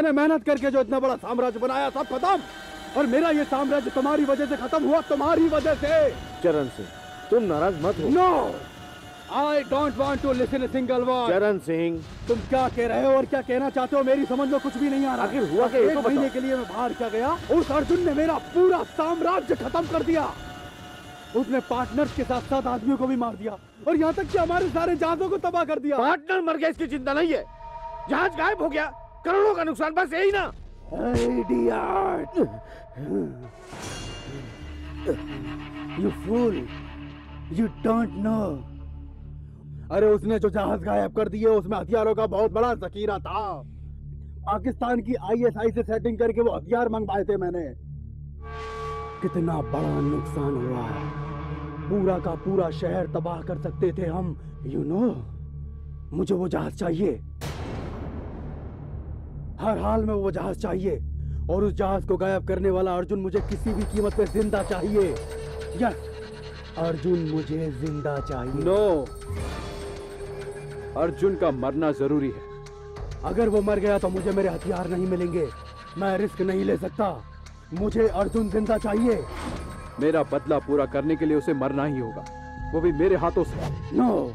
B: मैंने मेहनत करके जो इतना बड़ा साम्राज्य बनाया सब खत्म। और मेरा ये साम्राज्य तुम्हारी वजह से खत्म हुआ तुम्हारी वजह से।
A: चरण सिंह तुम नाराज़ मत हो।
B: No I don't want to listen single word
A: Charan Singh.
B: तुम क्या कह रहे हो और क्या कहना चाहते हो? मेरी समझ में कुछ भी नहीं आ रहा।
A: आखिर हुआ क्या,
B: एक
A: तो
B: महीने के लिए मैं बाहर क्या गया? उस अर्जुन ने मेरा पूरा साम्राज्य खत्म कर दिया। उसने पार्टनर्स के साथ साथ आदमियों को भी मार दिया और यहाँ तक कि हमारे सारे जहाजों को तबाह कर दिया।
A: पार्टनर मर गया इसकी चिंता नहीं है। जहाज़ गायब हो गया। करोड़ों का नुकसान बस यही ना!
B: You fool! You don't know! अरे उसने जो जहाज़ गायब कर दिए उसमें हथियारों का बहुत बड़ा जखीरा था पाकिस्तान की आईएसआई से सेटिंग करके वो हथियार मंगवाए थे मैंने कितना बड़ा नुकसान हुआ पूरा का पूरा शहर तबाह कर सकते थे हम यू you नो know, मुझे वो जहाज़ चाहिए हर हाल में वो जहाज़ चाहिए। और उस जहाज़ को गायब करने वाला अर्जुन मुझे किसी भी कीमत पे ज़िंदा चाहिए। यस अर्जुन मुझे ज़िंदा चाहिए।
J: नो। no. अर्जुन का मरना ज़रूरी है।
B: अगर वो मर गया तो मुझे मेरे हथियार नहीं मिलेंगे। मैं रिस्क नहीं ले सकता। मुझे अर्जुन ज़िंदा चाहिए।
J: मेरा बदला पूरा करने के लिए उसे मरना ही होगा। वो भी मेरे हाथों से।
B: नो।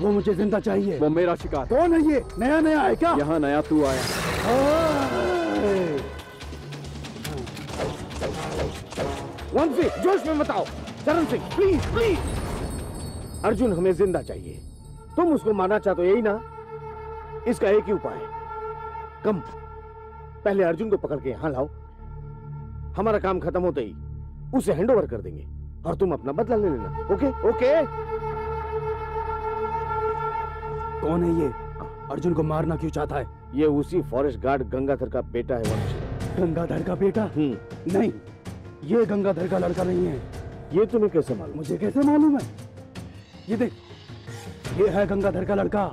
B: वो मुझे ज़िंदा चाहिए।
J: वो मेरा शिकार।
B: कौन है ये? नया नया है क्या?
J: यहाँ नया तू आया।
A: जोश में बताओ चरण सिंह प्लीज़ प्लीज़ अर्जुन हमें ज़िंदा चाहिए। तुम उसको मारना चाहते हो यही ना? इसका एक ही उपाय है। कम। पहले अर्जुन को पकड़ के यहाँ लाओ। हमारा काम खत्म होते ही उसे हैंड ओवर कर देंगे। और तुम अपना बदला ले लेना ओके ओके
B: कौन है ये? अर्जुन को मारना क्यों चाहता है?
A: ये उसी फॉरेस्ट गार्ड गंगाधर का बेटा है वंश।
B: गंगाधर का बेटा? नहीं ये गंगाधर का लड़का नहीं है।
A: ये तुम्हें कैसे मालूम?
B: मुझे कैसे मालूम है? ये देख ये है गंगाधर का लड़का।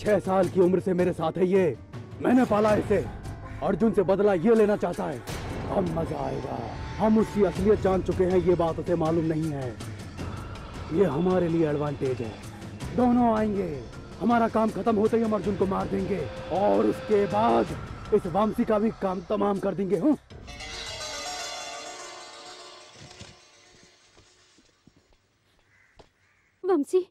B: छह साल की उम्र से मेरे साथ है ये। मैंने पाला इसे। अर्जुन से बदला ये लेना चाहता है। अब मज़ा आएगा। हम उसकी असलियत जान चुके हैं ये बात उसे मालूम नहीं है। ये हमारे लिए एडवांटेज है। दोनों आएँगे। हमारा काम खत्म होते ही हम अर्जुन को मार देंगे और उसके बाद इस वामसी का भी काम तमाम कर देंगे हूँ।
G: वंशी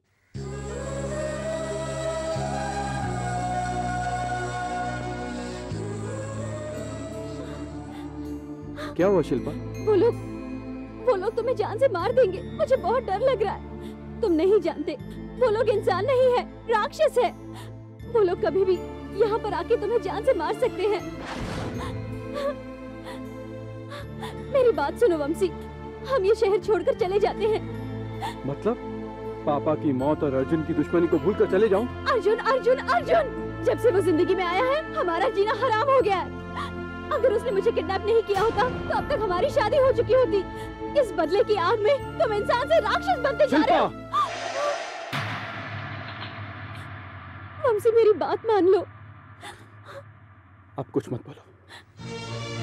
J: क्या हुआ शिल्पा?
G: वो लोग वो लोग तुम्हें जान से मार देंगे। मुझे बहुत डर लग रहा है। तुम नहीं जानते वो लोग इंसान नहीं है राक्षस है। वो लोग कभी भी यहाँ पर आके तुम्हें जान से मार सकते हैं। मेरी बात सुनो वंशी। हम ये शहर छोड़कर चले जाते हैं।
J: मतलब? पापा की मौत और अर्जुन की दुश्मनी को भूलकर चले जाऊँ?
G: अर्जुन अर्जुन अर्जुन! जब से वो ज़िंदगी में आया है हमारा जीना हराम हो गया है। अगर उसने मुझे किडनैप नहीं किया होता तो अब तक हमारी शादी हो चुकी होती। इस बदले की आग में तुम इंसान से राक्षस बनते जा रहे हो। हमसे मेरी बात मान लो।
J: अब कुछ मत बोलो।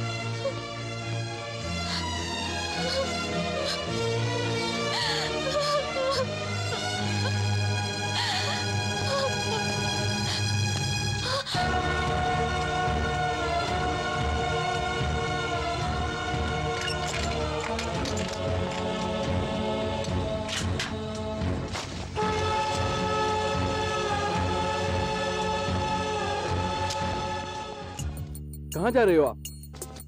J: कहाँ जा रहे हो आप?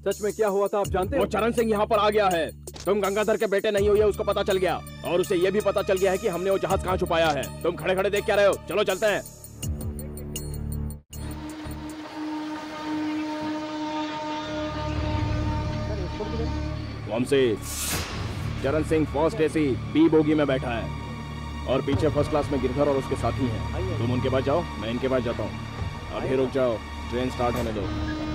J: सच में क्या हुआ था आप जानते हो?
T: चरण सिंह यहाँ पर आ गया है। तुम गंगाधर के बेटे नहीं हो ये उसको पता चल गया। और उसे ये भी पता चल गया है कि हमने वो जहाज़ कहाँ छुपाया है। तुम खड़े खड़े देख क्या रहे हो? चलो चलते हैं। Vamshi Charan Singh first AC B bogie में बैठा है। और पीछे फ़र्स्ट क्लास में गिरधर और उसके साथी हैं। तुम उनके पास जाओ मैं इनके पास जाता हूँ। अभी रुक जाओ ट्रेन स्टार्ट होने दो।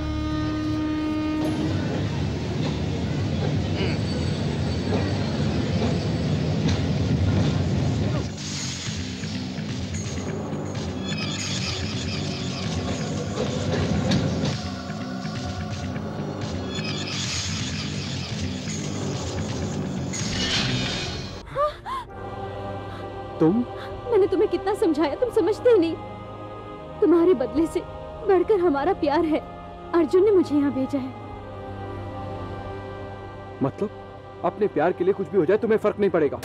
J: तुम?
G: मैंने तुम्हें कितना समझाया, तुम समझते ही नहीं। तुम्हारे बदले से बढ़कर हमारा प्यार है। अर्जुन ने मुझे यहाँ भेजा है।
J: मतलब? अपने प्यार के लिए कुछ भी हो जाए तुम्हें फ़र्क नहीं पड़ेगा।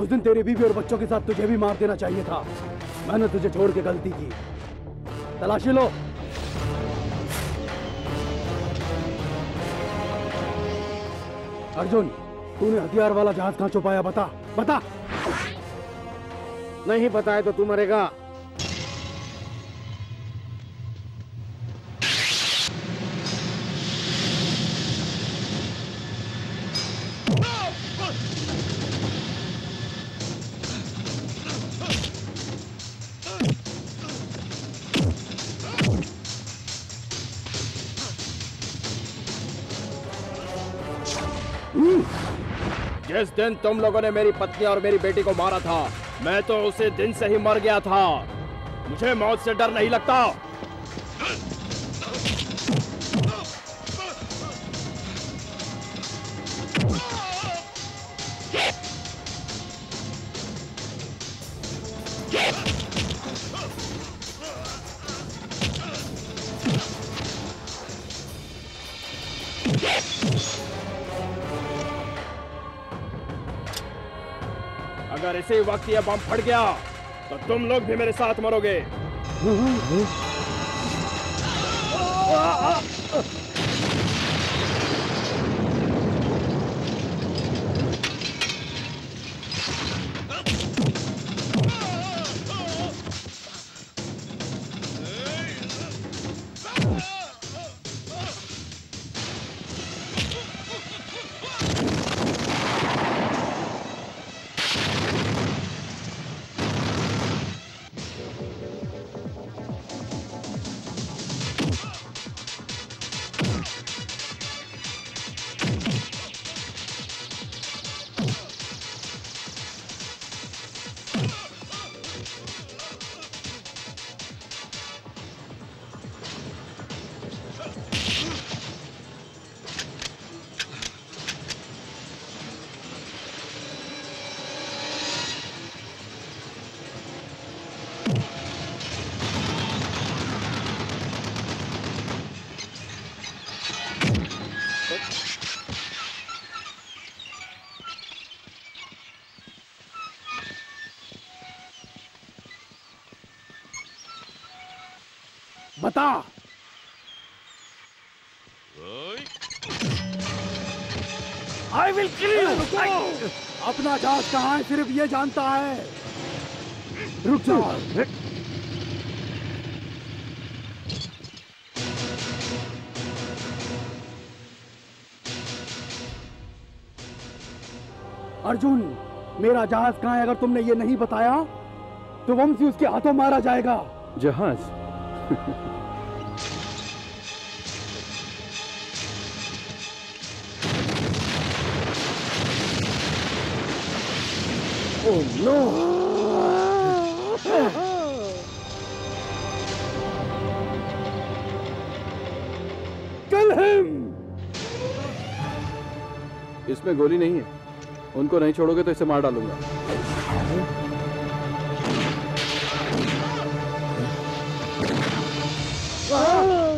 B: उस दिन तेरी बीवी और बच्चों के साथ तुझे भी मार देना चाहिए था। मैंने तुझे छोड़ के गलती की। तलाशी लो। अर्जुन, तूने हथियार वाला जहाज़ कहाँ छुपाया? बता। बता।
A: नहीं बताए तो तू मरेगा।
T: जिस दिन तुम लोगों ने मेरी पत्नी और मेरी बेटी को मारा था। मैं तो उसी दिन से ही मर गया था। मुझे मौत से डर नहीं लगता। इसी वक्त यह बम फट गया। तो तुम लोग भी मेरे साथ मरोगे।
B: बता आई विल किल यू अपना जहाज़ कहाँ है सिर्फ़ ये जानता है। रुक जाओ अर्जुन मेरा जहाज़ कहाँ है अगर तुमने ये नहीं बताया तो वंशी उसके हाथों मारा जाएगा।
J: जहाज़?
A: Oh no!
B: Kill him!
J: इसमें गोली नहीं है उनको नहीं छोड़ोगे तो इसे मार डालूँगा
B: वंशी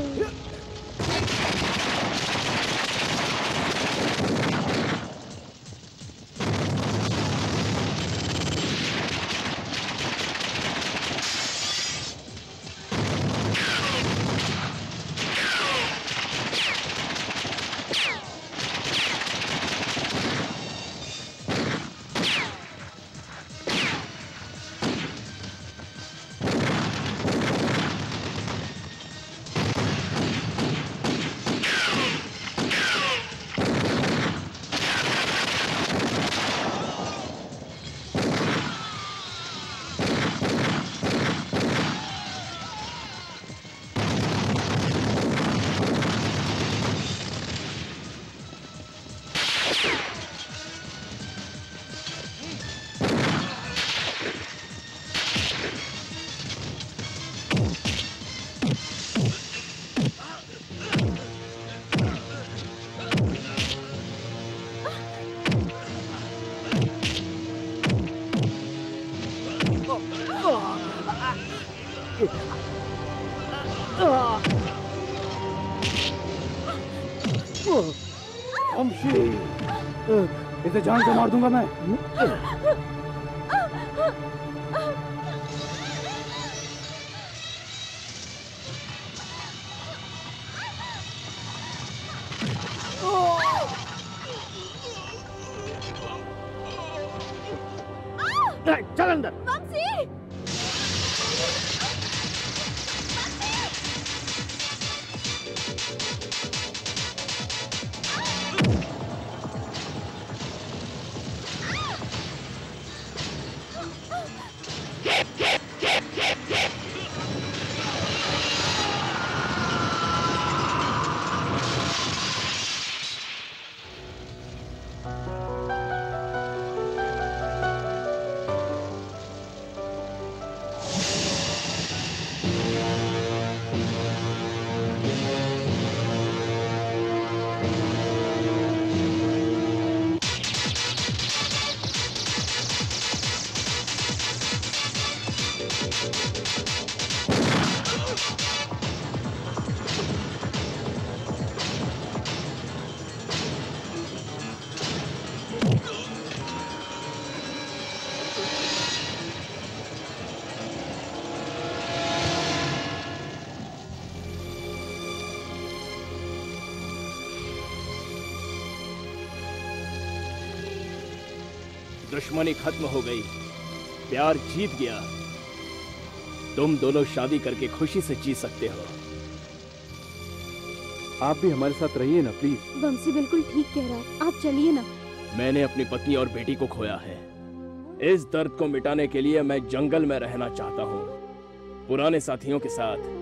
B: इसे जान से मार दूँगा मैं।
T: दुश्मनी खत्म हो गई। प्यार जीत गया। तुम दोनों शादी करके खुशी से जी सकते हो।
J: आप भी हमारे साथ रहिए ना प्लीज़
G: वंशी बिल्कुल ठीक कह रहा है। आप चलिए ना।
T: मैंने अपनी पत्नी और बेटी को खोया है। इस दर्द को मिटाने के लिए मैं जंगल में रहना चाहता हूँ। पुराने साथियों के साथ।